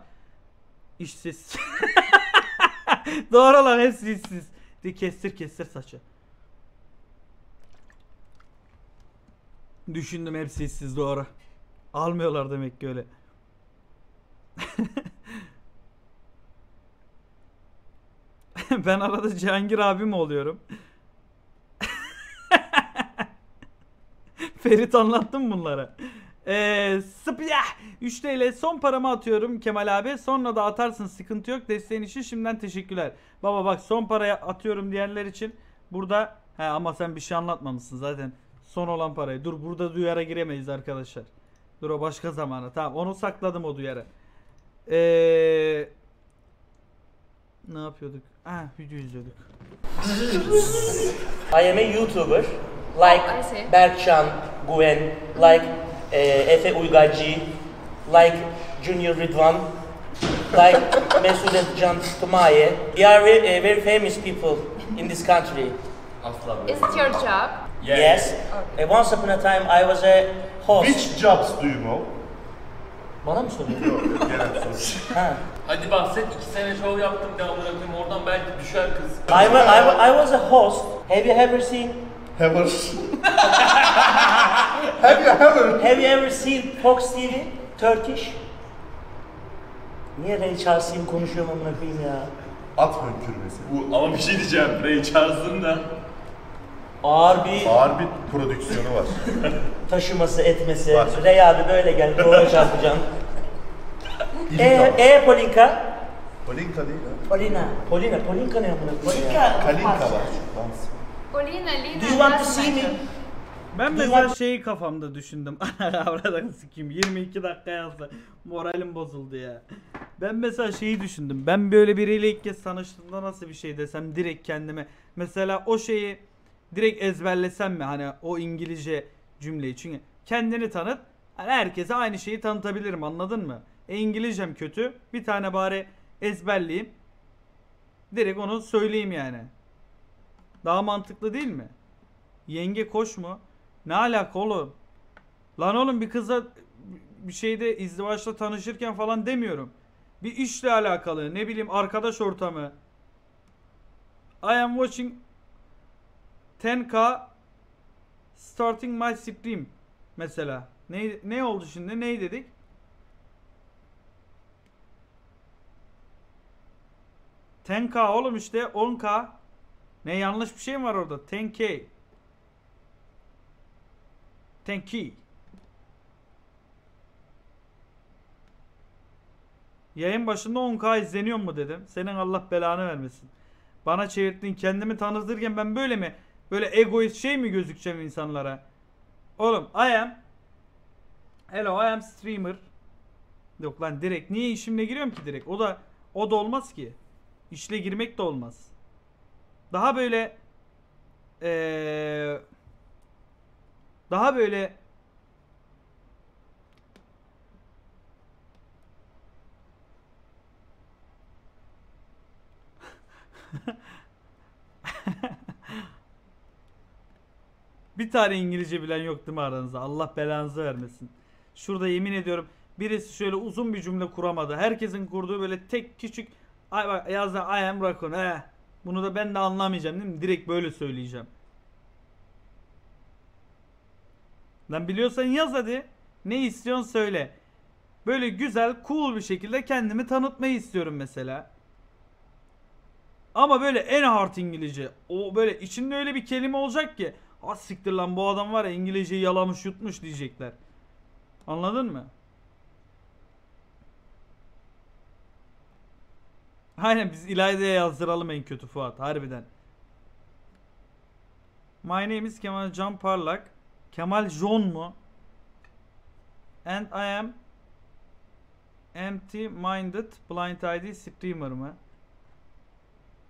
İşsiz. Doğru lan hepsi işsiz. De kestir kestir saçı. Düşündüm hepsi işsiz doğru. Almıyorlar demek ki öyle. ben arada Cihangir abi mi oluyorum? Ferit anlattım bunlara. Eee Spyah 3 TL son paramı atıyorum Kemal abi. Sonra da atarsın sıkıntı yok. Desteğin için şimdiden teşekkürler. Baba bak son paraya atıyorum diyenler için burada he ama sen bir şey anlatmamışsın zaten. Son olan parayı. Dur burada duyara giremeyiz arkadaşlar. Dur o başka zamana. Tamam onu sakladım o duyarı. Eee ne yapıyorduk? Ha video izliyorduk. I am a YouTuber. Like Oh. Berkcan, Gwen, like eh, Efe Uygarci, like Junior Ridvan, like Mesudet Can Tumaye. We are very, eh, very famous people in this country. Is it your job? Yes. Eh, once upon a time I was a host. Which jobs do you know? Bana mı soruyorsun? Genel soru. ha. Hadi bahset iki sene şov yaptım de amına koyayım oradan belki düşer kız. I, wa- I, wa- I was a host. Have you ever seen? Ever. Have you ever? Have you ever seen Fox TV? Turkish? Niye Ray Charles'ın konuşuyorum amına koyayım ya? At hönkürmesi. Bu, ama bir şey diyeceğim. Ray Charles'ın da Ağır bir Ağır bir prodüksiyonu var. taşıması etmesi. Var. Rey abi böyle gel duvara çarpacaksın. e, e Polinka. Polinka değil ha. Polina. Polina. Polinka ne amına koyayım? ya? Polika. Kalinka var. Dans. Polina, Lina, Do you want to see me? Ben mesela şeyi kafamda düşündüm. Avradan sikeyim 22 dakika yazdı. Moralim bozuldu ya. Ben mesela şeyi düşündüm. Ben böyle biriyle ilk kez tanıştığımda nasıl bir şey desem direkt kendime. Mesela o şeyi direkt ezberlesem mi hani o İngilizce cümleyi. Çünkü kendini tanıt. Hani herkese aynı şeyi tanıtabilirim anladın mı? E İngilizcem kötü. Bir tane bari ezberleyeyim. Direkt onu söyleyeyim yani. Daha mantıklı değil mi? Yenge koş mu? Ne alaka oğlum? Lan oğlum bir kızla bir şeyde izdivaçla tanışırken falan demiyorum. Bir işle alakalı ne bileyim arkadaş ortamı. I am watching 10k starting my stream mesela. Ne, ne oldu şimdi? Neyi dedik? Ten k oğlum işte 10k. Ne yanlış bir şey mi var orada? 10k. 10k. Yayın başında 10k izleniyor mu dedim. Senin Allah belanı vermesin. Bana çevirttin kendimi tanıtırken ben böyle mi? Böyle egoist şey mi gözükeceğim insanlara? Oğlum I am Hello I am streamer. Yok lan direkt niye işimle giriyorum ki direkt? O da o da olmaz ki. İşle girmek de olmaz. Daha böyle eee daha böyle Bir tane İngilizce bilen yok değil aranızda? Allah belanızı vermesin. Şurada yemin ediyorum birisi şöyle uzun bir cümle kuramadı. Herkesin kurduğu böyle tek küçük ay bak yazdı I am raccoon. He. Bunu da ben de anlamayacağım değil mi? Direkt böyle söyleyeceğim. Lan biliyorsan yaz hadi. Ne istiyorsun söyle. Böyle güzel, cool bir şekilde kendimi tanıtmayı istiyorum mesela. Ama böyle en hard İngilizce. O böyle içinde öyle bir kelime olacak ki. Ah siktir lan bu adam var ya İngilizceyi yalamış yutmuş diyecekler. Anladın mı? Aynen biz İlayda'ya yazdıralım en kötü Fuat harbiden. My name is Kemal Can Parlak. Kemal John mu? And I am empty minded blind ID streamer mı?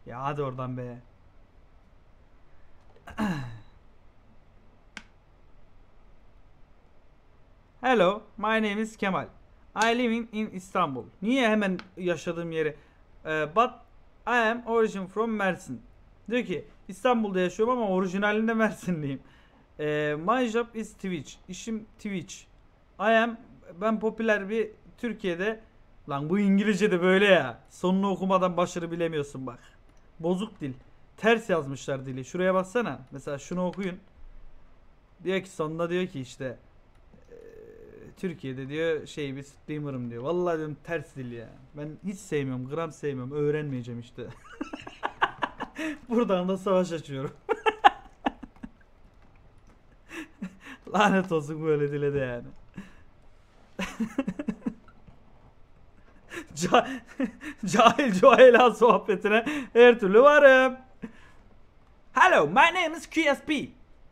Ya hadi oradan be. Hello, my name is Kemal. I live in, in Istanbul. Niye hemen yaşadığım yeri? Ee, but I am origin from Mersin. Diyor ki İstanbul'da yaşıyorum ama orijinalinde Mersinliyim. Ee, my job is Twitch. İşim Twitch. I am ben popüler bir Türkiye'de lan bu İngilizce de böyle ya. Sonunu okumadan başarı bilemiyorsun bak. Bozuk dil. Ters yazmışlar dili. Şuraya baksana. Mesela şunu okuyun. Diyor ki sonunda diyor ki işte Türkiye'de diyor şey bir streamer'ım diyor. Vallahi diyorum ters dil ya. Ben hiç sevmiyorum. Gram sevmiyorum. Öğrenmeyeceğim işte. Buradan da savaş açıyorum. Lanet olsun böyle dile de yani. Ca Cahil Cuhayla sohbetine her türlü varım. Hello, my name is QSP.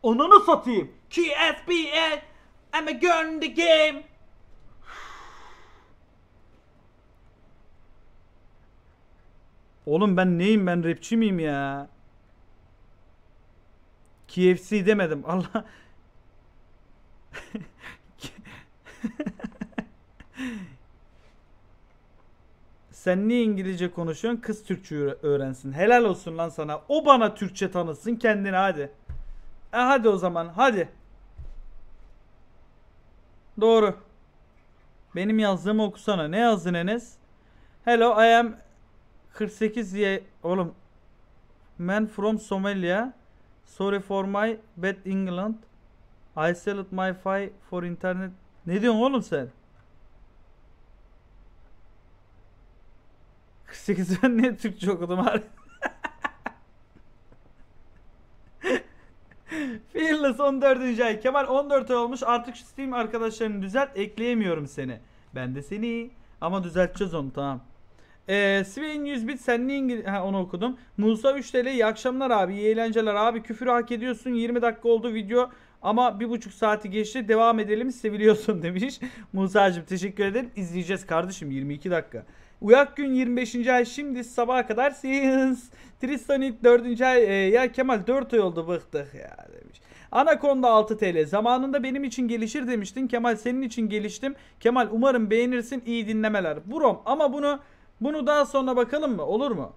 Onunu satayım. QSP and I'm a in the game. Oğlum ben neyim ben rapçi miyim ya? KFC demedim. Allah. Sen niye İngilizce konuşuyorsun? Kız Türkçe öğre- öğrensin. Helal olsun lan sana. O bana Türkçe tanısın kendini hadi. E hadi o zaman hadi. Doğru. Benim yazdığımı okusana. Ne yazdın Enes? Hello I am 48 diye oğlum man from Somalia sorry for my bad England I sell my fi for internet ne diyorsun oğlum sen 48 ben niye Türkçe okudum abi Fearless 14. ay. Kemal 14 ay olmuş. Artık şu Steam arkadaşlarını düzelt. Ekleyemiyorum seni. Ben de seni. Ama düzelteceğiz onu tamam. Ee, Sven 100 bit sen niye onu okudum. Musa 3 TL iyi akşamlar abi. iyi eğlenceler abi. Küfür hak ediyorsun. 20 dakika oldu video. Ama bir buçuk saati geçti. Devam edelim. Seviliyorsun demiş. Musa'cığım teşekkür ederim. İzleyeceğiz kardeşim 22 dakika. Uyak gün 25. ay şimdi sabaha kadar Sins. Tristanit 4. ay. e, ya Kemal 4 ay oldu bıktık ya demiş. Anaconda 6 TL. Zamanında benim için gelişir demiştin. Kemal senin için geliştim. Kemal umarım beğenirsin. İyi dinlemeler. Brom ama bunu bunu daha sonra bakalım mı? Olur mu?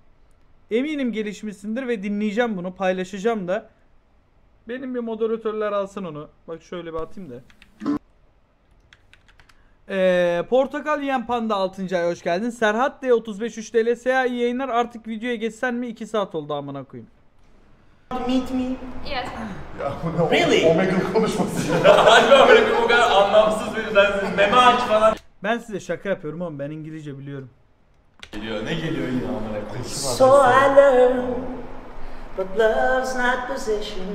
Eminim gelişmişsindir ve dinleyeceğim bunu. Paylaşacağım da. Benim bir moderatörler alsın onu. Bak şöyle bir atayım da. Ee, Portakal yiyen panda 6. ay hoş geldin. Serhat D 35 3 TL iyi yayınlar. Artık videoya geçsen mi? 2 saat oldu amına koyayım. Meet me. Yes. Ya bu ne Really? Omegle konuşması. Harbi böyle bir bu kadar anlamsız bir sensin. Meme aç falan. Ben size şaka yapıyorum ama ben İngilizce biliyorum. Geliyor ne geliyor yine amına koyayım. So I learned, but love's not possession.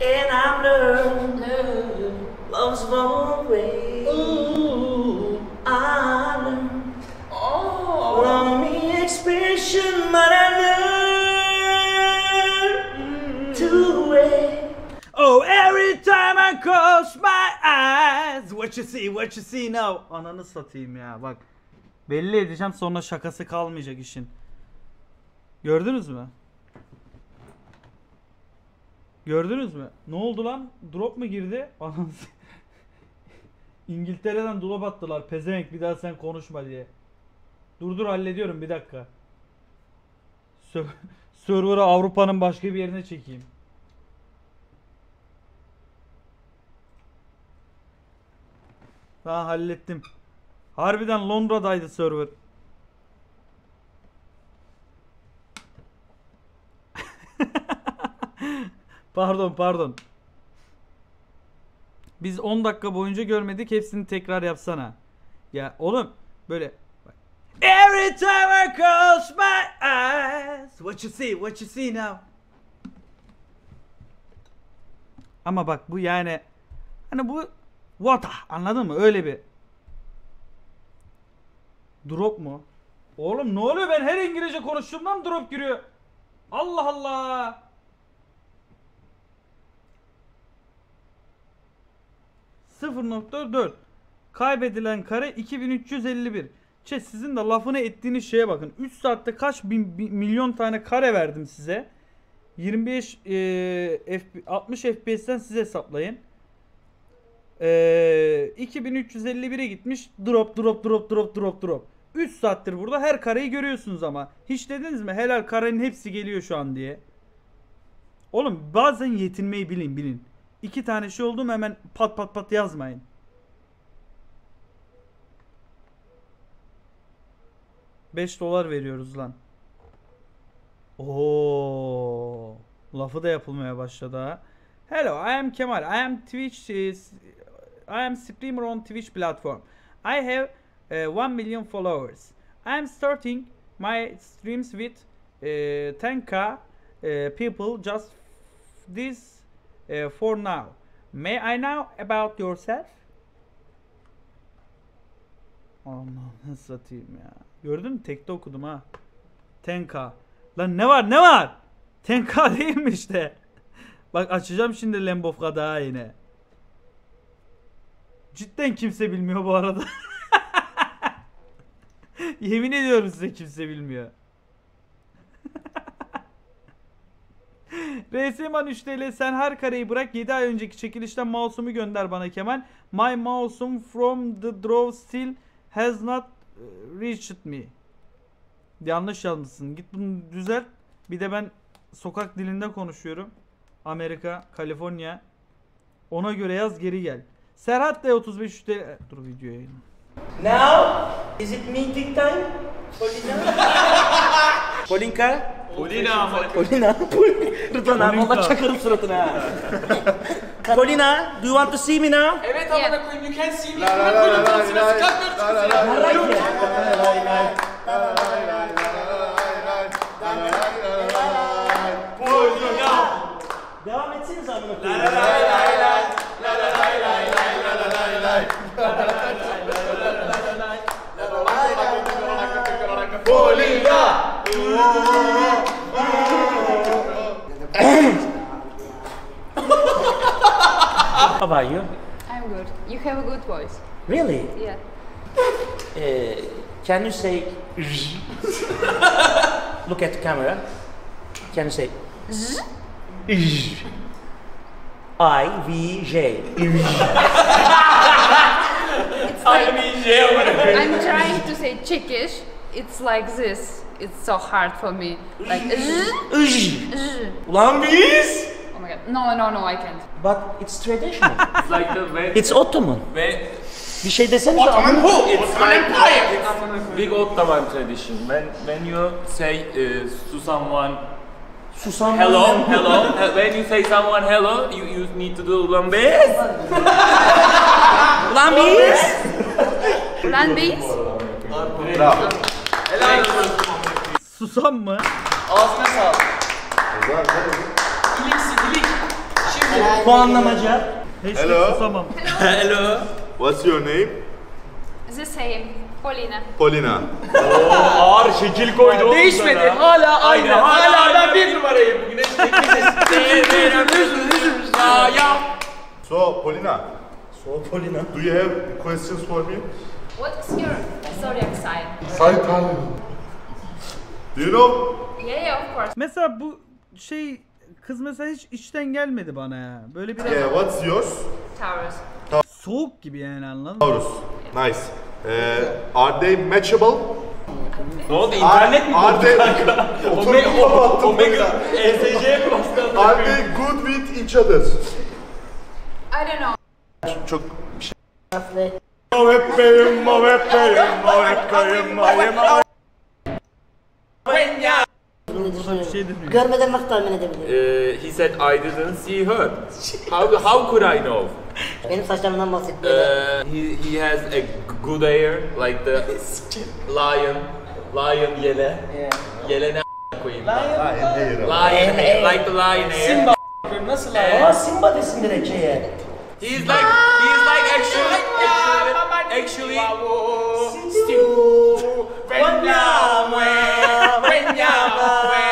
And I'm learned, love's one way. I learned, from me expression, but I learned to wait. Oh every time I close my eyes What you see what you see now Ananı satayım ya bak Belli edeceğim sonra şakası kalmayacak işin Gördünüz mü? Gördünüz mü? Ne oldu lan? Drop mu girdi? Ananı İngiltere'den drop attılar pezevenk bir daha sen konuşma diye Dur dur hallediyorum bir dakika Server'ı Avrupa'nın başka bir yerine çekeyim Tamam hallettim. Harbiden Londra'daydı server. pardon pardon. Biz 10 dakika boyunca görmedik. Hepsini tekrar yapsana. Ya oğlum böyle. Every time I close my eyes What you see what you see now Ama bak bu yani Hani bu What anladın mı? Öyle bir Drop mu? Oğlum ne oluyor ben her İngilizce konuştuğumdan drop giriyor. Allah Allah. .4 Kaybedilen kare 2351. Çe sizin de lafını ettiğiniz şeye bakın. 3 saatte kaç bin, bin- milyon tane kare verdim size. 25 e, F, 60 FPS'ten siz hesaplayın. Ee, 2351'e gitmiş. Drop drop drop drop drop drop. 3 saattir burada her kareyi görüyorsunuz ama. Hiç dediniz mi helal karenin hepsi geliyor şu an diye. Oğlum bazen yetinmeyi bilin bilin. İki tane şey oldu mu hemen pat pat pat yazmayın. Beş dolar veriyoruz lan. Oo, lafı da yapılmaya başladı ha. Hello, I am Kemal. I am Twitch. I am streamer on Twitch platform. I have uh, 1 million followers. I am starting my streams with uh, 10k uh, people just this uh, for now. May I know about yourself? Allah'ını satayım ya. Gördün mü? Tekte okudum ha. 10k. Lan ne var ne var? 10k değil mi işte? Bak açacağım şimdi Lambofka daha yine. Cidden kimse bilmiyor bu arada. Yemin ediyorum size kimse bilmiyor. RSMan 3 TL sen her kareyi bırak 7 ay önceki çekilişten mouse'umu gönder bana Kemal. My mouse'um from the draw still has not uh, reached me. Yanlış yazmışsın. Git bunu düzelt. Bir de ben sokak dilinde konuşuyorum. Amerika, Kaliforniya. Ona göre yaz geri gel. Serhat da 35 TL. Dur video yayın. Now is it meeting time? Polina. Polinka. Polina. Polina. Rıdvan abi valla çakarım suratına. Polina, do you want to see me now? Evet amına koyayım, you can see me. La la la la la la Devam etsiniz amına koyayım. How about you? I'm good. You have a good voice. Really? Yeah. Uh, can you say Look at the camera. Can you say I V J I'm trying to say Czechish. It's like this. It's so hard for me. Like Ulan biz! Oh my god. No, no, no, I can't. But it's traditional. It's like the way... It's Ottoman. Ve Bir şey desene de Ottoman ama- who? It's like it's big Ottoman tradition. When when you say uh, to someone someone hello, hello. hello, uh, when you say someone hello, you, you need to do ulan biz. Ulan biz! Ulan biz? Bravo. Susam mı? Ağzına sağlık. İliksi dilik. Şimdi Puanlamaca. Hiç Hello. susamam. Hello. What's your name? The same. Polina. Polina. Ağır şekil koydu oğlum değişmedi. sana. Hala aynı. Hala, aynı. ben bir numarayım. Bugün So, Polina, So Polina. do you have questions for me? What is your zodiac sign? Saytan. Do you know? Yeah, yeah, of course. Mesela bu şey kız mesela hiç içten gelmedi bana ya. Böyle biraz Yeah, what's yours? Taurus. soğuk gibi yani anladın mı? Taurus. Nice. Uh, are they matchable? Ne oldu internet mi Are they... Omega, Oturumu kapattım Omega, burada. ESC'ye mi bastın? Are they good with each other? I don't know. Çok... Bir şey demiyor. Görmeden nasıl tahmin edebilirim? Uh, he said I didn't see her. How how could I know? Benim saçlarımdan bahsetti. Uh, he he has a good hair like the lion, lion yele, yele ne koyayım? Lion hair. Lion hair, like the lion hair. Simba nasıl lan? Aa Simba desin direkt şeye. He's like he's like actually actually actually Steve. Venyawe,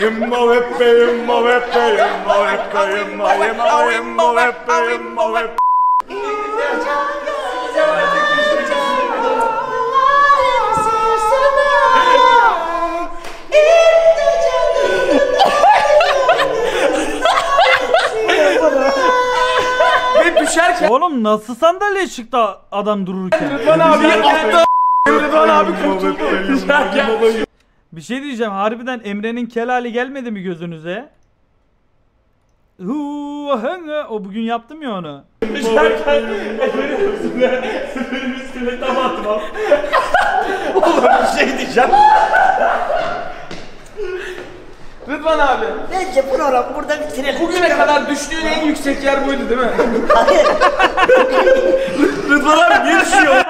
Immo veppe, immo veppe, immo veppe, immo, immo, immo veppe, immo veppe. Ve düşerken Oğlum nasıl sandalye çıktı adam dururken? Rıdvan abi attı. Rıdvan abi kurtuldu. Düşerken. Bir şey diyeceğim harbiden Emre'nin kel hali gelmedi mi gözünüze? O bugün yaptım ya onu. Efe'nin üstüne tam atmam. Oğlum bir şey diyeceğim. Rıdvan abi. Bence programı burada bitirelim. Bugüne kadar düştüğün en yüksek yer buydu değil mi? Hayır. Rıdvan abi niye düşüyor?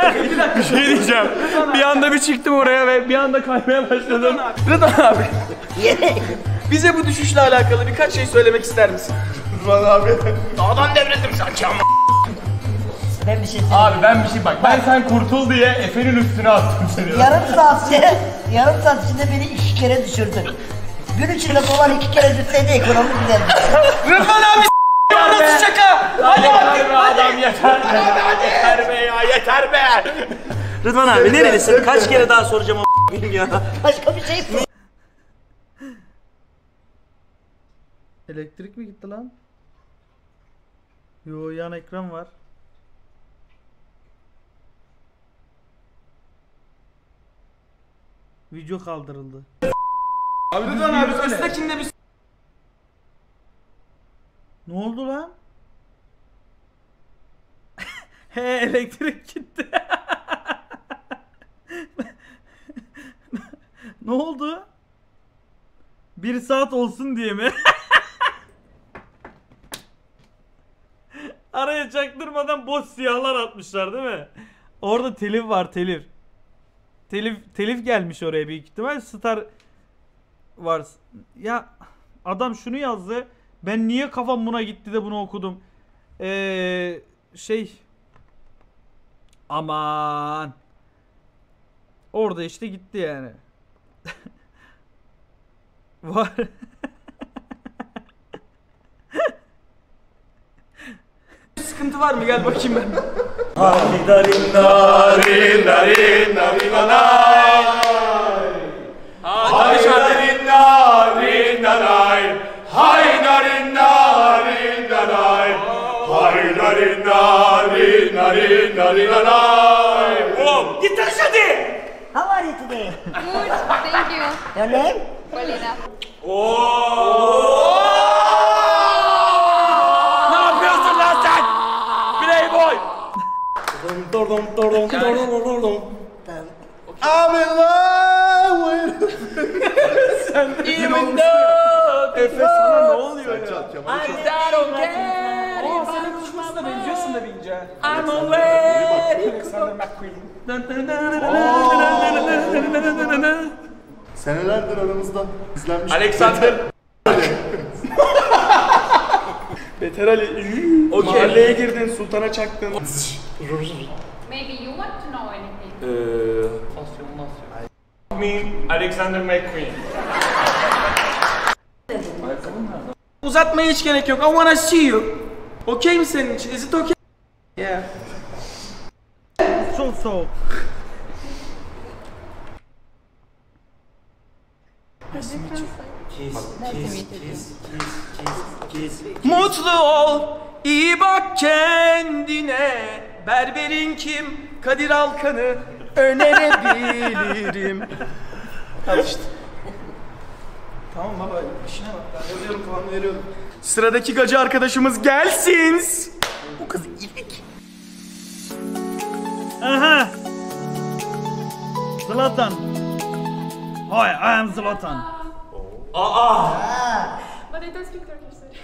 bir şey diyeceğim. Bir anda bir çıktım oraya ve bir anda kaymaya başladım. Rıdvan abi. Bize bu düşüşle alakalı birkaç şey söylemek ister misin? Rıdvan abi. Dağdan devrettim sanki ama. Ben bir şey Abi ben bir şey bak. Ben sen kurtul diye Efe'nin üstüne attım seni. Yarım saat içinde, yarım saat içinde beni iki kere düşürdün. Gün içinde dolar iki kere düşseydi ekonomi güzeldi. Rıdvan abi nasıl şaka? Hadi Yeter be adam yeter be. Yeter be ya yeter be. Rıdvan abi nerelisin? Kaç kere daha soracağım o ya. Başka bir şey sor. Elektrik mi gitti lan? Yo yan ekran var. Video kaldırıldı. Abi Rıdvan abi Öztekin'de bir Ne oldu lan? He elektrik gitti. ne oldu? Bir saat olsun diye mi? Araya çaktırmadan boş siyahlar atmışlar değil mi? Orada telif var telif. Telif telif gelmiş oraya büyük ihtimal. Star var. Ya adam şunu yazdı. Ben niye kafam buna gitti de bunu okudum. Ee, şey aman orada işte gitti yani. var. Sıkıntı var mı? Gel bakayım ben. Darin narin narin narin nanay. Hay narin nanay. Hay narin narin nanay. Hay narin narin narin narin nanay. Wow. Git tanış hadi. How are you today? Good, thank you. Your name? Polina. Ne yapıyorsun lan sen? Playboy. Dordom dordom dordom dordom. I'm in love with Sen even though Efe sana ne oluyor ya? I don't care Aa senin kuşmasına benziyorsun da bince. I'm away Alexander McQueen. Senelerdir aramızda izlenmiş. Alexander. Beter Ali. Okey. Mahalleye girdin, sultana çaktın. Maybe you want to know anything. Eee... Alexander McQueen. Uzatmaya hiç gerek yok. I wanna see you. Okey mi senin için? Is it okay? Yeah. Kiss, kiss. Mutlu ol, iyi bak kendine. Berberin kim? Kadir Alkan'ı önerebilirim. Al işte. Tamam baba, işine bak. Ben yazıyorum falan veriyorum. Sıradaki gacı arkadaşımız gelsin. Bu kız iyilik. Aha. Zlatan. Hi, I am Zlatan. But I don't speak Turkish.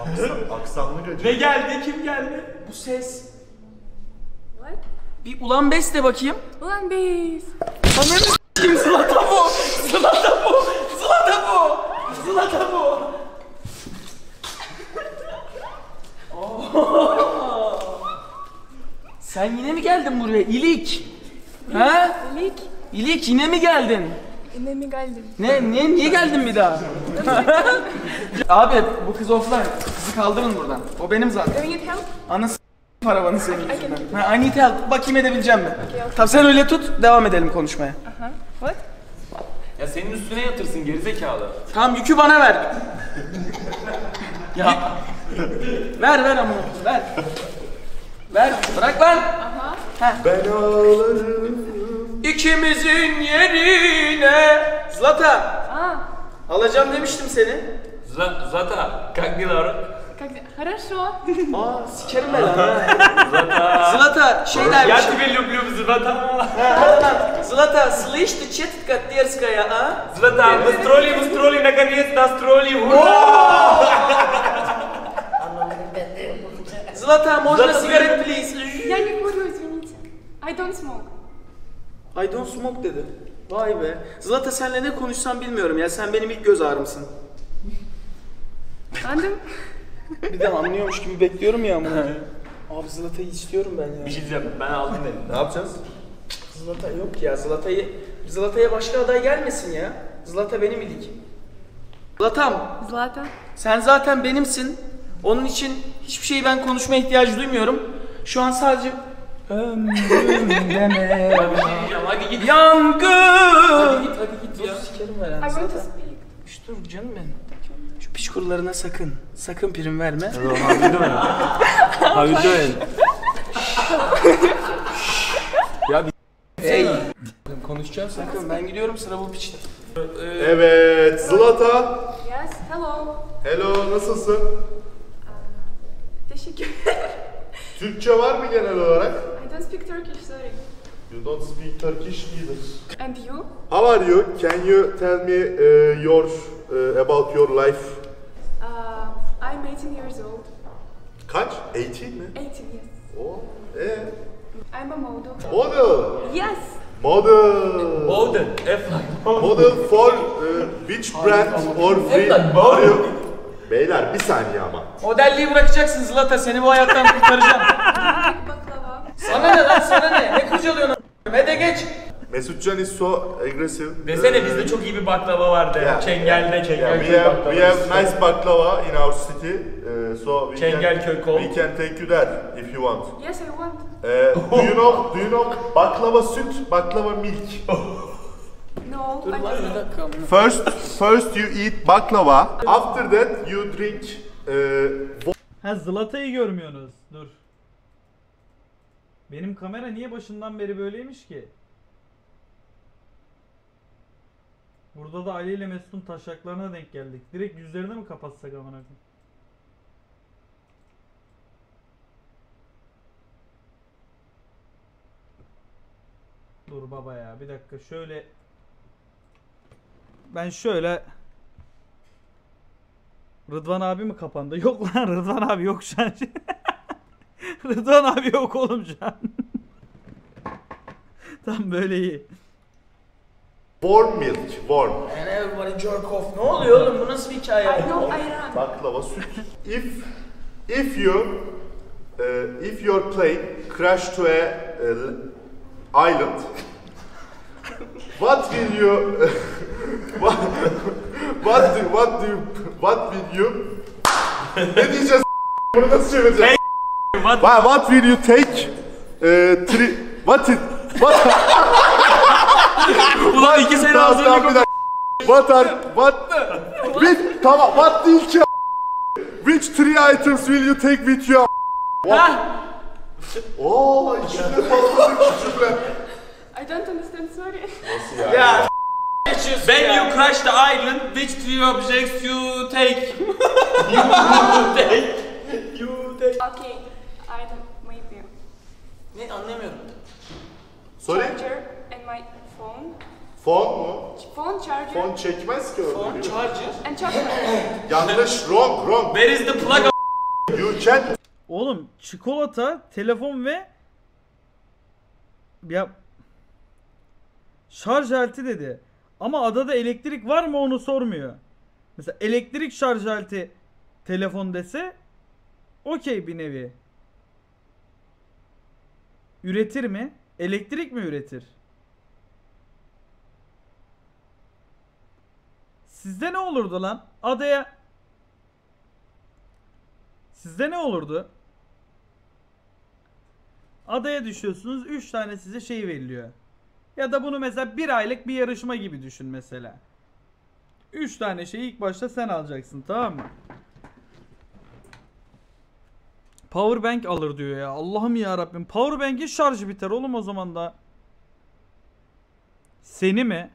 Aksan, aksanlı gacı. Ne geldi? Kim geldi? Bu ses. What? Bir ulan bes de bakayım. Ulan biz. Ananı kim Zlatan bu? Zlatan bu. Zlatan bu. Zlatan bu. Sen yine mi geldin buraya? İlik. Ha? İlik. İlik yine mi geldin? Yine mi geldin? Ne, niye, niye geldin bir daha? Abi bu kız offline. Kızı kaldırın buradan. O benim zaten. Do you need help? Anası paravanı senin yüzünden. Ha, I need help. Bakayım edebileceğim mi? Tamam sen öyle tut. Devam edelim konuşmaya. Aha. What? Ya senin üstüne yatırsın gerizekalı. Tamam yükü bana ver. ya. ver ver ama ver. Ver bırak lan. Aha. Heh. Ben ağlarım. İkimizin yerine Zlatan. Aa. Alacağım demiştim seni. Z Zlatan kalk bir как... Хорошо. Aa sikerim ben lan. ha. Zlata şey Я dermiş. тебя люблю, Злата. Злата, слышь, ты четко дерзкая, а? Злата, мы строили, мы строили, наконец-то строили. Ура! Zlata, можно Zlata, сигарет, please? Я не курю, извините. I don't smoke. I don't smoke dedi. Vay be. Zlata senle ne konuşsam bilmiyorum ya. Sen benim ilk göz ağrımsın. Anladım. Bir de anlıyormuş gibi bekliyorum ya ama. Abi Zlata'yı istiyorum ben ya. Bir şey diyeceğim, ben aldım dedim. Ne yapacağız? Zlata yok ya. Zlata'yı Zlata'ya başka aday gelmesin ya. Zlata benim ilik. Zlatam, Zlata. sen zaten benimsin. Onun için hiçbir şeyi ben konuşmaya ihtiyacı duymuyorum. Şu an sadece ömrüm deme. Hadi git. Yangın. Hadi git, hadi git ya. Sikerim ben I yani want to Zlata. speak. Şş, dur canım benim. Şu piç kurularına sakın. Sakın prim verme. How you doing? ya bir Hey. konuşacağız. Sakın ben gidiyorum sıra bu piçte. Evet, Zlata. Yes, hello. Hello, nasılsın? Teşekkür. Türkçe var mı genel olarak? I don't speak Turkish, sorry. You don't speak Turkish either. And you? How are you? Can you tell me uh, your uh, about your life? Uh, I'm 18 years old. Kaç? 18 mi? 18, yes. O. E. I'm a model. Model. Yes. Model. Bowden. F Model for uh, which brand or free are you? Beyler bir saniye ama. Modelliği bırakacaksın Zlata seni bu hayattan kurtaracağım. sana ne lan sana ne? Ne kurcalıyorsun? Hadi geç. Mesutcan is so aggressive. Desene bizde çok iyi bir baklava vardı. Yeah. Çengel'de Yeah, Çengelköy we have, we have nice baklava in our city, uh, so we Çengelköy can, kol. we can take you there if you want. Yes, I want. Uh, do you know, do you know baklava süt, baklava milk? No, I don't know. First, first you eat baklava. After that you drink uh, Ha Zlata'yı görmüyorsunuz. Dur. Benim kamera niye başından beri böyleymiş ki? Burada da Ali ile Mesut'un taşaklarına denk geldik. Direkt yüzlerini mi kapatsak amına koyayım? Dur baba ya bir dakika şöyle ben şöyle Rıdvan abi mi kapandı? Yok lan Rıdvan abi yok şu an. Rıdvan abi yok oğlum şu an. Tam böyle iyi. Warm milk, warm. And everybody jerk off. Ne oluyor oğlum? Bu nasıl bir hikaye? Baklava süt. If if you uh, if your plane crash to a uh, island, what will you what what do, what do you, what will you ne diyeceğiz bunu nasıl çevireceğiz? What, what will you take uh, three, what it, what Ulan iki sene Tamam, tamam, hazırlık bir dakika. What are what with tamam what değil ki Which three items will you take with you? What? Oo içinde patladık küçükler. I don't understand, sorry. yani? Ya When you crash the island, which three objects you take? you take. You take. Okay, I don't, maybe. Ne anlamıyorum. Sorry? Charger and my phone. Fon mu? Phone charger. Fon çekmez ki öyle. Phone değil mi? charger. And charger. Yanlış, wrong, wrong. Where is the plug? You can Oğlum çikolata, telefon ve ya şarj aleti dedi. Ama adada elektrik var mı onu sormuyor. Mesela elektrik şarj aleti telefon dese okey bir nevi. Üretir mi? Elektrik mi üretir? Sizde ne olurdu lan? Adaya Sizde ne olurdu? Adaya düşüyorsunuz 3 tane size şey veriliyor. Ya da bunu mesela bir aylık bir yarışma gibi düşün mesela. 3 tane şeyi ilk başta sen alacaksın tamam mı? Powerbank alır diyor ya. Allah'ım ya Rabbim. Powerbank'in şarjı biter oğlum o zaman da. Seni mi?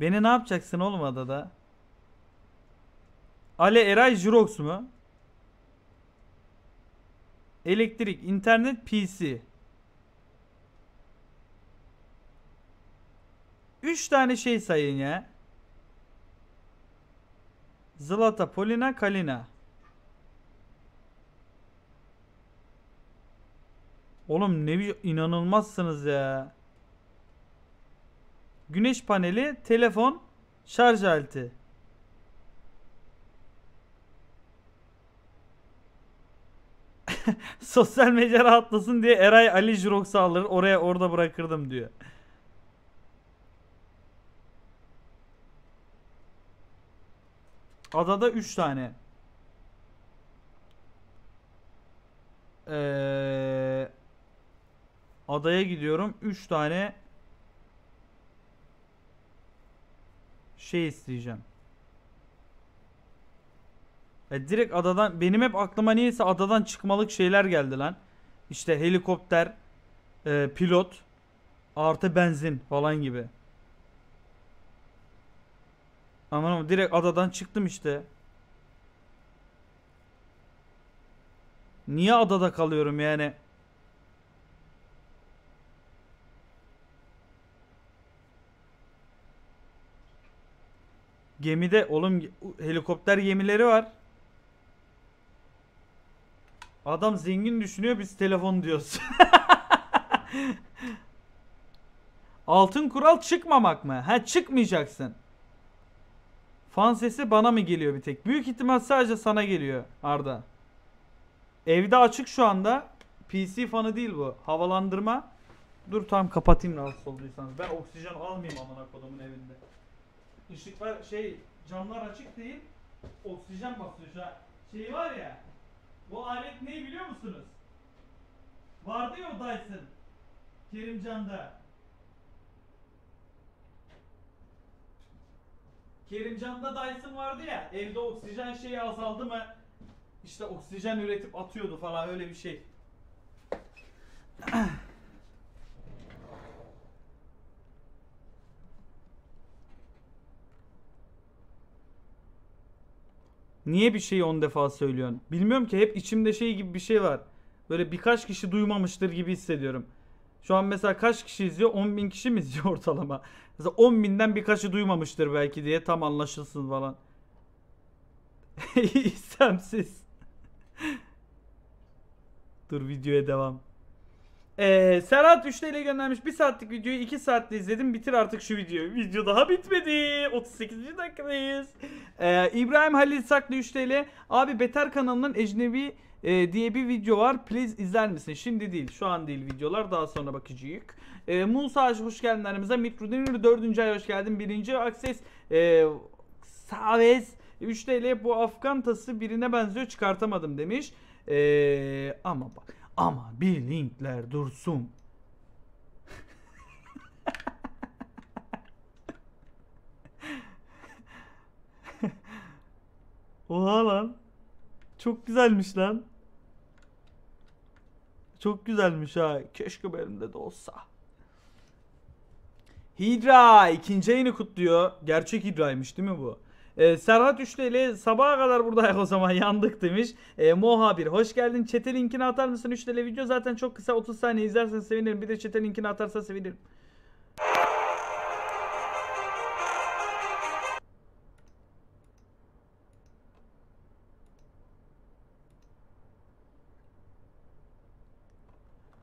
Beni ne yapacaksın oğlum adada? Ale Eray Jirox mu? Elektrik, internet, PC. 3 tane şey sayın ya. Zlata, Polina, Kalina. Oğlum ne inanılmazsınız ya. Güneş paneli, telefon, şarj aleti. Sosyal medya rahatlasın diye Eray Ali Jirox'u alır oraya orada bırakırdım diyor. Adada 3 tane. Ee, adaya gidiyorum. 3 tane şey isteyeceğim. Ya direkt adadan benim hep aklıma niyeyse adadan çıkmalık şeyler geldi lan. İşte helikopter, e, pilot, artı benzin falan gibi. Aman aman direkt adadan çıktım işte. Niye adada kalıyorum yani? Gemide oğlum helikopter gemileri var. Adam zengin düşünüyor biz telefon diyoruz. Altın kural çıkmamak mı? Ha çıkmayacaksın. Fan sesi bana mı geliyor bir tek? Büyük ihtimal sadece sana geliyor Arda. Evde açık şu anda. PC fanı değil bu. Havalandırma. Dur tam kapatayım rahatsız olduysanız. Ben oksijen almayayım amına kodumun evinde. Işıklar şey camlar açık değil. Oksijen basıyor şu. Şey var ya. Bu alet ne biliyor musunuz? Vardı ya o Dyson. Kerimcan'da. Kerimcan'da Dyson vardı ya. Evde oksijen şeyi azaldı mı? İşte oksijen üretip atıyordu falan öyle bir şey. Niye bir şeyi 10 defa söylüyorsun? Bilmiyorum ki hep içimde şey gibi bir şey var. Böyle birkaç kişi duymamıştır gibi hissediyorum. Şu an mesela kaç kişi izliyor? 10 bin kişi mi izliyor ortalama? Mesela 10 binden birkaçı duymamıştır belki diye tam anlaşılsın falan. İstemsiz. Dur videoya devam. Ee, Serhat 3 TL göndermiş. 1 saatlik videoyu 2 saatte izledim. Bitir artık şu videoyu. Video daha bitmedi. 38. dakikadayız. Ee, İbrahim Halil Saklı 3 TL. Abi Beter kanalının ecnebi e, diye bir video var. Please izler misin? Şimdi değil. Şu an değil videolar. Daha sonra bakacağız. Ee, Musa Ağacı hoş geldin aramıza. Mitrudinir 4. ay hoş geldin. 1. Akses e, Savez 3 TL bu Afgan tası birine benziyor çıkartamadım demiş. Ee, ama bak ama bir linkler dursun. Oha lan. Çok güzelmiş lan. Çok güzelmiş ha. Keşke benim de olsa. Hidra ikinci ayını kutluyor. Gerçek Hidra'ymış değil mi bu? Ee, Serhat 3 TL sabaha kadar buradayız o zaman yandık demiş. Ee, Moha 1 hoş geldin. Çete linkini atar mısın? 3 TL video zaten çok kısa 30 saniye izlersen sevinirim. Bir de çete linkini atarsa sevinirim.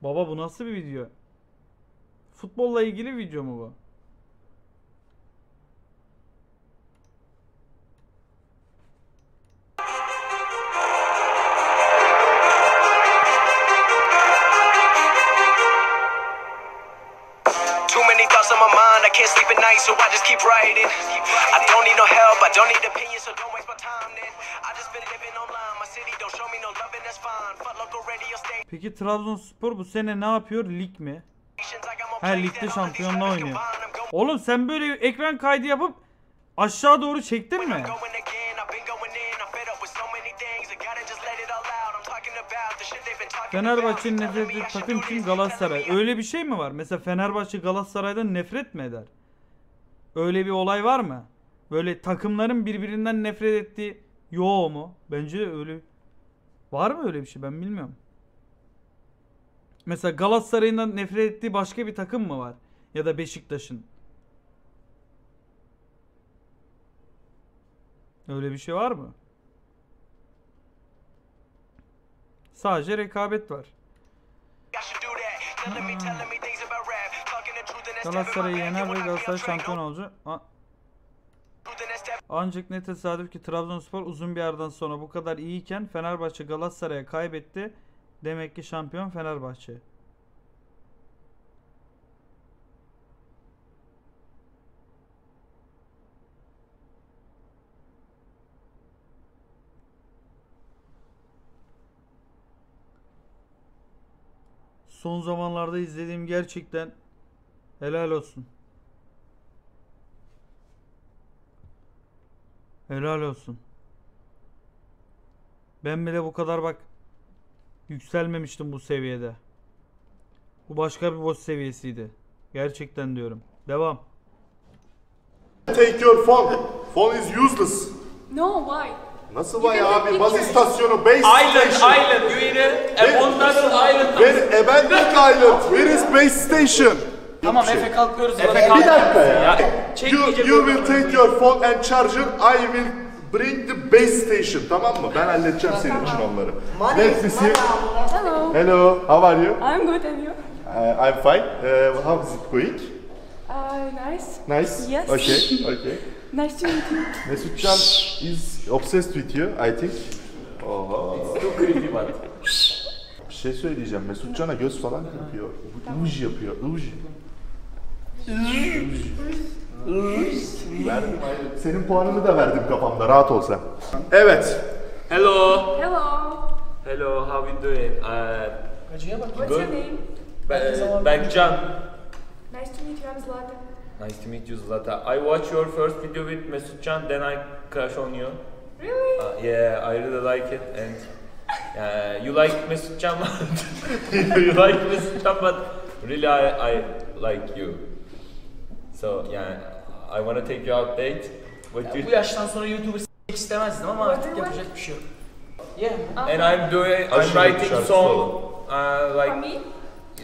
Baba bu nasıl bir video? Futbolla ilgili video mu bu? Night, so I just keep writing. I don't need no help, I don't need opinions, so don't waste my time then. I just been living online, my city don't show me no love, and that's fine. Fuck local radio stations. Peki Trabzonspor bu sene ne yapıyor? Lig mi? Ha ligde şampiyonla oynuyor. Oğlum sen böyle ekran kaydı yapıp aşağı doğru çektin mi? Fenerbahçe'nin nefret ettiği takım kim? Galatasaray. Öyle bir şey mi var? Mesela Fenerbahçe Galatasaray'dan nefret mi eder? Öyle bir olay var mı? Böyle takımların birbirinden nefret ettiği yo mu? Bence öyle var mı öyle bir şey ben bilmiyorum. Mesela Galatasaray'ın nefret ettiği başka bir takım mı var? Ya da Beşiktaş'ın. Öyle bir şey var mı? Sadece rekabet var. Galatasaray'ı yener ve Galatasaray şampiyon olacak. A- Ancak ne tesadüf ki Trabzonspor uzun bir aradan sonra bu kadar iyiyken Fenerbahçe Galatasaray'a kaybetti. Demek ki şampiyon Fenerbahçe. Son zamanlarda izlediğim gerçekten helal olsun. Helal olsun. Ben bile bu kadar bak yükselmemiştim bu seviyede. Bu başka bir boss seviyesiydi. Gerçekten diyorum. Devam. Take your phone. Phone is useless. No, why? Nasıl vay abi? Baz istasyonu, base Island, station. island. You in a abandoned island. Where, abandoned island. Where is base station? Tamam bir Efe şey. kalkıyoruz. Bir buraya. dakika ya. Çek You, you will take your phone and charger. I will bring the base station. Tamam mı? Ben halledeceğim senin için onları. Let's see. Hello. Hello. How are you? I'm good and you? Uh, I'm fine. Uh, how is it going? Uh, nice. Nice. Yes. Okay. Okay. Nice to meet you. Mesutcan is obsessed with you, I think. Oha. Too creepy but. Bir şey söyleyeceğim. Mesutcan'a göz falan yapıyor. Uj yapıyor. Uj. Verdim. Senin puanını da verdim kafamda. Rahat ol sen. Evet. Hello. Hello. Hello, how you doing? Uh, What's your name? Ba- Berkcan. Nice to meet you. I'm Zlatan. Nice to meet you, Zlata. I watched your first video with Mesutcan, then I crush on you. Really? Uh, yeah, I really like it, and uh, you like Mesutcan, you like Mesutcan, but really I, I like you. So yeah, I want to take you out date. What you Bu yaştan sonra YouTube'u s**mek istemezdim ama artık yapacak bir şey yok. Yeah. and I'm doing, I'm Aşırı writing song, uh, For like me?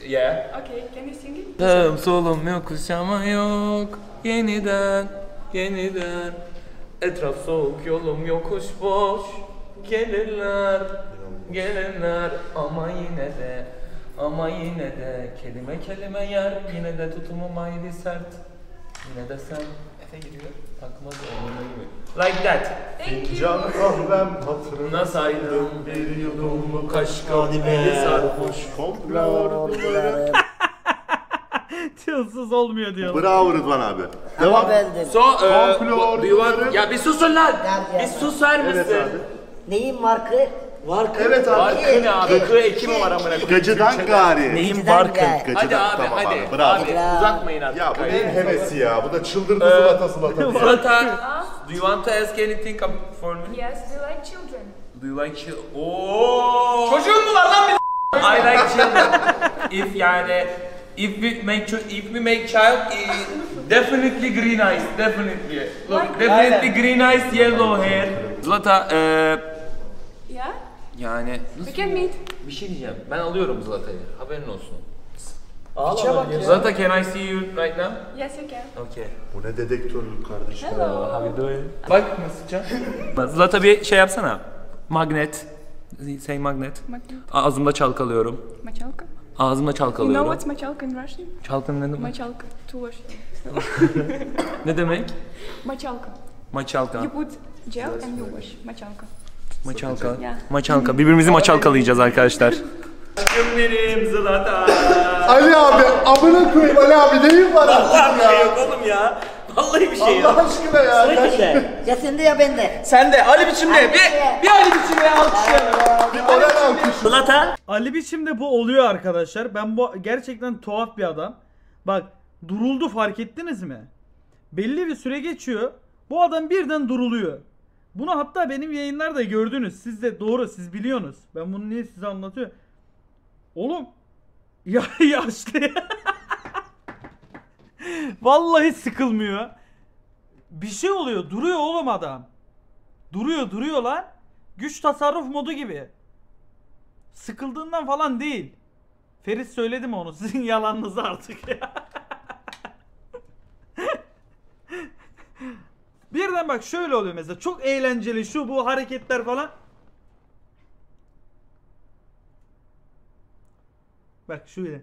yeah. Okay, can you sing it? Sağım solum yokuş ama yok Yeniden, yeniden Etraf soğuk yolum yokuş boş Gelirler, gelirler Ama yine de, ama yine de Kelime kelime yer Yine de tutumum ayrı sert Yine de sen Efe giriyor Takmaz onunla gibi Like that Fincan kahvem hatırına Nasıl ayrıldım bir yudum be. Beni sarhoş Komplar. Tılsız olmuyor diyor. Bravo Rıdvan abi. Devam. So, uh, Komplo do you want... orduları. Ya bir susun lan! Gel, Bir gel. mısın? Evet abi. Neyin markı? Markı. Evet abi. Barkı ne abi? Kı eki mi var amına koyayım? Gacıdan gari. Neyin gari. Gacıdan. Hadi abi tamam hadi. Abi, bravo. Abi uzatmayın artık. Ya bu neyin hevesi ya? Bu da çıldırdı zılata zılata. Zlata, do you want to ask anything for me? Yes. Do you like children? Do you like chill? Oo! Çocuğun mu var lan bir I like children. if yani if we make if we make child definitely green eyes definitely look definitely green eyes yellow hair Zlata eh, Yeah. Yani We can meet. bir şey diyeceğim ben alıyorum Zlata'yı haberin olsun Ağla bak ya. Zlata can I see you right now? Yes, you can. Okay. Bu ne dedektörlük kardeşim. Hello. Bak nasıl Zlata bir şey yapsana. Magnet. Say magnet. Magnet. Ağzımda çalkalıyorum. Machalka. Ağzımda You know çalkalıyorum. what's machalka in Russian? Çalkın ne demek? Machalka. To wash. Ne demek? Machalka. Maçalka. You put gel and you wash. Machalka. Maçalka. Yeah. Maçalka. Birbirimizi maçalkalayacağız arkadaşlar. Aşkım benim Zlata. Ali abi amına koyayım Ali abi neyin var artık Bir şey ya? yok oğlum ya. Vallahi bir şey Allah yok. aşkına ya. Sıra kimde? Ya sende ya bende. Sen de Ali biçimde bir, bir Ali biçimde alkışlayalım. Bir moral alkış. Zlata. Ali biçimde bu oluyor arkadaşlar. Ben bu gerçekten tuhaf bir adam. Bak duruldu fark ettiniz mi? Belli bir süre geçiyor. Bu adam birden duruluyor. Bunu hatta benim yayınlarda gördünüz. Siz de doğru siz biliyorsunuz. Ben bunu niye size anlatıyorum? Oğlum ya yaşlı. Vallahi sıkılmıyor. Bir şey oluyor. Duruyor oğlum adam. Duruyor duruyor lan. Güç tasarruf modu gibi. Sıkıldığından falan değil. Ferit söyledi mi onu? Sizin yalanınız artık ya. Birden bak şöyle oluyor mesela. Çok eğlenceli şu bu hareketler falan. Bak şöyle.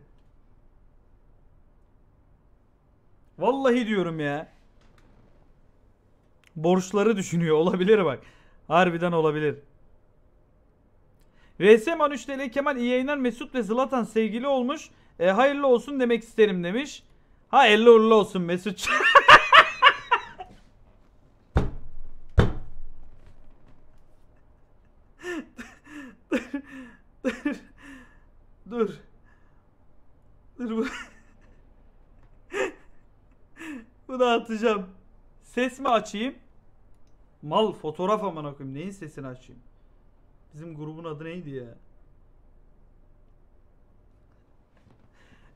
Vallahi diyorum ya. Borçları düşünüyor. Olabilir bak. Harbiden olabilir. RSM 13 TL Kemal iyi yayınlar Mesut ve Zlatan sevgili olmuş. E, hayırlı olsun demek isterim demiş. Ha 50 uğurlu olsun Mesut. Dur. Dur bu. Bunu atacağım. Ses mi açayım? Mal fotoğraf amına koyayım. Neyin sesini açayım? Bizim grubun adı neydi ya?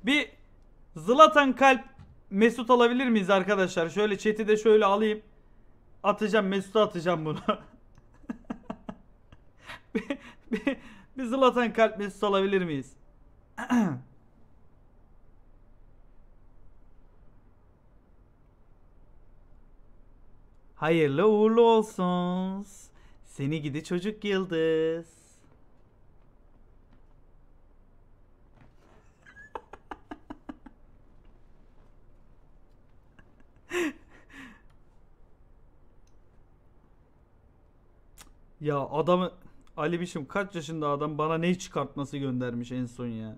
Bir Zlatan kalp Mesut alabilir miyiz arkadaşlar? Şöyle chat'i de şöyle alayım. Atacağım Mesut'a atacağım bunu. bir, bir, bir Zlatan kalp Mesut alabilir miyiz? Hayırlı uğurlu olsun. Seni gidi çocuk yıldız. Ya adamı Ali Biçim kaç yaşında adam bana ne çıkartması göndermiş en son ya.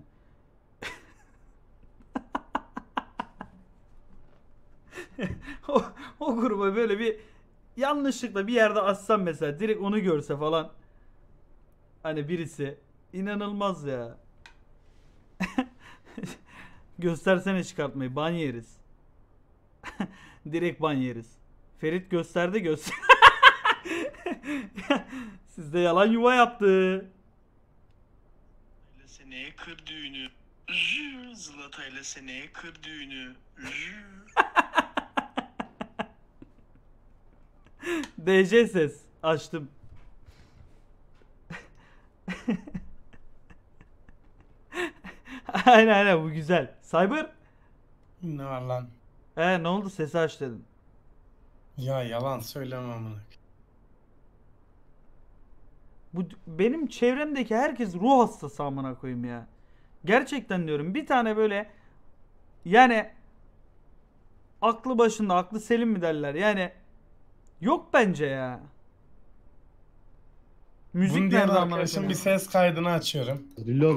o, o gruba böyle bir yanlışlıkla bir yerde açsam mesela direkt onu görse falan hani birisi inanılmaz ya. Göstersene çıkartmayı ban yeriz. direkt ban yeriz. Ferit gösterdi göster. Sizde yalan yuva yaptı. seneye kır düğünü. Zlata'yla seneye kır düğünü. DC ses açtım. aynen aynen bu güzel. Cyber? Ne var lan? He ne oldu sesi aç dedim. Ya yalan söyleme amına. Bu benim çevremdeki herkes ruh hastası amına koyayım ya. Gerçekten diyorum bir tane böyle yani aklı başında aklı selim mi derler yani yok bence ya. Müzik Bunu nerede amına koyayım? bir ses kaydını açıyorum.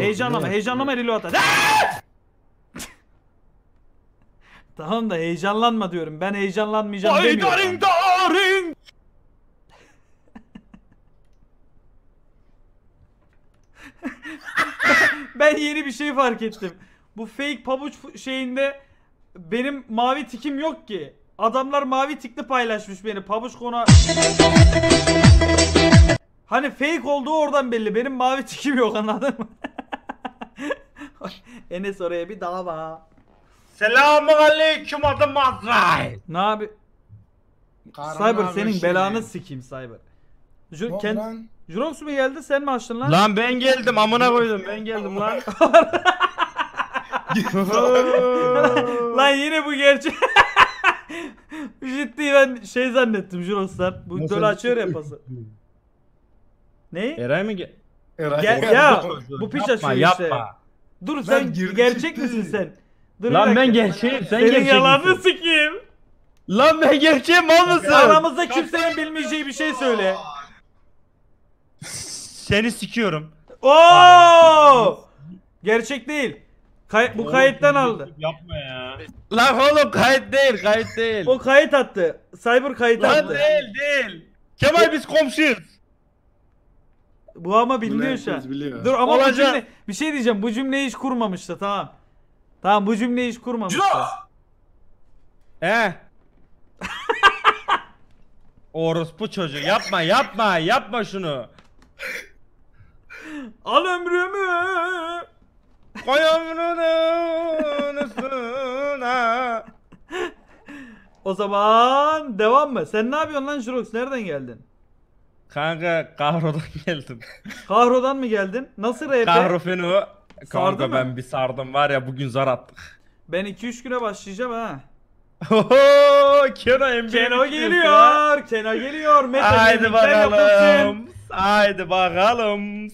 Heyecanlama heyecanlama reload at. tamam da heyecanlanma diyorum. Ben heyecanlanmayacağım demiyorum. Ben yeni bir şey fark ettim. Bu fake pabuç şeyinde benim mavi tikim yok ki. Adamlar mavi tikli paylaşmış beni pabuç konu. Hani fake olduğu oradan belli. Benim mavi tikim yok anladın mı? Enes oraya bir dava. Selamun aleyküm adım Azrail. Ne abi? Cyber senin şey belanı sikeyim Cyber. Oldu kend-? Jurox mu geldi sen mi açtın lan? Lan ben geldim amına koydum ben geldim lan. lan yine bu gerçek. Ciddi ben şey zannettim Jurox'tan. Bu böyle açıyor ya pası. Ne? Eray mı gel? Gel, ya bu piç Yapma, açıyor işte. yapma. Dur sen girdi gerçek çıktı. misin sen? Dur bir Lan ben dakika. gerçeğim, sen Senin gerçek yalanını misin? sikeyim. Lan ben gerçeğim mal mısın? Aramızda kimsenin bilmeyeceği bir şey söyle. Seni sikiyorum. Oo! Gerçek değil. Kay- bu kayıttan aldı. Yapma ya. Lan oğlum kayıt değil kayıt değil. O kayıt attı. Cyber kayıt Lan attı. değil değil. Kemal biz komşuyuz. Bu ama herkes şu an. biliyor. Dur ama bu Olacak. cümle bir şey diyeceğim. Bu cümleyi hiç kurmamıştı tamam. Tamam bu cümleyi hiç kurmamıştı. He. Orospu çocuğu yapma yapma yapma şunu. Al ömrümü. Koy ömrünün üstüne. O zaman devam mı? Sen ne yapıyorsun lan Jurox? Nereden geldin? Kanka Kahro'dan geldim. Kahro'dan mı geldin? Nasıl RP? Kahro. Sardı Kanka mı? ben bir sardım var ya bugün zar attık. Ben 2-3 güne başlayacağım ha. Oho Keno NBA Keno geliyor. Keno geliyor. Meta Haydi bakalım. yapılsın. Haydi bakalım.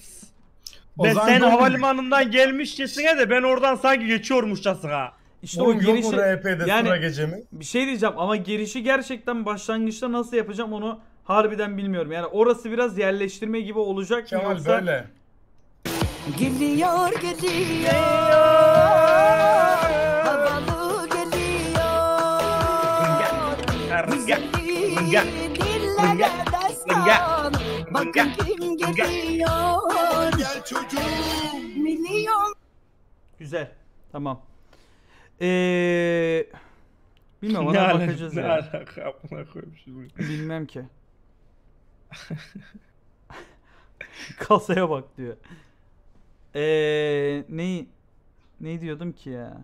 Zaman sen yok mu? havalimanından gelmişçesine de ben oradan sanki geçiyormuşçasına. İşte Oğlum o yok mu girişi RP'de sıra gece mi? bir şey diyeceğim ama girişi gerçekten başlangıçta nasıl yapacağım onu harbiden bilmiyorum. Yani orası biraz yerleştirme gibi olacak mı Kemal yoksa böyle. Geliyor geliyor Havalı geliyor Güzelliği dillere destan Bakın kim geliyor Gel çocuğum Milyon güzel. Tamam. Ee, bilmiyorum Ne ona alaka- bakacağız ne ya. alaka amına koymuşuz bunu. Bilmem ki. Kasaya bak diyor. Ee, ne ne diyordum ki ya?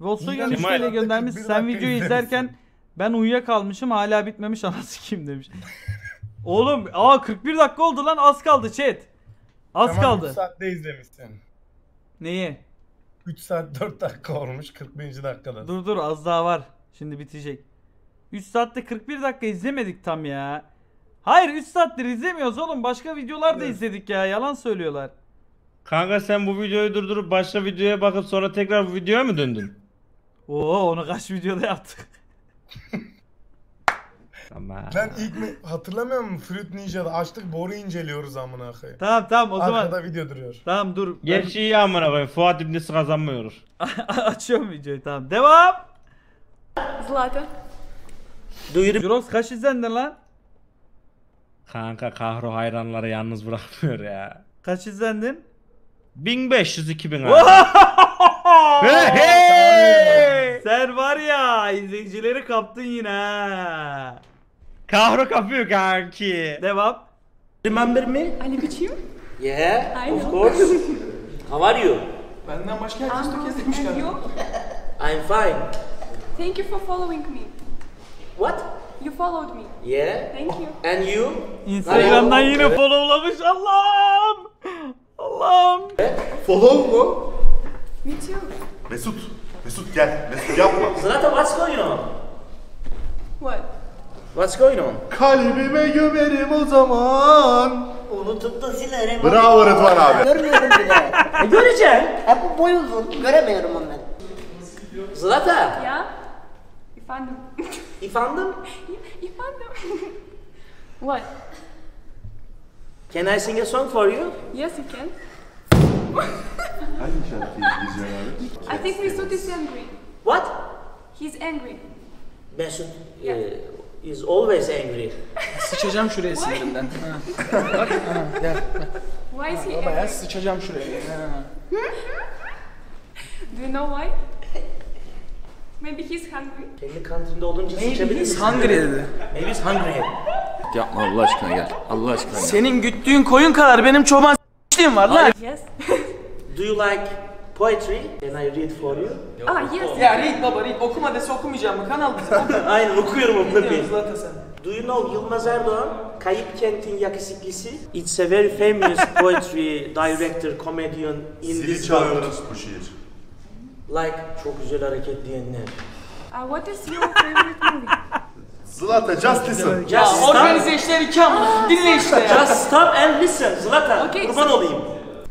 Volkswagen Kemal- 3 TL göndermiş. Bir Sen dakika videoyu izler izlerken ben uyuyakalmışım hala bitmemiş anası kim demiş. Oğlum aa 41 dakika oldu lan az kaldı chat. Az Kemal kaldı. 3 saatte izlemişsin. Neyi? 3 saat 4 dakika olmuş 41. dakikada. Dur dur az daha var. Şimdi bitecek. 3 saatte 41 dakika izlemedik tam ya. Hayır 3 saattir izlemiyoruz oğlum. Başka videolar da izledik ya. Yalan söylüyorlar. Kanka sen bu videoyu durdurup başka videoya bakıp sonra tekrar bu videoya mı döndün? Oo onu kaç videoda yaptık. Tamam. Ben ilk mi hatırlamıyor musun? Fruit Ninja'da açtık boru inceliyoruz amına koyayım. Tamam tamam o zaman. Arkada video duruyor. Tamam dur. Gerçi iyi amına koyayım. Fuat İbnisi kazanmıyor. Açıyorum videoyu tamam. Devam. Zlata. Jurox kaç izlendin lan? Kanka kahro hayranları yalnız bırakmıyor ya. Kaç izlendin? 1500 2000 abi. Hey! Sen var ya izleyicileri kaptın yine. Kahro kapıyor kanki. Devam. Remember me? I look at you. Yeah, I of know. course. How are you? Benden başka herkes I'm de good. kezdemiş And you? I'm fine. Thank you for following me. What? You followed me. Yeah. Thank you. And you? Instagram'dan yine followlamış Allah'ım. Allah'ım. Follow mu? Me too. Mesut. Mesut gel. Mesut yapma. Zlata, what's going on? What? What's going on? Kalbime gömerim o zaman. Unutup da silerim. Bravo Rıdvan abi. Görmüyorum bile. E, göreceksin. Hep bu boy uzun. Göremiyorum onları. Zlata. Yeah? Efendim. Efendim? Efendim. What? Can I sing a song for you? Yes, you can. Hangi şarkıyı izleyeceksin abi? I think Mesut is angry. What? He's angry. Mesut uh, is always angry. Sıçacağım şuraya sinirinden. Ha. Bak, ha, gel. Why is he Baba ya angry? sıçacağım şuraya. Ha. Do you know why? Maybe he's hungry. Kendi kantinde olunca Maybe sıçabilir he's misin? hungry dedi. Maybe he's hungry. Yapma Allah aşkına gel. Allah aşkına gel. Senin güttüğün koyun kadar benim çoban s**liğim var lan. Yes. Do you like poetry? Can I read for you? ah, yes. Ya read baba read. Okuma dese okumayacağım mı? Kanal bizim. Oku. Aynen okuyorum zaten sen. Do you know Yılmaz Erdoğan? Kayıp Kent'in yakışıklısı. It's a very famous poetry director, comedian in Zili this world. çalıyoruz bu şiir. Like çok güzel hareket diyenler. Uh, what is your favorite movie? Zlata just listen. Just Ya stop. organize işler iki ama. Dinle işte ya. Just stop and listen. Zlatan, Okay, kurban olayım.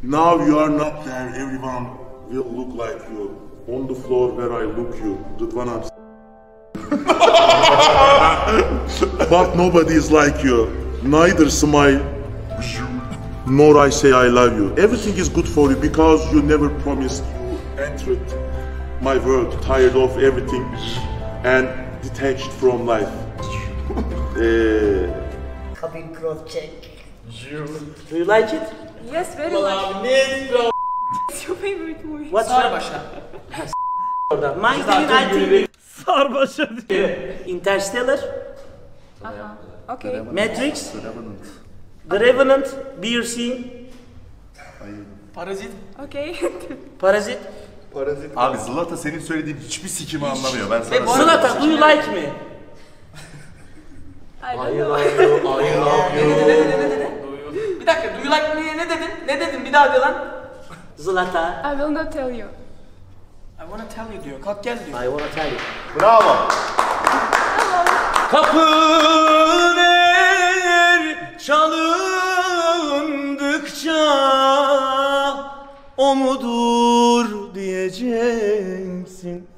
Now you are not there, everyone will look like you. On the floor where I look you, Rıdvan abi. But nobody is like you. Neither smile, nor I say I love you. Everything is good for you because you never promised you entered my world, tired of everything and detached from life. Eh, Kabin cross check. Do you like it? Yes, very much. What's your favorite movie? What's Sarbaşa. orada? My favorite Sarbaşa diyor. Interstellar, Uh-huh. Okay. Matrix, The Revenant, Scene, Parazit. Okay. Parazit. Parazit. Abi Zlata senin söylediğin hiçbir sikimi anlamıyor. Ben sana bu arada- Zlatan, do you like me? I love you, I love Ne dedi you. ne dedi ne dedi? Bir dakika do you like me ne dedin? Ne dedin bir daha de lan. Zlatan, I will not tell you. I wanna tell you diyor. Kalk gel diyor. I wanna tell you. Bravo. Kapın er çalındıkça o mudur diyeceksin.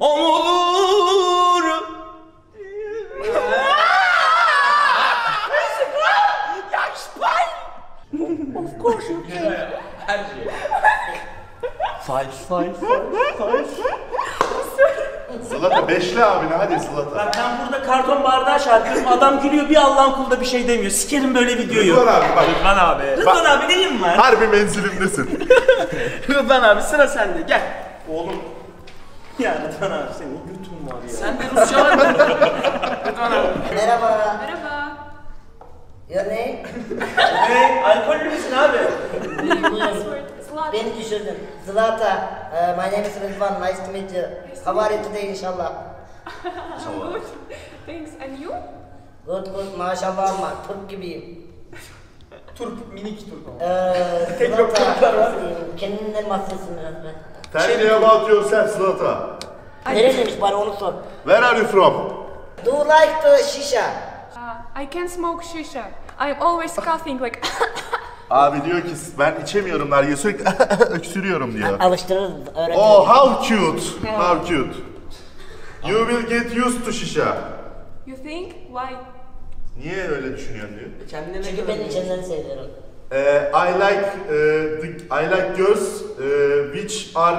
O mudur? Of course you can. Five, five, five, five. Zlata beşli abine hadi Zlata. Bak ben burada karton bardağı şarkıyorum. Adam gülüyor bir Allah'ın kulu da bir şey demiyor. Sikerim böyle videoyu. Rıdvan abi bak. Rıdvan abi. Rıdvan abi neyim var? Harbi menzilimdesin. Rıdvan abi sıra sende gel. Oğlum. Ya Rıdvan abi senin götün var ya. Sen de Rusça var mı? Rıdvan abi. Merhaba. Merhaba. Your name? Ne? Alkollü müsün abi? Beni düşürdün. Zlata. Uh, my name is Rıdvan. Nice to meet you. How are you today inşallah? I'm good. Thanks. And you? Good good maşallah ama Türk gibiyim. Turp minik turp. Eee Tek yok Türkler var. Zlata. Kendinden bahsetsin biraz be. Tell me about yourself Zlata. Nereliymiş bari onu sor. Where are you from? Do you like the shisha? I can smoke shisha. I'm always coughing like. Abi diyor ki ben içemiyorum der ya sürekli öksürüyorum diyor. Alıştırırız öğretelim. Oh how cute. How cute. You will get used to shisha. You think? Why? Niye öyle düşünüyorsun diyor. Kendine Çünkü ben içinden seviyorum. Ee, I like uh, the, I like girls uh, which are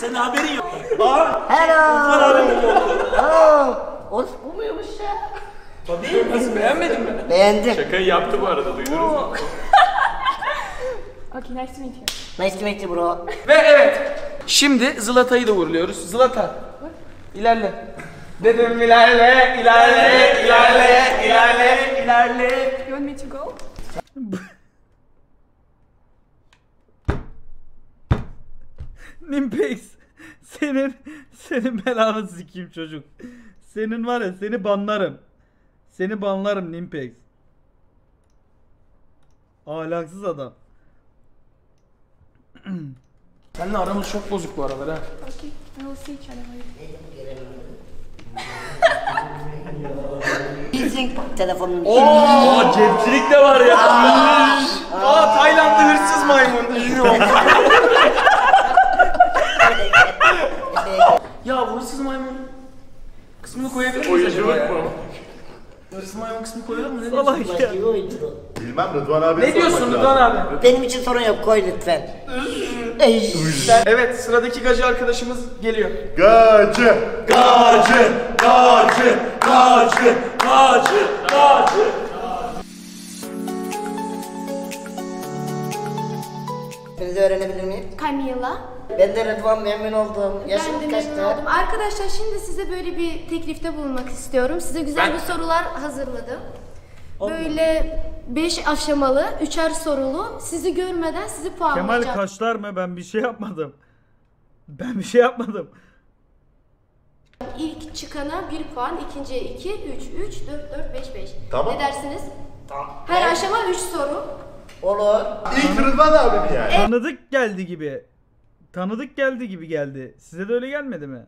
Senin haberin yok. Hello. Oo, o bu muymuş ya? Tabii. Nasıl beğenmedin mi? Beğendim. Şakayı yaptı bu arada duydunuz mu? Okay, nice to meet you. Nice to meet you bro. Ve evet. Şimdi Zlata'yı da uğurluyoruz. Zlata. İlerle. Dedim ilerle, ilerle, ilerle, ilerle, ilerle. You want me to go? Nimpex senin senin belanı sikeyim çocuk. Senin var ya seni banlarım. Seni banlarım Nimpex. Ahlaksız adam. Seninle aramız çok bozuk bu aralar ha. Okay, we will see each other later. Bilsin telefonun. Oo, cepçilik de var ya. Aa, Taylandlı hırsız maymun. ya bu hırsız maymun kısmını koyabilir miyiz acaba ya? Hırsız maymun kısmını koyalım mı? Ne Salak diyorsun? ya. Başka oyuncu. Bilmem Rıdvan abi Ne diyorsun Rıdvan abi? Benim için sorun yok koy lütfen. Evet sıradaki gacı arkadaşımız geliyor. Gacı, gacı, gacı, gacı, gacı, gacı. Sizi öğrenebilir miyim? Camila. Ben de Rıdvan memnun oldum. Ben de Yaşım memnun kaçtı? oldum. Arkadaşlar şimdi size böyle bir teklifte bulunmak istiyorum. Size güzel Ben- bir sorular hazırladım. Böyle 5 aşamalı, üçer sorulu. Sizi görmeden sizi Kemal puanlayacağım. kaşlar mı? Ben bir şey yapmadım. Ben bir şey yapmadım. İlk çıkana 1 puan, ikinciye 2, 3, 3, 4, 4, 5, 5. Tamam. Ne dersiniz? Tamam. Her aşama 3 soru. Olur. İlk Rıdvan abi mi yani? Tanıdık geldi gibi. Tanıdık geldi gibi geldi. Size de öyle gelmedi mi?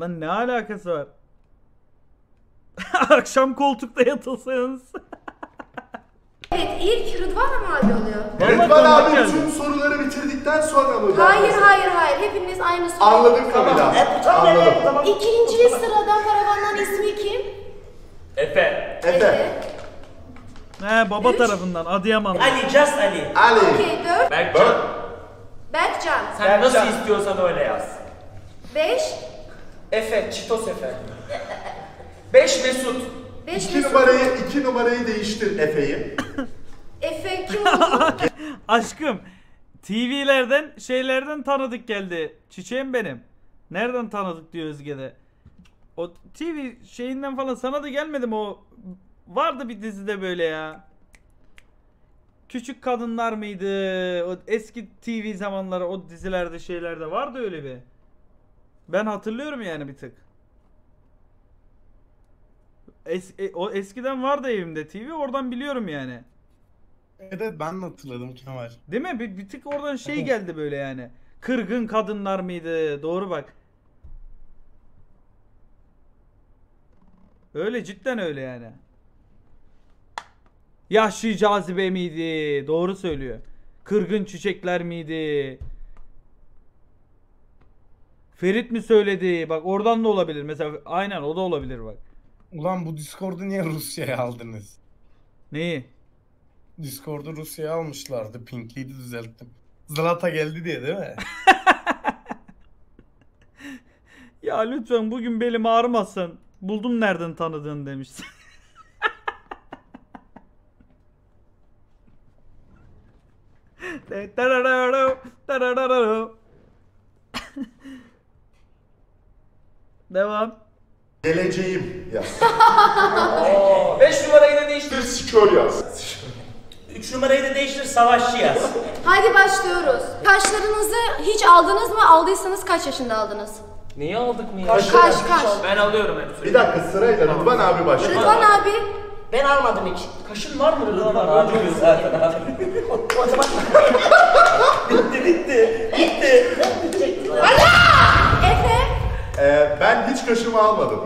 Lan ne alakası var? Akşam koltukta yatılsanız. Evet, ilk Rıdvan abi oluyor. Rıdvan tanıdık abi geldi. tüm soruları bitirdikten sonra mı? Hayır, hayır, hayır. Hepiniz aynı soru. Anladık Kamila. Anladım. İkinci sırada paravandan ismi kim? Efe. Efe. He baba tarafından Adıyaman'da. Ali, just Ali. Ali. Okey, 4. Berkcan. Berkcan. Sen nasıl istiyorsan öyle yaz. 5. Efe, Çitos Efe. 5 Mesut. 5 İki numarayı, iki numarayı değiştir Efe'yi. Efe kim oldu? Aşkım TV'lerden şeylerden tanıdık geldi. Çiçeğim benim. Nereden tanıdık diyor Özge'de. O TV şeyinden falan sana da gelmedi mi o? Vardı bir dizide böyle ya. Küçük kadınlar mıydı? O eski TV zamanları o dizilerde şeylerde vardı öyle bir. Ben hatırlıyorum yani bir tık. Es, e, o eskiden vardı evimde TV oradan biliyorum yani. Evet ben de hatırladım Kemal. Değil mi? Bir, bir tık oradan şey geldi böyle yani. Kırgın kadınlar mıydı? Doğru bak. Öyle cidden öyle yani. Yahşi cazibe miydi? Doğru söylüyor. Kırgın çiçekler miydi? Ferit mi söyledi? Bak oradan da olabilir. Mesela aynen o da olabilir bak. Ulan bu Discord'u niye Rusya'ya aldınız? Neyi? Discord'u Rusya'ya almışlardı. Pink'iydi düzelttim. Zlata geldi diye değil mi? Ya lütfen bugün belim ağrımasın. Buldum nereden tanıdığını demişsin. Devam. Geleceğim yaz. 5 numarayı da değiştir. Sikör yaz. 3 numarayı da değiştir, savaşçı yaz. Hadi başlıyoruz. Kaşlarınızı hiç aldınız mı? Aldıysanız kaç yaşında aldınız? Neyi aldık mı ya? Kaş, kaş, kaş. Ben alıyorum hepsini. Bir dakika sırayla Rıdvan abi başlıyor. Rıdvan abi. Ben almadım hiç. Kaşın var mı Rıdvan abi? Abi zaten abi. O zaman bitti bitti. Bitti. Efe. Ee, ben hiç kaşımı almadım.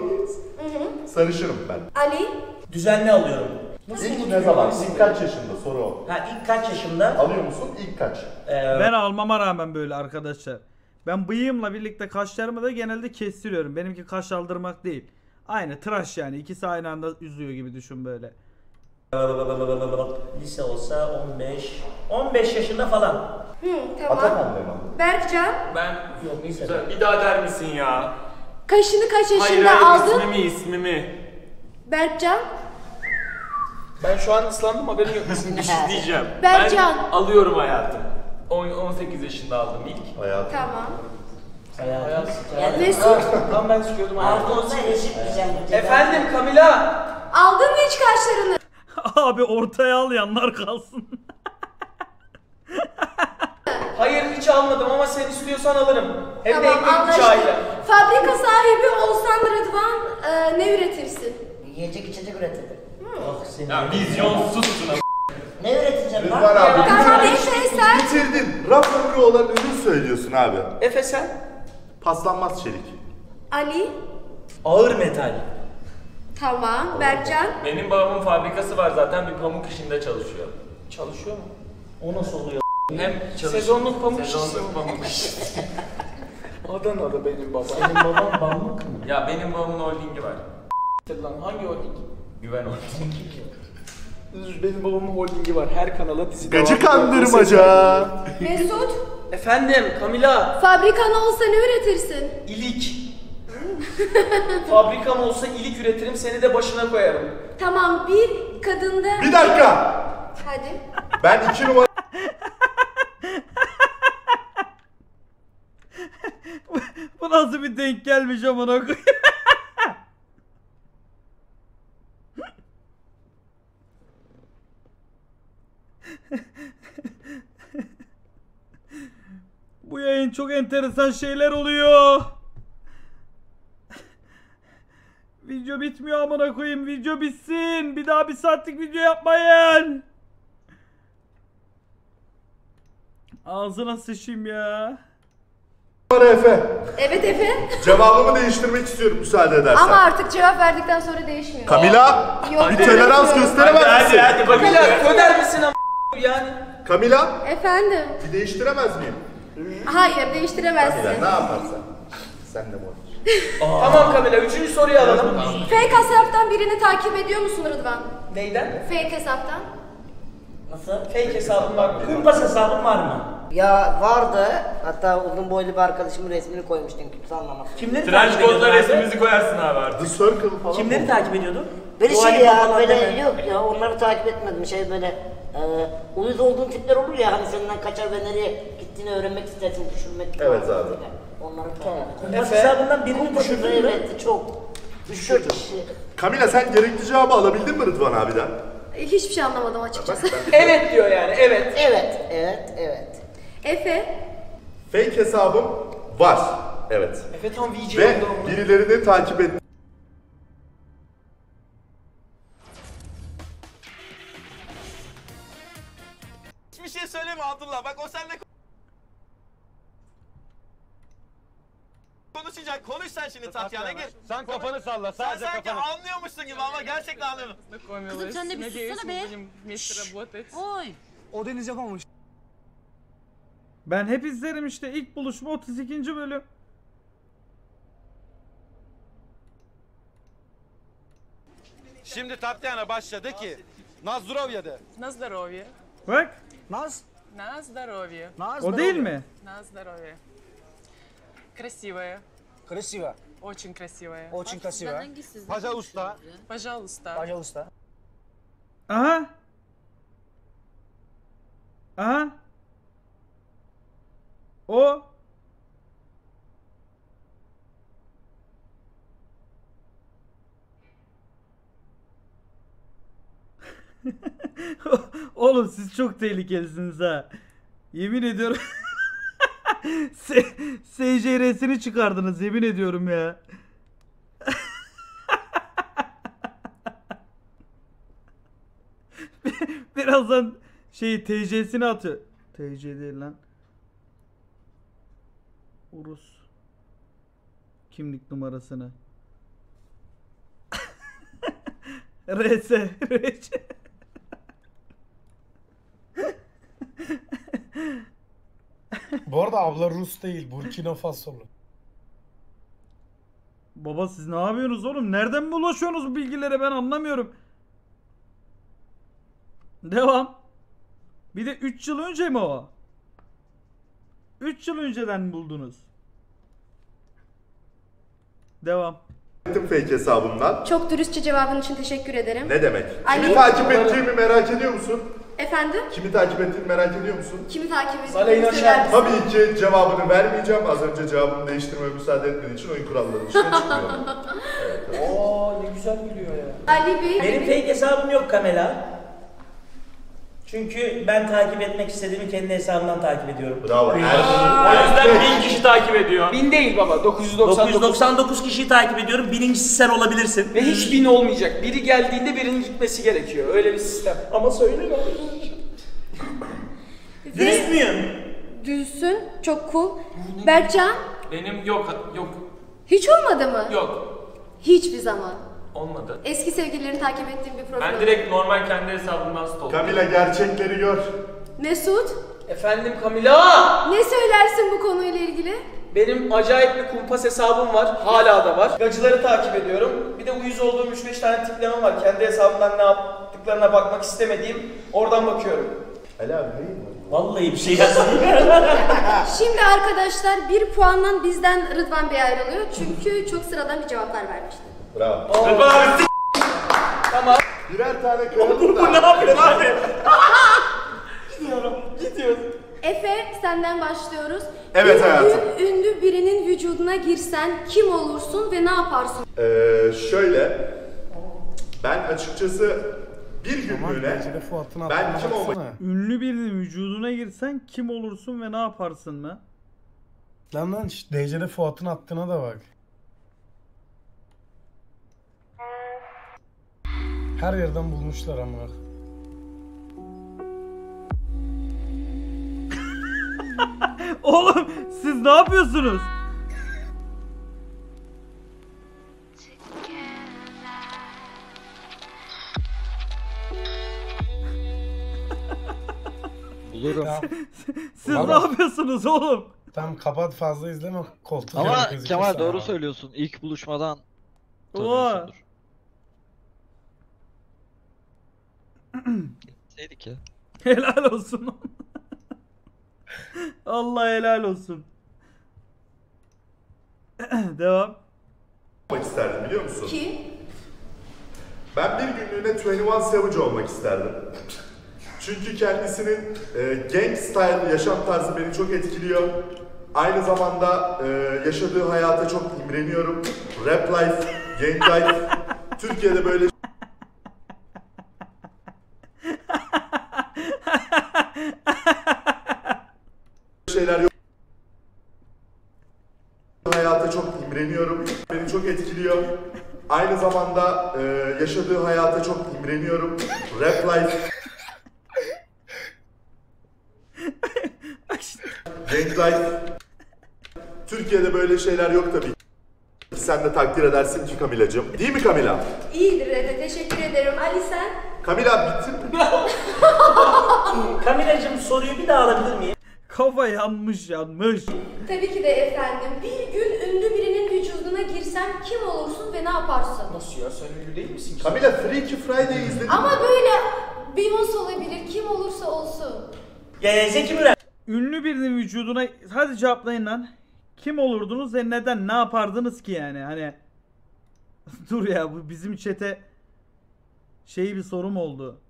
Hı hı. Sarışınım ben. Ali. Düzenli alıyorum. İlk ne zaman? İlk kaç yaşında? Soru o. Ha ilk kaç yaşında? Alıyor musun? İlk kaç? Ben almama rağmen böyle arkadaşlar. Ben bıyığımla birlikte kaşlarımı da genelde kestiriyorum. Benimki kaş aldırmak değil. Aynı tıraş yani. İkisi aynı anda üzüyor gibi düşün böyle. Lise olsa 15 15 yaşında falan. Hı, tamam. Berkcan. Ben yok güzel. Bir daha der misin ya? Kaşını kaç Hayır yaşında hayır aldın? ismimi ismimi. Berkcan. Ben şu an ıslandım haberin yok. Bir şey diyeceğim. Berkcan. Ben alıyorum hayatım. On- 18 yaşında aldım ilk. Hayatım. Tamam. Hayatım. Mesut. Tam ben sıkıyordum artı olsa bu ceza. Efendim Kamila. Aldın mı hiç kaşlarını? Abi ortaya al yanlar kalsın. Hayır hiç almadım ama sen istiyorsan alırım. Hem de Tamam ekmek anlaştık. bıçağıyla. Fabrika sahibi olsan Rıdvan e, ne üretirsin? Yiyecek içecek üretirdim. Oh seni. Ya vizyonsuzsun ama. Ne üreteceğim lan? Rıdvan abi. Tamam bitirdin. Efe sen. Bitirdin. Raf ömrü olan ürün söylüyorsun abi. Efe sen? Paslanmaz çelik. Ali. Ağır metal. Tamam. Berkcan. Benim babamın fabrikası var zaten bir pamuk işinde çalışıyor. Çalışıyor mu? O nasıl oluyor? Hem çalış- Sezonluk pamuk işçisi. Sezonluk pamuk işçisi. Adana'da benim babam. Senin baban bamlık mı? ya benim babamın holdingi var. Lan hangi holding? Güven holding. Benim babamın holdingi var. Her kanala dizi Gacı devam ediyor. kandırmaca. Mesut. Efendim Kamila. Fabrikan olsa ne üretirsin? İlik. Fabrikam olsa ilik üretirim seni de başına koyarım. Tamam bir kadında... Bir dakika. Hadi. Ben iki numara... Bu nasıl bir denk gelmiş amına koyayım. Bu yayın çok enteresan şeyler oluyor. Video bitmiyor amına koyayım. Video bitsin. Bir daha bir saatlik video yapmayın. Ağzına sıçayım ya. numara Efe. Evet Efe. Cevabımı değiştirmek istiyorum müsaade edersen. Ama artık cevap verdikten sonra değişmiyor. Kamila Yok, bir tolerans gösteremez Hadi misin? hadi bakayım. Kamila öder misin ama yani? Kamila Efendim. bir değiştiremez miyim? Hayır Kamila değiştiremezsin. ne yaparsan. Sen de bu. Tamam Kamila üçüncü soruyu alalım. Fake hesaptan birini takip ediyor musun Rıdvan? Neyden? Fake hesaptan. Nasıl? Fake hesabım var mı? Kumpas hesabın var mı? Ya vardı. Hatta uzun boylu bir arkadaşımın resmini koymuştum kimse anlamaz. Kimleri Trench takip ediyordun abi? resmimizi koyarsın abi artık. The Circle falan. Kimleri takip ediyordun? Böyle şey ya falan böyle deme. yok ya onları takip etmedim şey böyle e, uyuz olduğun tipler olur ya hani senden kaçar ve nereye gittiğini öğrenmek istersin düşürmek gibi. Evet abi. Onları takip Kumpas Efe. hesabından birini düşürdün mü? evet çok. Düşürdüm. Kamila sen gerekli cevabı alabildin mi Rıdvan abiden? Hiçbir şey anlamadım açıkçası. Evet diyor yani evet. Evet, evet, evet. Efe. Fake hesabım var. Evet. Efe tam VJ Ve oldu birilerini takip et. söyleme Abdullah. Bak o seninle konuşacak. Konuş sen şimdi Tatyana gir. Sen kafanı salla Sen sadece sanki kafanı. anlıyormuşsun gibi ama gerçekten anlamıyorsun. Kızım sen de bir sussana be. Oy. O Deniz yapamamış. Ben hep izlerim işte ilk buluşma 32. bölüm. Şimdi Tatyana başladı ki Nazdurovya de. На здоровье. Bak Нас? На здоровье. На здоров'я. На здоровье. Красивая. Красиво. Очень красивая. Очень красивая. Пожалуйста. Пожалуйста. Пожалуйста. Ага. Ага. О. Ha ha ha. Oğlum siz çok tehlikelisiniz ha. Yemin ediyorum. S- SCR'sini çıkardınız yemin ediyorum ya. Birazdan şey TC'sini atıyor. TC değil lan. Urus. Kimlik numarasını. RS. RS. Bu arada abla Rus değil, Burkina Fasolu. Baba siz ne yapıyorsunuz oğlum? Nereden ulaşıyorsunuz bu bilgilere ben anlamıyorum. Devam. Bir de 3 yıl önce mi o? 3 yıl önceden buldunuz. Devam. Ettim fake hesabımdan. Çok dürüstçe cevabın için teşekkür ederim. Ne demek? Ali- Kimi takip ettiğimi merak ediyor musun? Efendim? Kimi takip ettiğimi merak ediyor musun? Kimi takip Aleyna Şen. misin? Tabii ki cevabını vermeyeceğim. Az önce cevabımı değiştirmeme müsaade etmediği için oyun kuralları dışına çıkmıyorum. Oo ne güzel gülüyor ya. Ali Bey. Benim fake hesabım yok Kamela. Çünkü ben takip etmek istediğimi kendi hesabımdan takip ediyorum. Bravo. O yüzden bin kişi takip ediyor. Bin değil baba 999. 999 kişiyi takip ediyorum. Birincisi sen olabilirsin. Ve hiç bin olmayacak. Biri geldiğinde birinin gitmesi gerekiyor. Öyle bir sistem. Ama söyle Dürüst müyüm? Düzsün. Çok cool. Berkcan. Benim yok yok Hiç olmadı mı? yok Hiçbir zaman. Olmadı. Eski sevgililerini takip ettiğim bir profil. Ben direkt normal kendi hesabımdan stalk. Kamila gerçekleri gör. Mesut. Efendim Kamila. Ne söylersin bu konuyla ilgili? Benim acayip bir kumpas hesabım var. Hala da var. Gacıları takip ediyorum. Bir de uyuz olduğum 3-5 tane tipleme var. Kendi hesabımdan ne yaptıklarına bakmak istemediğim. Oradan bakıyorum. Ali abi hayır mı? Vallahi bir şey yazdım. Şimdi arkadaşlar bir puandan bizden Rıdvan Bey ayrılıyor. Çünkü çok sıradan bir cevaplar vermişti. Bravo. Rıdvan abi s- Tamam. Birer tane kıralım da. Bu ne yapıyor abi? Gidiyorum. Gidiyoruz. Efe senden başlıyoruz. Evet Bir hayatım. gün ünlü birinin vücuduna girsen kim olursun ve ne yaparsın? Ee, şöyle. Ben açıkçası bir günlüğüne ben kim olmak. Ünlü birinin vücuduna girsen kim olursun ve ne yaparsın mı? Lan lan şşt, DC'de Fuat'ın attığına da bak. Her yerden bulmuşlar ama. Oğlum siz ne yapıyorsunuz? Bulurum. Siz ne yapıyorsunuz oğlum? Tamam kapat fazla izleme koltuk Ama Kemal doğru ama. söylüyorsun. İlk buluşmadan Oha. tanıyorsundur. Gitseydik ya. Helal olsun. Allah helal olsun. Devam. isterdim biliyor musun? Kim? Ben bir günlüğüne 21 Savage olmak isterdim. Çünkü kendisinin e, gang style yaşam tarzı beni çok etkiliyor. Aynı zamanda e, yaşadığı hayata çok imreniyorum. Rap life, gang life. Türkiye'de böyle şeyler yok. Hayata çok imreniyorum. Beni çok etkiliyor. Aynı zamanda e, yaşadığı hayata çok imreniyorum. Rap life. Gang life. Türkiye'de böyle şeyler yok tabii. Sen de takdir edersin ki Kamilacığım. Değil mi Kamila? İyidir Efe teşekkür ederim. Ali sen? Kamila bittin mi? Kamilacığım soruyu bir daha alabilir miyim? Kafa yanmış yanmış. Tabii ki de efendim. Bir gün ünlü birinin vücuduna girsen kim olursun ve ne yaparsın? Nasıl ya sen ünlü değil misin ki? Kamila Freaky Friday izledin Ama mi? böyle Beyoncé olabilir. Kim olursa olsun. Ya Zeki Müren. Ünlü birinin vücuduna hadi cevaplayın lan. Kim olurdunuz ve neden ne yapardınız ki yani hani Dur ya bu bizim çete şey bir sorum oldu.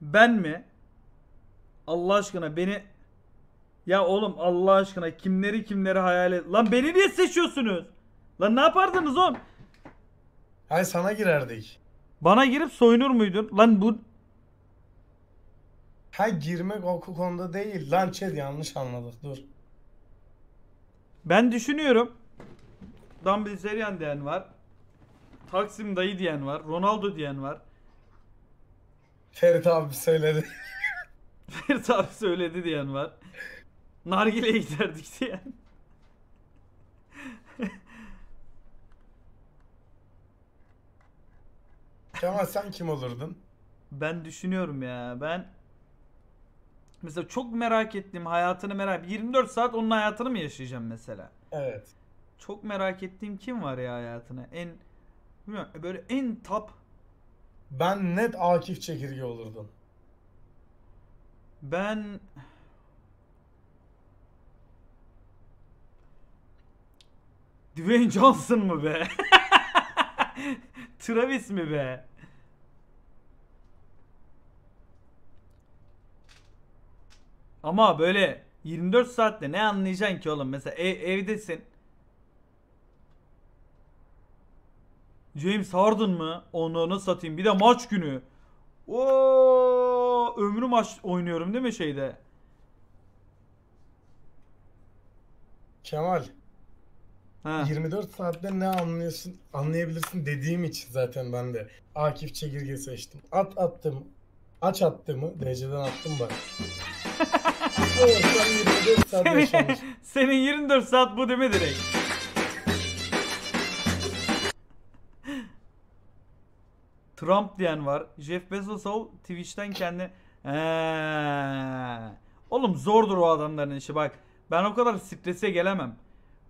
Ben mi? Allah aşkına beni ya oğlum Allah aşkına kimleri kimleri hayal et. Lan beni niye seçiyorsunuz? Lan ne yapardınız oğlum? Hayır sana girerdik. Bana girip soyunur muydun? Lan bu Ha girmek o konuda değil. Lan chat yanlış anladık dur. Ben düşünüyorum. Dumble Zerian diyen var. Taksim dayı diyen var. Ronaldo diyen var. Ferit abi söyledi. Ferit abi söyledi diyen var. Nargile'ye giderdik diyen. Kemal sen kim olurdun? Ben düşünüyorum ya. Ben mesela çok merak ettiğim hayatını merak 24 saat onun hayatını mı yaşayacağım mesela? Evet. Çok merak ettiğim kim var ya hayatını? En bilmiyorum, böyle en top Ben net Akif Çekirge olurdum. ben Dwayne Johnson mı be? Travis mi be? Ama böyle 24 saatte ne anlayacaksın ki oğlum? Mesela ev- evdesin. James Harden mı? Onu onu satayım. Bir de maç günü. Oo, ömrü maç oynuyorum değil mi şeyde? Kemal. Ha. 24 saatte ne anlıyorsun, anlayabilirsin dediğim için zaten ben de Akif Çekirge seçtim. At attım. Aç attığımı DC'den attım bak. Evet, sen 24 saat Senin, senin 24 saat bu değil mi direkt? Trump diyen var. Jeff Bezos ol Twitch'ten kendi... Oğlum zordur o adamların işi bak. Ben o kadar strese gelemem.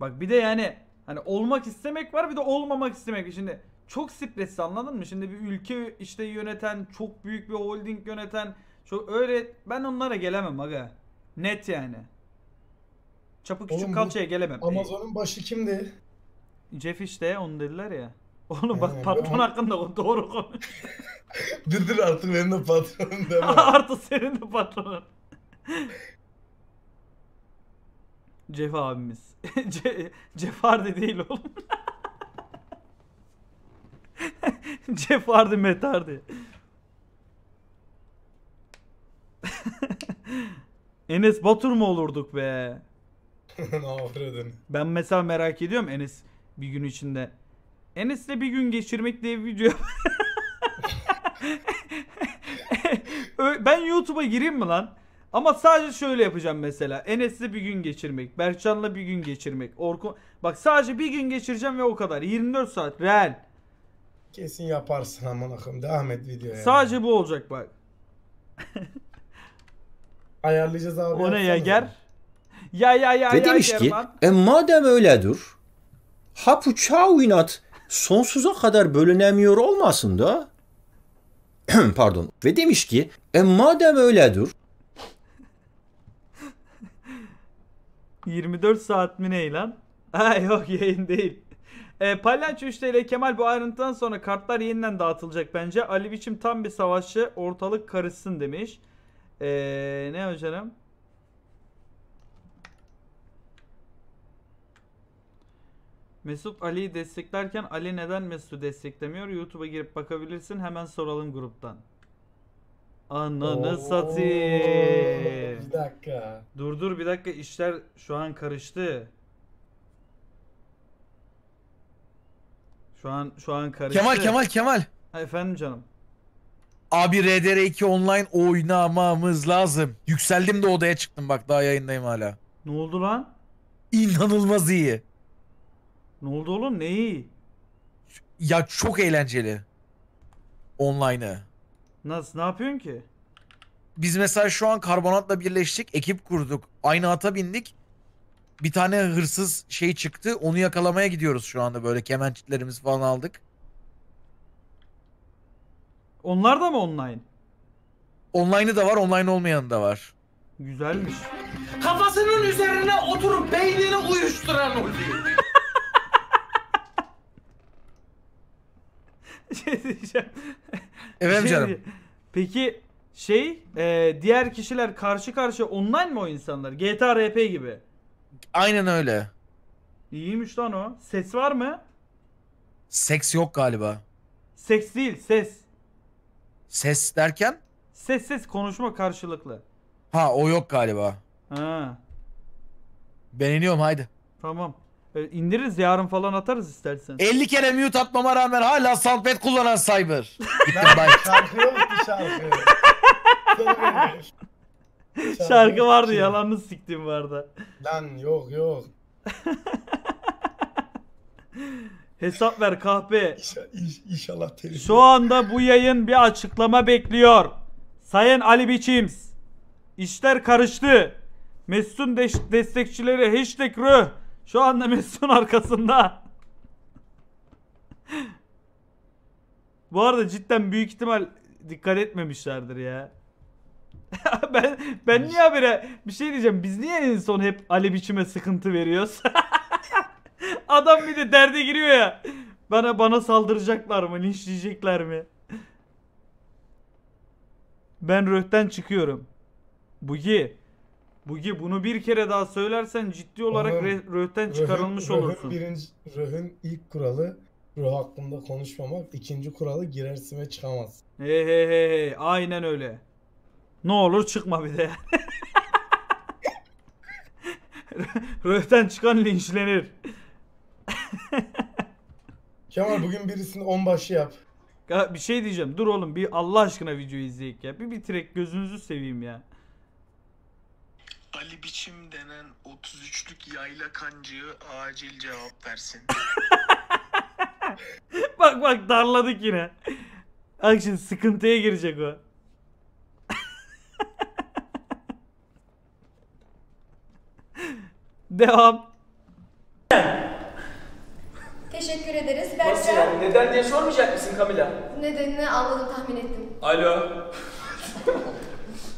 Bak bir de yani hani olmak istemek var bir de olmamak istemek. Şimdi çok stresli anladın mı? Şimdi bir ülke işte yöneten, çok büyük bir holding yöneten, çok öyle ben onlara gelemem aga. Net yani. Çapı küçük Oğlum kalçaya gelemem. Amazon'un başı kimdi? Jeff işte onu dediler ya. Oğlum bak patron hakkında doğru konuş. Dur dur artık benim de patronum deme. Artı senin de patronun. Jeff abimiz. Ce Jeff Hardy değil oğlum. Jeff Hardy Matt Hardy. Enes Batur mu olurduk be? ne yapıyordun? Ben mesela merak ediyorum Enes bir gün içinde. Enes'le bir gün geçirmek diye bir video. Ben YouTube'a gireyim mi lan? Ama sadece şöyle yapacağım mesela. Enes'le bir gün geçirmek, Berkcan'la bir gün geçirmek, Orkun... Bak sadece bir gün geçireceğim ve o kadar. 24 saat real. Kesin yaparsın aman akım. Devam et videoya. Sadece bu olacak bak. Ayarlayacağız abi. O ne ya ger? Ya ya ya Ve ya demiş ki e madem öyledir ha bu çağinat sonsuza kadar bölünemiyor olmasın da pardon ve demiş ki e madem öyledir 24 saat mi ne lan? Ha yok yayın değil. E, Palyaço 3 TL Kemal bu ayrıntıdan sonra kartlar yeniden dağıtılacak bence. Ali biçim tam bir savaşçı ortalık karışsın demiş. E, ne o Mesut Ali'yi desteklerken Ali neden Mesut'u desteklemiyor? YouTube'a girip bakabilirsin. Hemen soralım gruptan. Ananı Oo, satayım. Bir dakika. Dur dur bir dakika işler şu an karıştı. Şu an şu an karıştı. Kemal Kemal Kemal. Ha, efendim canım. Abi RDR2 online oynamamız lazım. Yükseldim de odaya çıktım bak daha yayındayım hala. Ne oldu lan? İnanılmaz iyi. Ne oldu oğlum? Ne iyi? Ya çok eğlenceli. Online'ı. Nasıl ne yapıyorsun ki? Biz mesela şu an karbonatla birleştik. Ekip kurduk. Aynı ata bindik. Bir tane hırsız şey çıktı. Onu yakalamaya gidiyoruz şu anda böyle kemençitlerimizi falan aldık. Onlar da mı online? Online'ı da var, online olmayanı da var. Güzelmiş. Kafasının üzerine oturup beynini uyuşturan oluyor. şey diyeceğim. Efendim Şey canım? diye- Peki şey e, diğer kişiler karşı karşıya online mi o insanlar? GTA RP gibi. Aynen öyle. İyiymiş lan o. Ses var mı? Seks yok galiba. Seks değil ses. Ses derken? Ses ses konuşma karşılıklı. Ha o yok galiba. Ha. Ben iniyorum haydi. Tamam. E, indiririz yarın falan atarız istersen. 50 kere mute atmama rağmen hala soundpad kullanan Cyber. Gittim bye. Şarkı yok ki şarkı. Şarkı vardı yalanını siktim vardı. Lan yok yok. Hesap ver kahpe. İnşallah telif. Şu anda bu yayın bir açıklama bekliyor. Sayın Ali Biçims. İşler karıştı. Mesut'un deş- destekçileri hashtag röh. Şu anda Mesut'un arkasında. bu arada cidden büyük ihtimal dikkat etmemişlerdir ya. ben ben niye habire bir şey diyeceğim. Biz niye en son hep Ali Biçim'e sıkıntı veriyoruz? Adam bir de derde giriyor ya. Bana bana saldıracaklar mı? Linçleyecekler mi? Ben röhten çıkıyorum. Bugi. Bugi bunu bir kere daha söylersen ciddi olarak Oğlum, re- röhten çıkarılmış Röhün olursun. Birinci, Röhün ilk kuralı ruh hakkında konuşmamak. ikinci kuralı girersin ve çıkamaz. Hey hey hey hey aynen öyle. Ne olur çıkma bir de. Röhten çıkan linçlenir. Kemal bugün birisinin onbaşı yap. Ya bir şey diyeceğim. Dur oğlum bir Allah aşkına videoyu izleyek ya. Bir bitirek gözünüzü seveyim ya. Ali biçim denen 33'lük yayla kancığı acil cevap versin. bak bak darladık yine. Bak şimdi sıkıntıya girecek o. Devam. Teşekkür ederiz. Nasıl Berkcan yani? Neden diye sormayacak mısın Kamila? nedenini anladım tahmin ettim. Alo.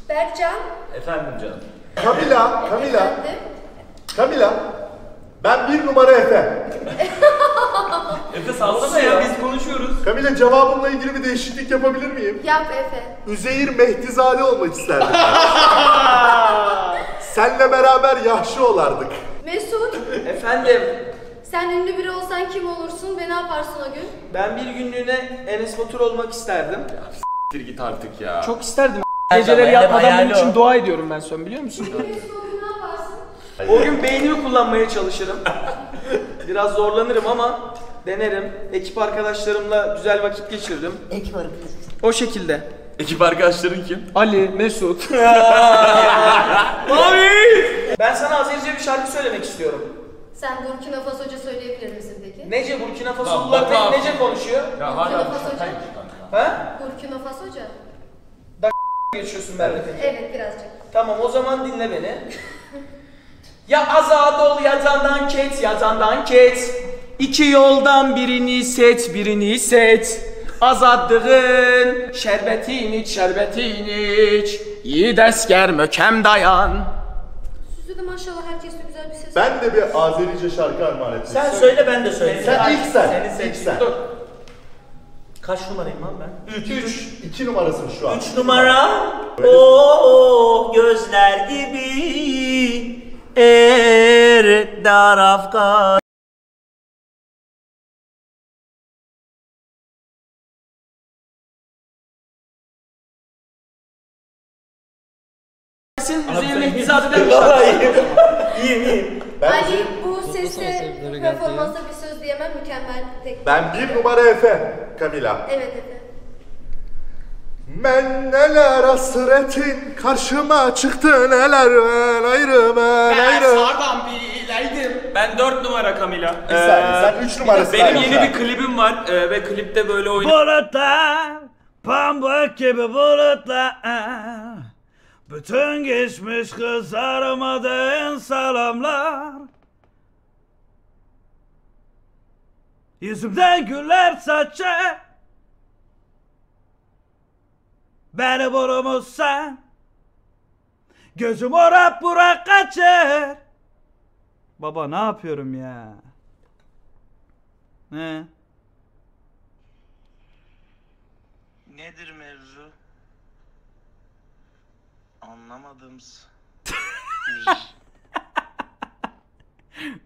Berkcan Efendim canım. Kamila, Kamila. Kamila. Ben bir numara Efe. Efe sallama ya biz konuşuyoruz. Kamila cevabımla ilgili bir değişiklik yapabilir miyim? Yap Efe. Üzeyir Mehdizade olmak isterdim. Senle beraber yaşlı olardık. Mesut Efendim sen ünlü biri olsan kim olursun ve ne yaparsın o gün? ben bir günlüğüne Enes Batur olmak isterdim. Siktir git artık ya. Çok isterdim. Geceleri yatmadan bunun için dua ediyorum ben son biliyor musun? o gün beynimi kullanmaya çalışırım. Biraz zorlanırım ama denerim. Ekip arkadaşlarımla güzel vakit geçirdim. Ekip O şekilde. Ekip arkadaşların kim? Ali, Mesut. Abi! Ben sana Azerice bir şarkı söylemek istiyorum. Sen Burkina Fasoca söyleyebilir misin peki? Nece Burkina abi. nece konuşuyor? Ya Burkina Fasoca. Ha? Burkina Fasoca. Geçiyorsun peki. Evet birazcık. Tamam o zaman dinle beni. ya azad ol yazandan ket yazandan ket. İki yoldan birini seç birini seç. Azadlığın şerbetini iç şerbetini iç. Yiğit esker mökem dayan. Sizde de maşallah herkeste güzel bir ses. Ben de bir Azerice şarkı armağan etmek Sen söyle ben de söyleyeyim. Sen ilk sen. Seni ilk sen. Dur. Kaç numarayım lan ben? 3 3 2 numarasın şu an. 3 numara. Oh gözler gibi er darafka. Üzerine bir Vallahi şarkı. iyiyim. iyiyim iyiyim. Ali bu sese, performansa bir söz diyemem mükemmel tek. Ben bir numara Efe. Kamila. Evet Efe. Men neler hasretin karşıma çıktı neler ben ayrı ben ayrı. Sardan bileydim. Ben 4 numara Kamila. Bir saniye sen 3 numarasın. Benim yeni bir klibim var e, ve klipte böyle oynuyorum. Bulutlar, pamuk gibi bulutlar. Bütün geçmiş kızarmadığın salamlar. Yüzümden güller saçar. Beni vurmuşsan. Gözüm orak burak kaçır. Baba ne yapıyorum ya? Ne? Nedir mevzu? Anlamadım.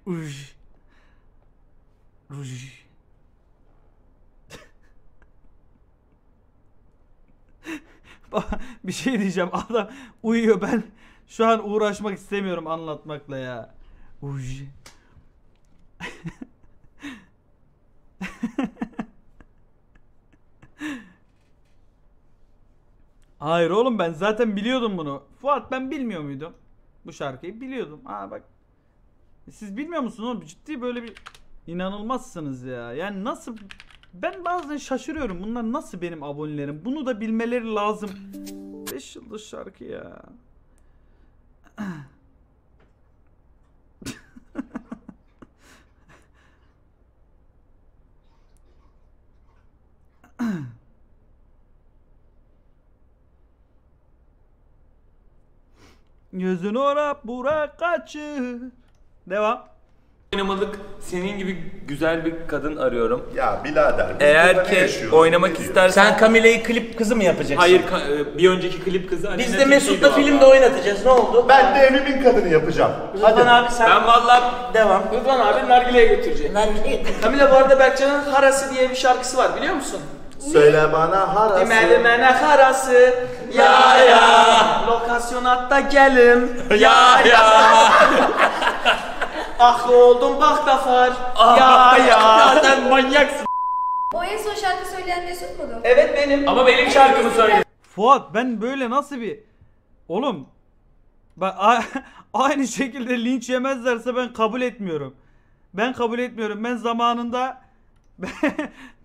Uj. Uj. Baba, bir şey diyeceğim. Adam uyuyor ben şu an uğraşmak istemiyorum anlatmakla ya. Uy. Hayır oğlum ben zaten biliyordum bunu. Fuat ben bilmiyor muydum? Bu şarkıyı biliyordum. Ha bak. Siz bilmiyor musunuz oğlum? Ciddi böyle bir inanılmazsınız ya. Yani nasıl ben bazen şaşırıyorum. Bunlar nasıl benim abonelerim? Bunu da bilmeleri lazım. 5 yıldız şarkı ya. Gözünü ora bura kaçır. Devam. Oynamalık senin gibi güzel bir kadın arıyorum. Ya birader. biz Eğer ne ki yaşıyoruz? oynamak diyor? istersen... Sen Camille'yi klip kızı mı yapacaksın? Hayır ka- e, bir önceki klip kızı Biz de Tilki'ydi Mesut'la vallahi. filmde oynatacağız. Ne oldu? Ben de evimin kadını yapacağım. Rıdvan abi sen Ben vallahi devam. Rıdvan abi nargileye götürecek. Nargile- Kamila bu arada Berkcan'ın Harası diye bir şarkısı var biliyor musun? Söyle bana harası. Demeli mene harası ya ya Lokasyon hatta gelim ya ya Ah oldum bak da far ya ya Sen manyaksın. O en son şarkı söyleyen Mesut mudur? Evet benim Ama benim şarkımı söyle. Fuat ben böyle nasıl bir oğlum bak a- aynı şekilde linç yemezlerse ben kabul etmiyorum. Ben kabul etmiyorum. Ben zamanında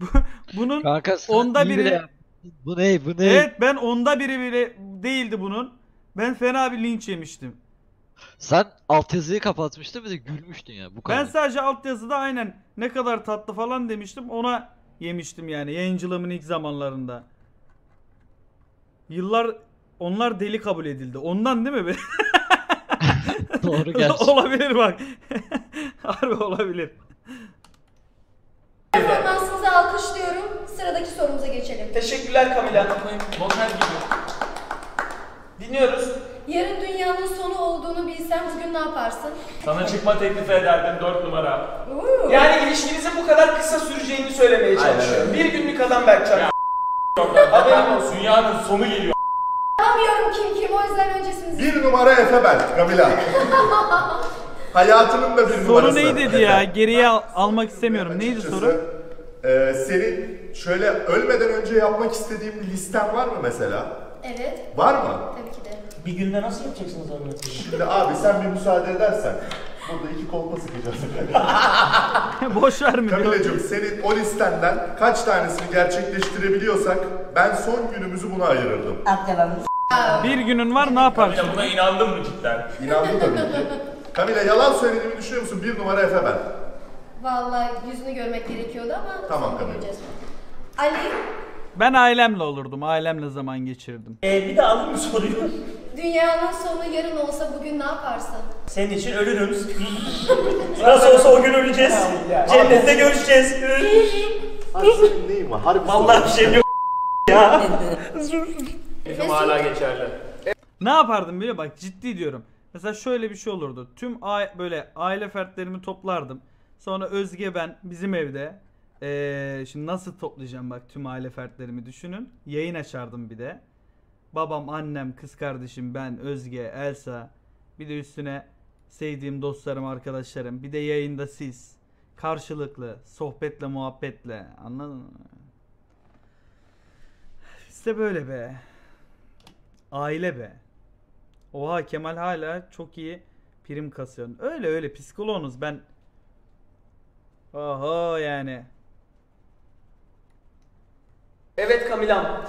bu- bunun Kanka sen onda iyi biri bile yaptın. Bu ne bu ne? Evet ben onda biri bile değildi bunun. Ben fena bir linç yemiştim. Sen altyazıyı kapatmıştın bir de gülmüştün ya bu kadar. Ben sadece altyazıda aynen ne kadar tatlı falan demiştim ona yemiştim yani yayıncılığımın ilk zamanlarında. Yıllar onlar deli kabul edildi. Ondan değil mi? be? Doğru gerçi. olabilir bak. Harbi olabilir. Performansınızı alkışlıyorum. Sıradaki sorumuza geçelim. Teşekkürler Kamila Motel gibi. Dinliyoruz Yarın dünyanın sonu olduğunu bilsen bugün ne yaparsın? Sana çıkma teklifi ederdim 4 numara. Uuu. Yani ilişkinizin bu kadar kısa süreceğini söylemeye çalışıyorum Bir günlük adam Berkcan Haberin olsun dünyanın sonu geliyor. Anlamıyorum kim kim o yüzden öncesinizi... Bir numara Efe ben Kamila. Hayatının da bir numarası. Soru neydi dedi ya? Geriye al- almak istemiyorum. Neydi Açıkçası, soru? e, senin şöyle ölmeden önce yapmak istediğin bir listen var mı mesela? Evet. Var mı? Tabii ki de. Bir günde nasıl yapacaksınız onu? Şimdi abi sen bir müsaade edersen burada iki kolpa sıkacağız. Boş ver mi? Kamilacığım senin o listenden kaç tanesini gerçekleştirebiliyorsak ben son günümüzü buna ayırırdım. Akyalanınız. Bir günün var ne yaparsın? Ya buna inandın mı cidden? İnandım tabii ki. Kamila yalan söylediğimi düşünüyor musun? Bir numara Efe ben. Vallahi yüzünü görmek gerekiyordu ama Tamam, sonra göreceğiz. Ali, Ben ailemle olurdum. Ailemle zaman geçirdim. Ee, bir de alayım mı soruyu? dünyanın sonu yarın olsa bugün ne yaparsın? Senin için ölürüm. Nasıl olsa o gün öleceğiz. Cennette görüşeceğiz. Senin neyin var? Harbi Vallahi bir şeyim yok ya. Bizim hala geçerli. Ne yapardım biliyor musun? Bak ciddi diyorum. Mesela şöyle bir şey olurdu. Tüm a- böyle aile fertlerimi toplardım. Sonra Özge ben bizim evde. Ee, şimdi nasıl toplayacağım bak tüm aile fertlerimi düşünün. Yayın açardım bir de. Babam, annem, kız kardeşim, ben, Özge, Elsa. Bir de üstüne sevdiğim dostlarım, arkadaşlarım. Bir de yayında siz. Karşılıklı, sohbetle, muhabbetle. Anladın mı? İşte böyle be. Aile be. Oha Kemal hala çok iyi prim kasıyorsun. Öyle öyle psikoloğunuz ben. Oho yani. Evet Kamilam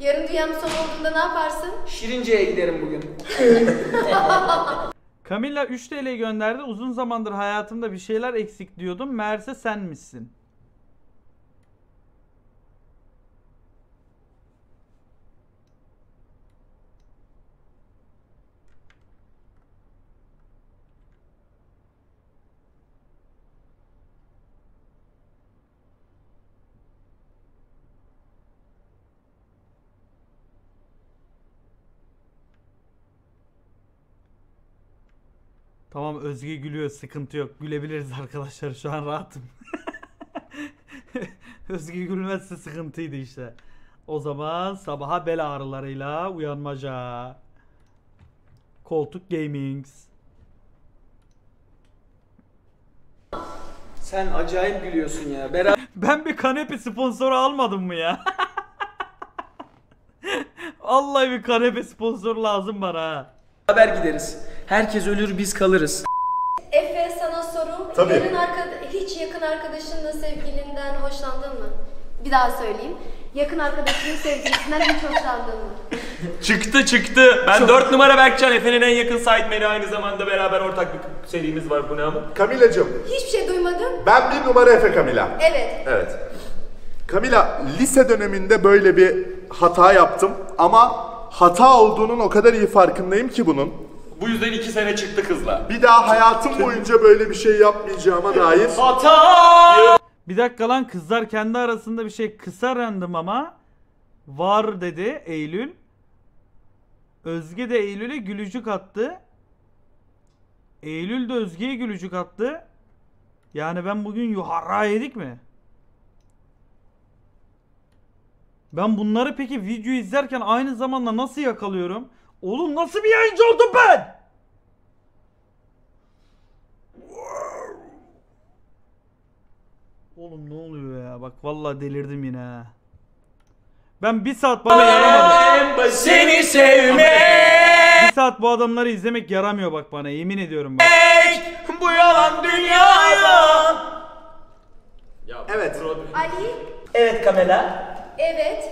Yarın dünyanın sonu olduğunda ne yaparsın? Şirince'ye giderim bugün Camilla 3 TL gönderdi. Uzun zamandır hayatımda bir şeyler eksik diyordum. Meğerse sen misin? Tamam Özge gülüyor sıkıntı yok. Gülebiliriz arkadaşlar şu an rahatım. Özge gülmezse sıkıntıydı işte. O zaman sabaha bel ağrılarıyla uyanmaca. Koltuk Gamings. Sen acayip gülüyorsun ya. Beraber Ben bir kanepe sponsoru almadım mı ya? Vallahi bir kanepe sponsoru lazım bana ha. gideriz. Herkes ölür biz kalırız. Efe sana sorum. Tabii. Yarın arkada- hiç yakın arkadaşınla sevgilinden hoşlandın mı? Bir daha söyleyeyim. Yakın arkadaşının sevgilisinden hiç hoşlandın mı? Çıktı çıktı. Ben 4 numara Berkcan Efe'nin en yakın sideman'i aynı zamanda beraber ortak bir serimiz var bu ne ama? Camila'cığım Hiçbir şey duymadım. ben bir numara Efe Camila. Evet. Evet. Camila lise döneminde böyle bir hata yaptım ama hata olduğunun o kadar iyi farkındayım ki bunun. Bu yüzden 2 sene çıktı kızla. Bir daha hayatım boyunca böyle bir şey yapmayacağıma dair. Hata! Bir dakika lan kızlar kendi arasında bir şey kısa random ama var dedi Eylül. Özge de Eylül'e gülücük attı. Eylül de Özge'ye gülücük attı. Yani ben bugün yuharra yedik mi? Ben bunları peki video izlerken aynı zamanda nasıl yakalıyorum? Oğlum nasıl bir yayıncı oldum ben? Oğlum ne oluyor ya? Bak vallahi delirdim yine ha. Ben bir saat bana yaramadı. Seni sevmek Bir saat bu adamları izlemek yaramıyor bak bana yemin ediyorum bak. bu yalan dünyaya. Evet. Ali. Evet Kamela. Evet.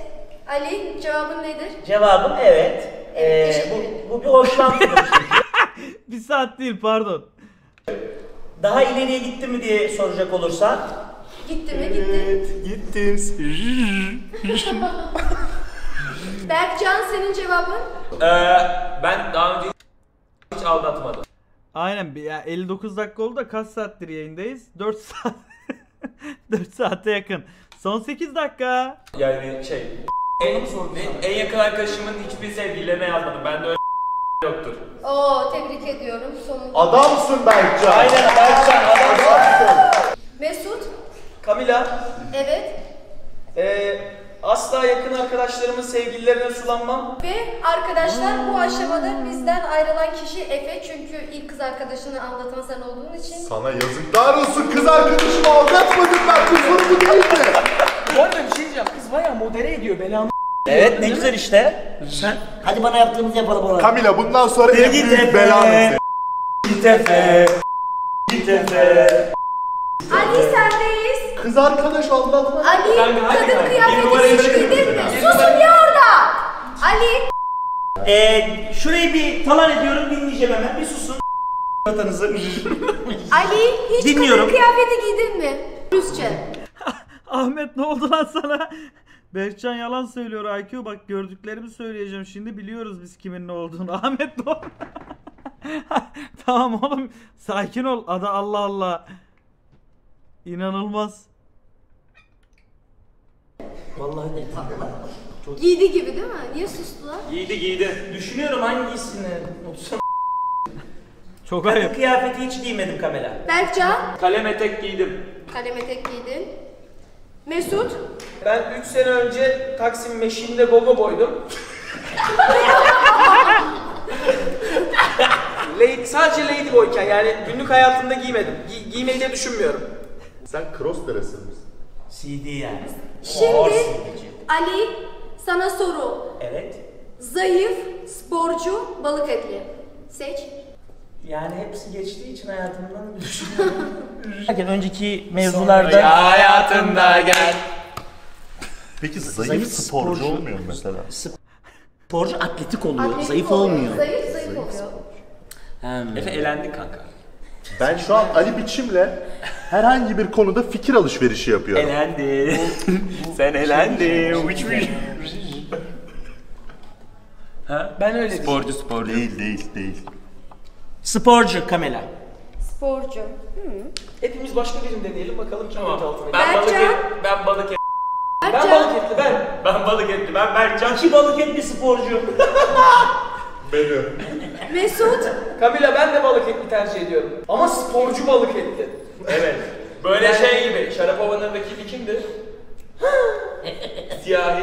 Ali cevabın nedir? Cevabım evet. Ee, bu, bu bir hoşlantıdır. bir saat değil pardon. Daha ileriye gitti mi diye soracak olursan. Gitti mi? Gitti. Gittim. Berkcan senin cevabın? Ee, ben daha önce hiç aldatmadım. Aynen bir- ya 59 dakika oldu da kaç saattir yayındayız? 4 saat. 4 saate yakın. Son 8 dakika. Yani şey... En, en yakın arkadaşımın hiçbir sevgililerine yazmadım. Ben de öyle yoktur. Oo tebrik ediyorum. Sonunda. Adamsın Berkcan. Aynen Berkcan adamsın. Mesut. Kamila, Evet. eee asla yakın arkadaşlarımın sevgililerine sulanmam. Ve arkadaşlar bu aşamada bizden ayrılan kişi Efe çünkü ilk kız arkadaşını aldatan sen olduğun için. Sana yazıklar olsun kız arkadaşımı aldatmadım ben. Bu soru bu değil mi? Bu arada bir şey diyeceğim. Kız bayağı modere ediyor belamı. Evet ne güzel işte. Sen Hadi bana yaptığımızı yapalım ona. Camila bundan sonra en Git büyük Efe. belanı senin. Git Efe. Git Efe. Ali sendeyiz. Kız arkadaş aldatma. Ali Kanka, hadi kadın kanka. kıyafeti Bir numarayı hiç verelim giydin mi? Susun ya orada. Ali. Ee, şurayı bir talan ediyorum dinleyeceğim hemen. Bir susun. Vatanızı. Ali hiç Dinliyorum. kadın kıyafeti giydin mi? Rusça. Ahmet ne oldu lan sana? Berkcan yalan söylüyor IQ bak gördüklerimi söyleyeceğim şimdi biliyoruz biz kimin ne olduğunu. Ahmet ne oldu? tamam oğlum sakin ol. Ada Allah Allah. İnanılmaz. Vallahi de. Giydi gibi değil mi? Niye sustular? Giydi giydi. Düşünüyorum hangisini. Otursana. Çok Kadın ayıp. kıyafeti hiç giymedim Kamela. Berkcan. Kalem etek giydim. Kalem etek giydin. Mesut. Ben 3 sene önce Taksim Meşin'de gogo boydum. Lady, sadece ladyboyken yani günlük hayatımda giymedim. Gi- giymeyi de düşünmüyorum. Sen cross deresi misin? CD yani. Şimdi Ali sana soru. Evet. Zayıf, sporcu, balık etli. Seç. Yani hepsi geçtiği için hayatımdan düşünüyorum. önceki mevzularda hayatında gel. Peki zayıf, Zayıf sporcu, sporcu. olmuyor mu mesela? sporcu atletik oluyor. Atletik zayıf oluyor. olmuyor. Zayıf zayıf oluyor. Efe elendi kanka. Ben şu an Ali Biçim'le herhangi bir konuda fikir alışverişi yapıyorum. Elendi. Sen elendin. Uçmuş. ha? Ben öyle Sporcu sporcu. Değil değil değil. Sporcu Kamela. Sporcu. Hı. Hepimiz başka birini deneyelim bakalım kim Tamam. kötü altına Ben balık et, ben balık et, Ben balık etli ben. ben balık etli, ben Berkcan. İki balık etli sporcu. Beni. Mesut. Kamila ben de balık etli tercih ediyorum. Ama sporcu balık etli. Evet. Böyle şey gibi. Şarapova'nındaki kimdi? Siyahi.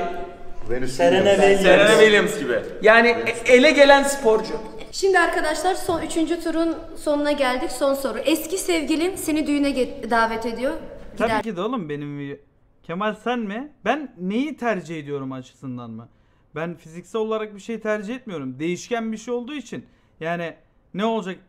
Venus Serena Williams. Williams. Serena Williams gibi. Yani e- ele gelen sporcu. Şimdi arkadaşlar son üçüncü turun sonuna geldik. Son soru. Eski sevgilin seni düğüne get- davet ediyor. Tabii Gider. ki de oğlum benim. Kemal sen mi? Ben neyi tercih ediyorum açısından mı? Ben fiziksel olarak bir şey tercih etmiyorum. Değişken bir şey olduğu için. Yani ne olacak?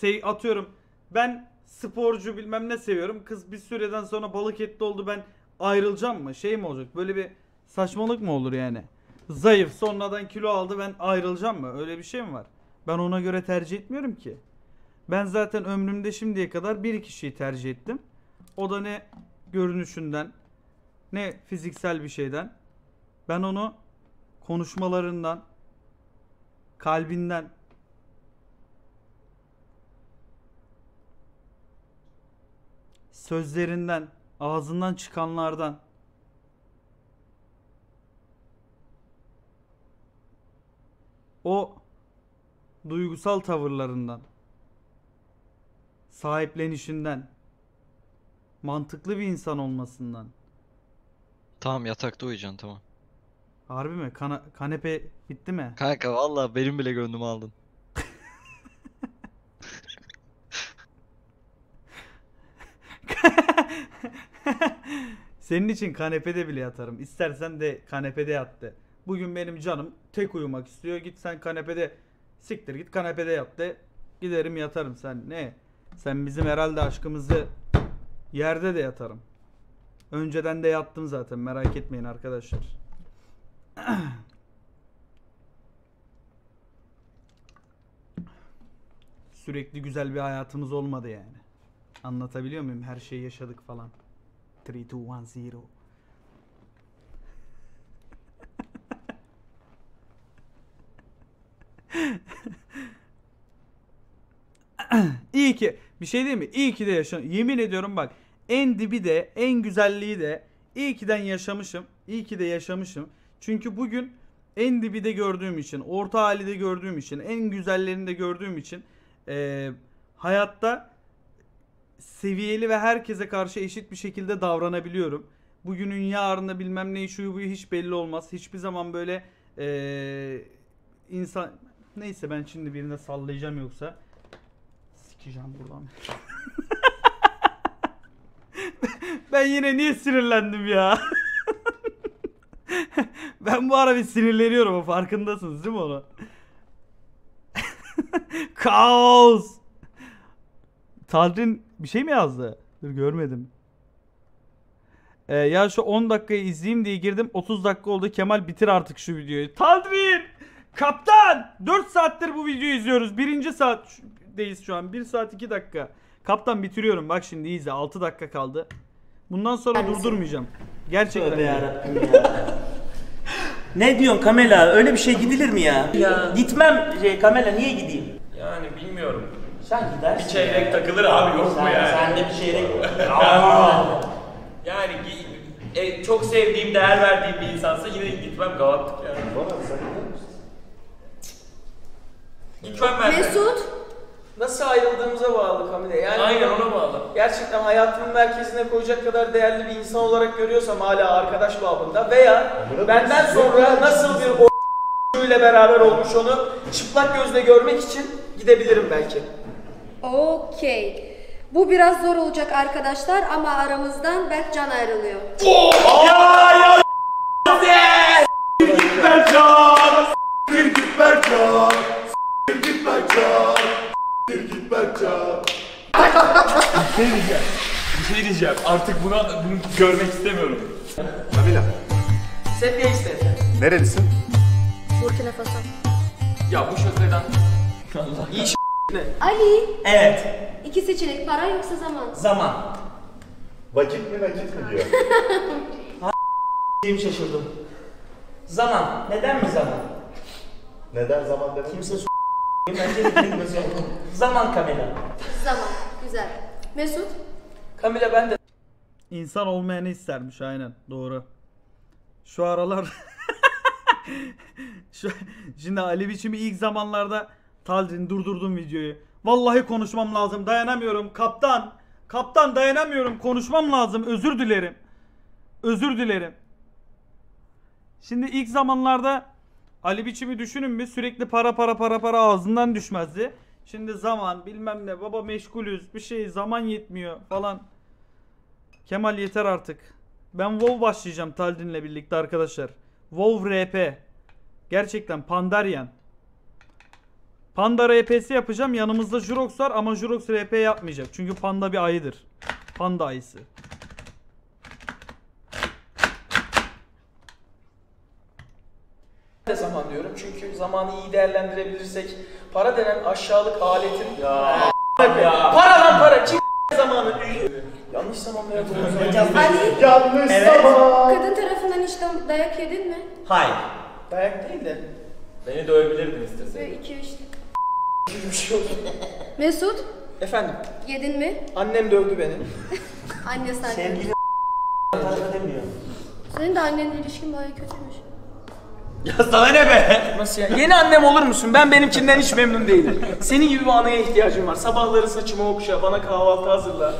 Şey atıyorum. Ben sporcu bilmem ne seviyorum. Kız bir süreden sonra balık etli oldu ben ayrılacağım mı? Şey mi olacak? Böyle bir saçmalık mı olur yani? Zayıf sonradan kilo aldı ben ayrılacağım mı? Öyle bir şey mi var? Ben ona göre tercih etmiyorum ki. Ben zaten ömrümde şimdiye kadar bir kişiyi tercih ettim. O da ne görünüşünden ne fiziksel bir şeyden. Ben onu konuşmalarından, kalbinden sözlerinden, ağzından çıkanlardan o duygusal tavırlarından sahiplenişinden mantıklı bir insan olmasından Tamam yatakta uyuyacaksın tamam. Harbi mi? Kana- kanepe bitti mi? Kanka vallahi benim bile gönlümü aldın. Senin için kanepede bile yatarım. İstersen de kanepede yat de. Bugün benim canım tek uyumak istiyor. Git sen kanepede siktir git kanepede yat de. Giderim yatarım sen ne? Sen bizim herhalde aşkımızı yerde de yatarım. Önceden de yattım zaten merak etmeyin arkadaşlar. Sürekli güzel bir hayatımız olmadı yani. Anlatabiliyor muyum? Her şeyi yaşadık falan. 3, 2, 1, 0. İyi ki bir şey değil mi? İyi ki de yaşam. Yemin ediyorum bak en dibi de en güzelliği de iyi kiden yaşamışım. İyi ki de yaşamışım. Çünkü bugün en dibi de gördüğüm için, orta hali de gördüğüm için, en güzellerini de gördüğüm için eee, hayatta seviyeli ve herkese karşı eşit bir şekilde davranabiliyorum. Bugünün yarını bilmem neyi şu bu hiç belli olmaz. Hiçbir zaman böyle eee, insan neyse ben şimdi birine sallayacağım yoksa sikeceğim buradan. ben yine niye sinirlendim ya? ben bu ara bir sinirleniyorum farkındasınız değil mi onu? Kaos. Talrin bir şey mi yazdı? Dur görmedim. Ee, ya şu 10 dakikayı izleyeyim diye girdim. 30 dakika oldu. Kemal bitir artık şu videoyu. Talrin! Kaptan! 4 saattir bu videoyu izliyoruz. Birinci saatdeyiz şu an. 1 saat 2 dakika. Kaptan bitiriyorum. Bak şimdi izle. 6 dakika kaldı. Bundan sonra durdurmayacağım. Gerçekten. Tövbe yarabbim ya. ne diyorsun Kamela? Öyle bir şey gidilir mi ya? Gitmem şey, Kamela niye gideyim? Yani bilmiyorum. Sen gidersin. Bir çeyrek takılır abi yok Sen- mu yani? sen de bir çeyrek- Ya. yani e, çok sevdiğim, değer verdiğim bir insansa yine gitmem Galatasaray yani. Gitmem ben de. Mesut. Nasıl ayrıldığımıza bağlı Kamile. Yani Aynen, ona bağlı. Gerçekten hayatımın merkezine koyacak kadar değerli bir insan olarak görüyorsam hala arkadaş babında veya benden sonra nasıl bir o ile beraber olmuş onu çıplak gözle görmek için gidebilirim belki. Okey. Bu biraz zor olacak arkadaşlar ama aramızdan Berkcan ayrılıyor. Ya ya Git Berkcan Git Berkcan Git Bir şey diyeceğim. Bir şey diyeceğim. Artık buna bunu görmek istemiyorum. Kamila Sepya iste. nerelisin? Burkina Faso. Ya bu şakadan Allah. İyi ş- ne? Ali. Evet. İki seçenek para yoksa zaman. Zaman. Vakit mi nakit mi diyor. Diyeyim şaşırdım. Zaman. Neden mi zaman? Neden zaman demek? Kimse Zaman Kamela. Zaman. Güzel. Mesut. Kamila ben de İnsan olmayanı istermiş aynen doğru. Şu aralar Şu, şimdi Ali biçimi ilk zamanlarda Taldin durdurdum videoyu. Vallahi konuşmam lazım dayanamıyorum kaptan. Kaptan dayanamıyorum konuşmam lazım özür dilerim. Özür dilerim. Şimdi ilk zamanlarda Ali biçimi düşünün bir sürekli para para para para ağzından düşmezdi. Şimdi zaman bilmem ne baba meşgulüz bir şey zaman yetmiyor falan. Kemal yeter artık. Ben WoW başlayacağım Taldin'le birlikte arkadaşlar. WoW RP. Gerçekten Pandarian. Panda RP'si yapacağım. Yanımızda Jurox var ama Jurox RP yapmayacak. Çünkü panda bir ayıdır. Panda ayısı. de zaman diyorum çünkü zamanı iyi değerlendirebilirsek para denen aşağılık aletin ya, para lan para kim zamanı yanlış zamanda yapıyoruz Ali. yanlış Evet. zaman Kadın tarafından hiç da- dayak yedin mi? hayır dayak değil de Beni dövebilirdin istesen. Böyle iki üç. bir şey oldu Mesut efendim yedin mi? annem dövdü beni Anne sen. Sevgili demiyor. Senin de annenle ilişkin bayağı kötüymüş. Ya sana ne be? Nasıl ya? Yeni annem olur musun? Ben benimkinden hiç memnun değilim. Senin gibi bir anaya ihtiyacım var. Sabahları saçımı okşa, bana kahvaltı hazırla.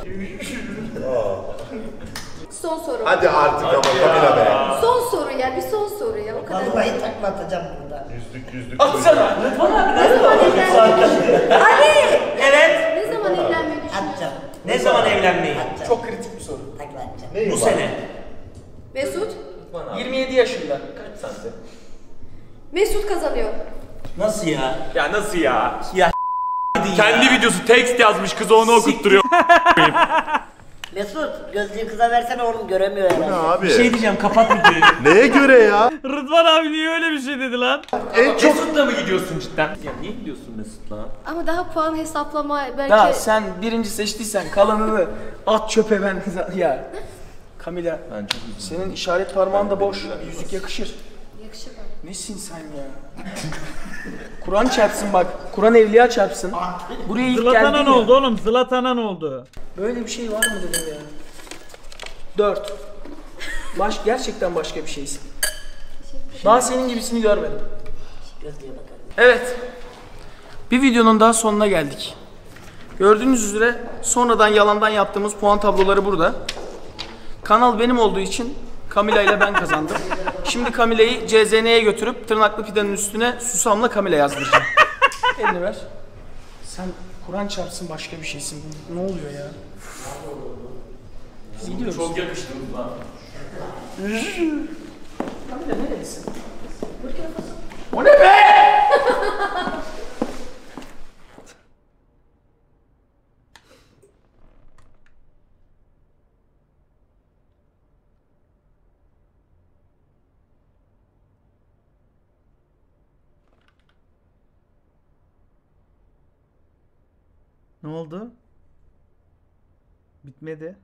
Son soru. Hadi artık ama Kamila be. Son soru ya bir son soru ya o kadar. Vallahi takla atacağım burada. Yüzlük yüzlük. Atsana. Rıdvan abi Ne zaman evlenmeyi Ali! Evet. Ne zaman evlenmeyi düşünüyorsun? Ne zaman evlenmeyi? Çok kritik bir soru. Takla atacağım. Bu sene. Mesut? 27 yaşında. Kaç santim? Mesut kazanıyor. Nasıl ya? Ya nasıl ya? Ya Kendi videosu tekst yazmış kız onu okutturuyor. Mesut gözlüğü kıza versene oğlum göremiyor herhalde. abi? Bir şey diyeceğim kapat videoyu. Neye göre ya? Rıdvan abi niye öyle bir şey dedi lan? En çok Mesut'la mı gidiyorsun cidden? Ya niye gidiyorsun Mesut'la? Ama daha puan hesaplama belki... Ya sen birinci seçtiysen kalanını at çöpe ben ya. Kamila senin işaret parmağın da boş. Yüzük yakışır. Nesin sen ya? Kur'an çarpsın bak. Kur'an evliya çarpsın. Buraya ilk Zlatan'a ne oldu oğlum? Zlatan'a ne oldu? Böyle bir şey var mı dedim ya. Dört. Baş, gerçekten başka bir şeysin. Daha senin gibisini görmedim. Evet. Bir videonun daha sonuna geldik. Gördüğünüz üzere sonradan yalandan yaptığımız puan tabloları burada. Kanal benim olduğu için Kamila ile ben kazandım. Şimdi Kamila'yı CZN'ye götürüp tırnaklı pidenin üstüne susamla Kamila yazdıracağım. Elini ver. Sen Kur'an çarpsın başka bir şeysin. Ne oluyor ya? Biz gidiyoruz. Çok yakıştı Rıdvan. Kamila nerelisin? O ne be? Ne oldu? Bitmedi.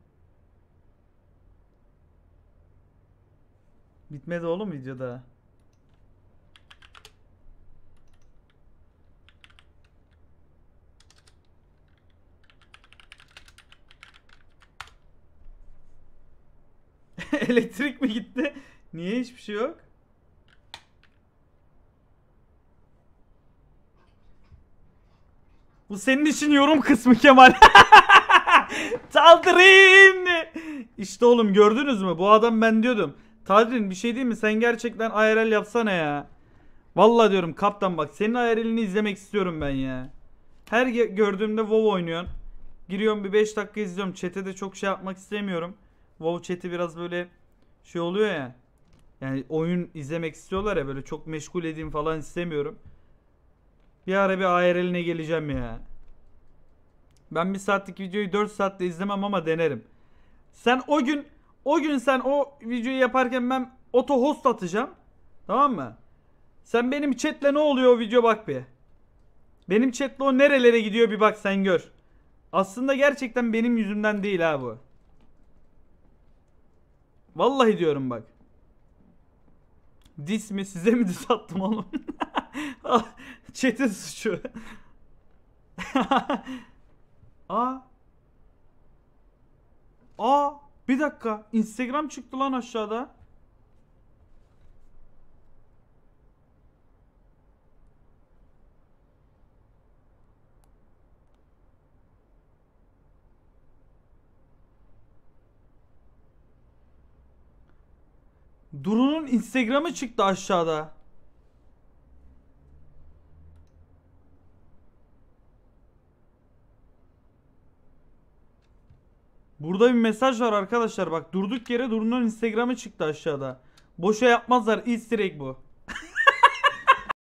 Bitmedi oğlum videoda. Elektrik mi gitti? Niye hiçbir şey yok? Bu senin için yorum kısmı Kemal. Taldrin. İşte oğlum gördünüz mü? Bu adam ben diyordum. Taldrin bir şey değil mi? Sen gerçekten IRL yapsana ya. Vallahi diyorum kaptan bak senin IRL'ini izlemek istiyorum ben ya. Her gördüğümde WoW oynuyorsun. Giriyorum bir 5 dakika izliyorum. Chat'e de çok şey yapmak istemiyorum. WoW chat'i biraz böyle şey oluyor ya. Yani oyun izlemek istiyorlar ya böyle çok meşgul edeyim falan istemiyorum. Bir ara bir IRL'ine geleceğim ya. Ben bir saatlik videoyu 4 saatte izlemem ama denerim. Sen o gün o gün sen o videoyu yaparken ben auto host atacağım. Tamam mı? Sen benim chatle ne oluyor o video bak bir. Benim chatle o nerelere gidiyor bir bak sen gör. Aslında gerçekten benim yüzümden değil ha bu. Vallahi diyorum bak. Dis mi size mi dis attım oğlum? Chat'in suçu. Aa. Aa, bir dakika. Instagram çıktı lan aşağıda. Duru'nun Instagram'ı çıktı aşağıda. Burada bir mesaj var arkadaşlar bak durduk yere Duru'nun Instagram'ı çıktı aşağıda. Boşa yapmazlar easter bu.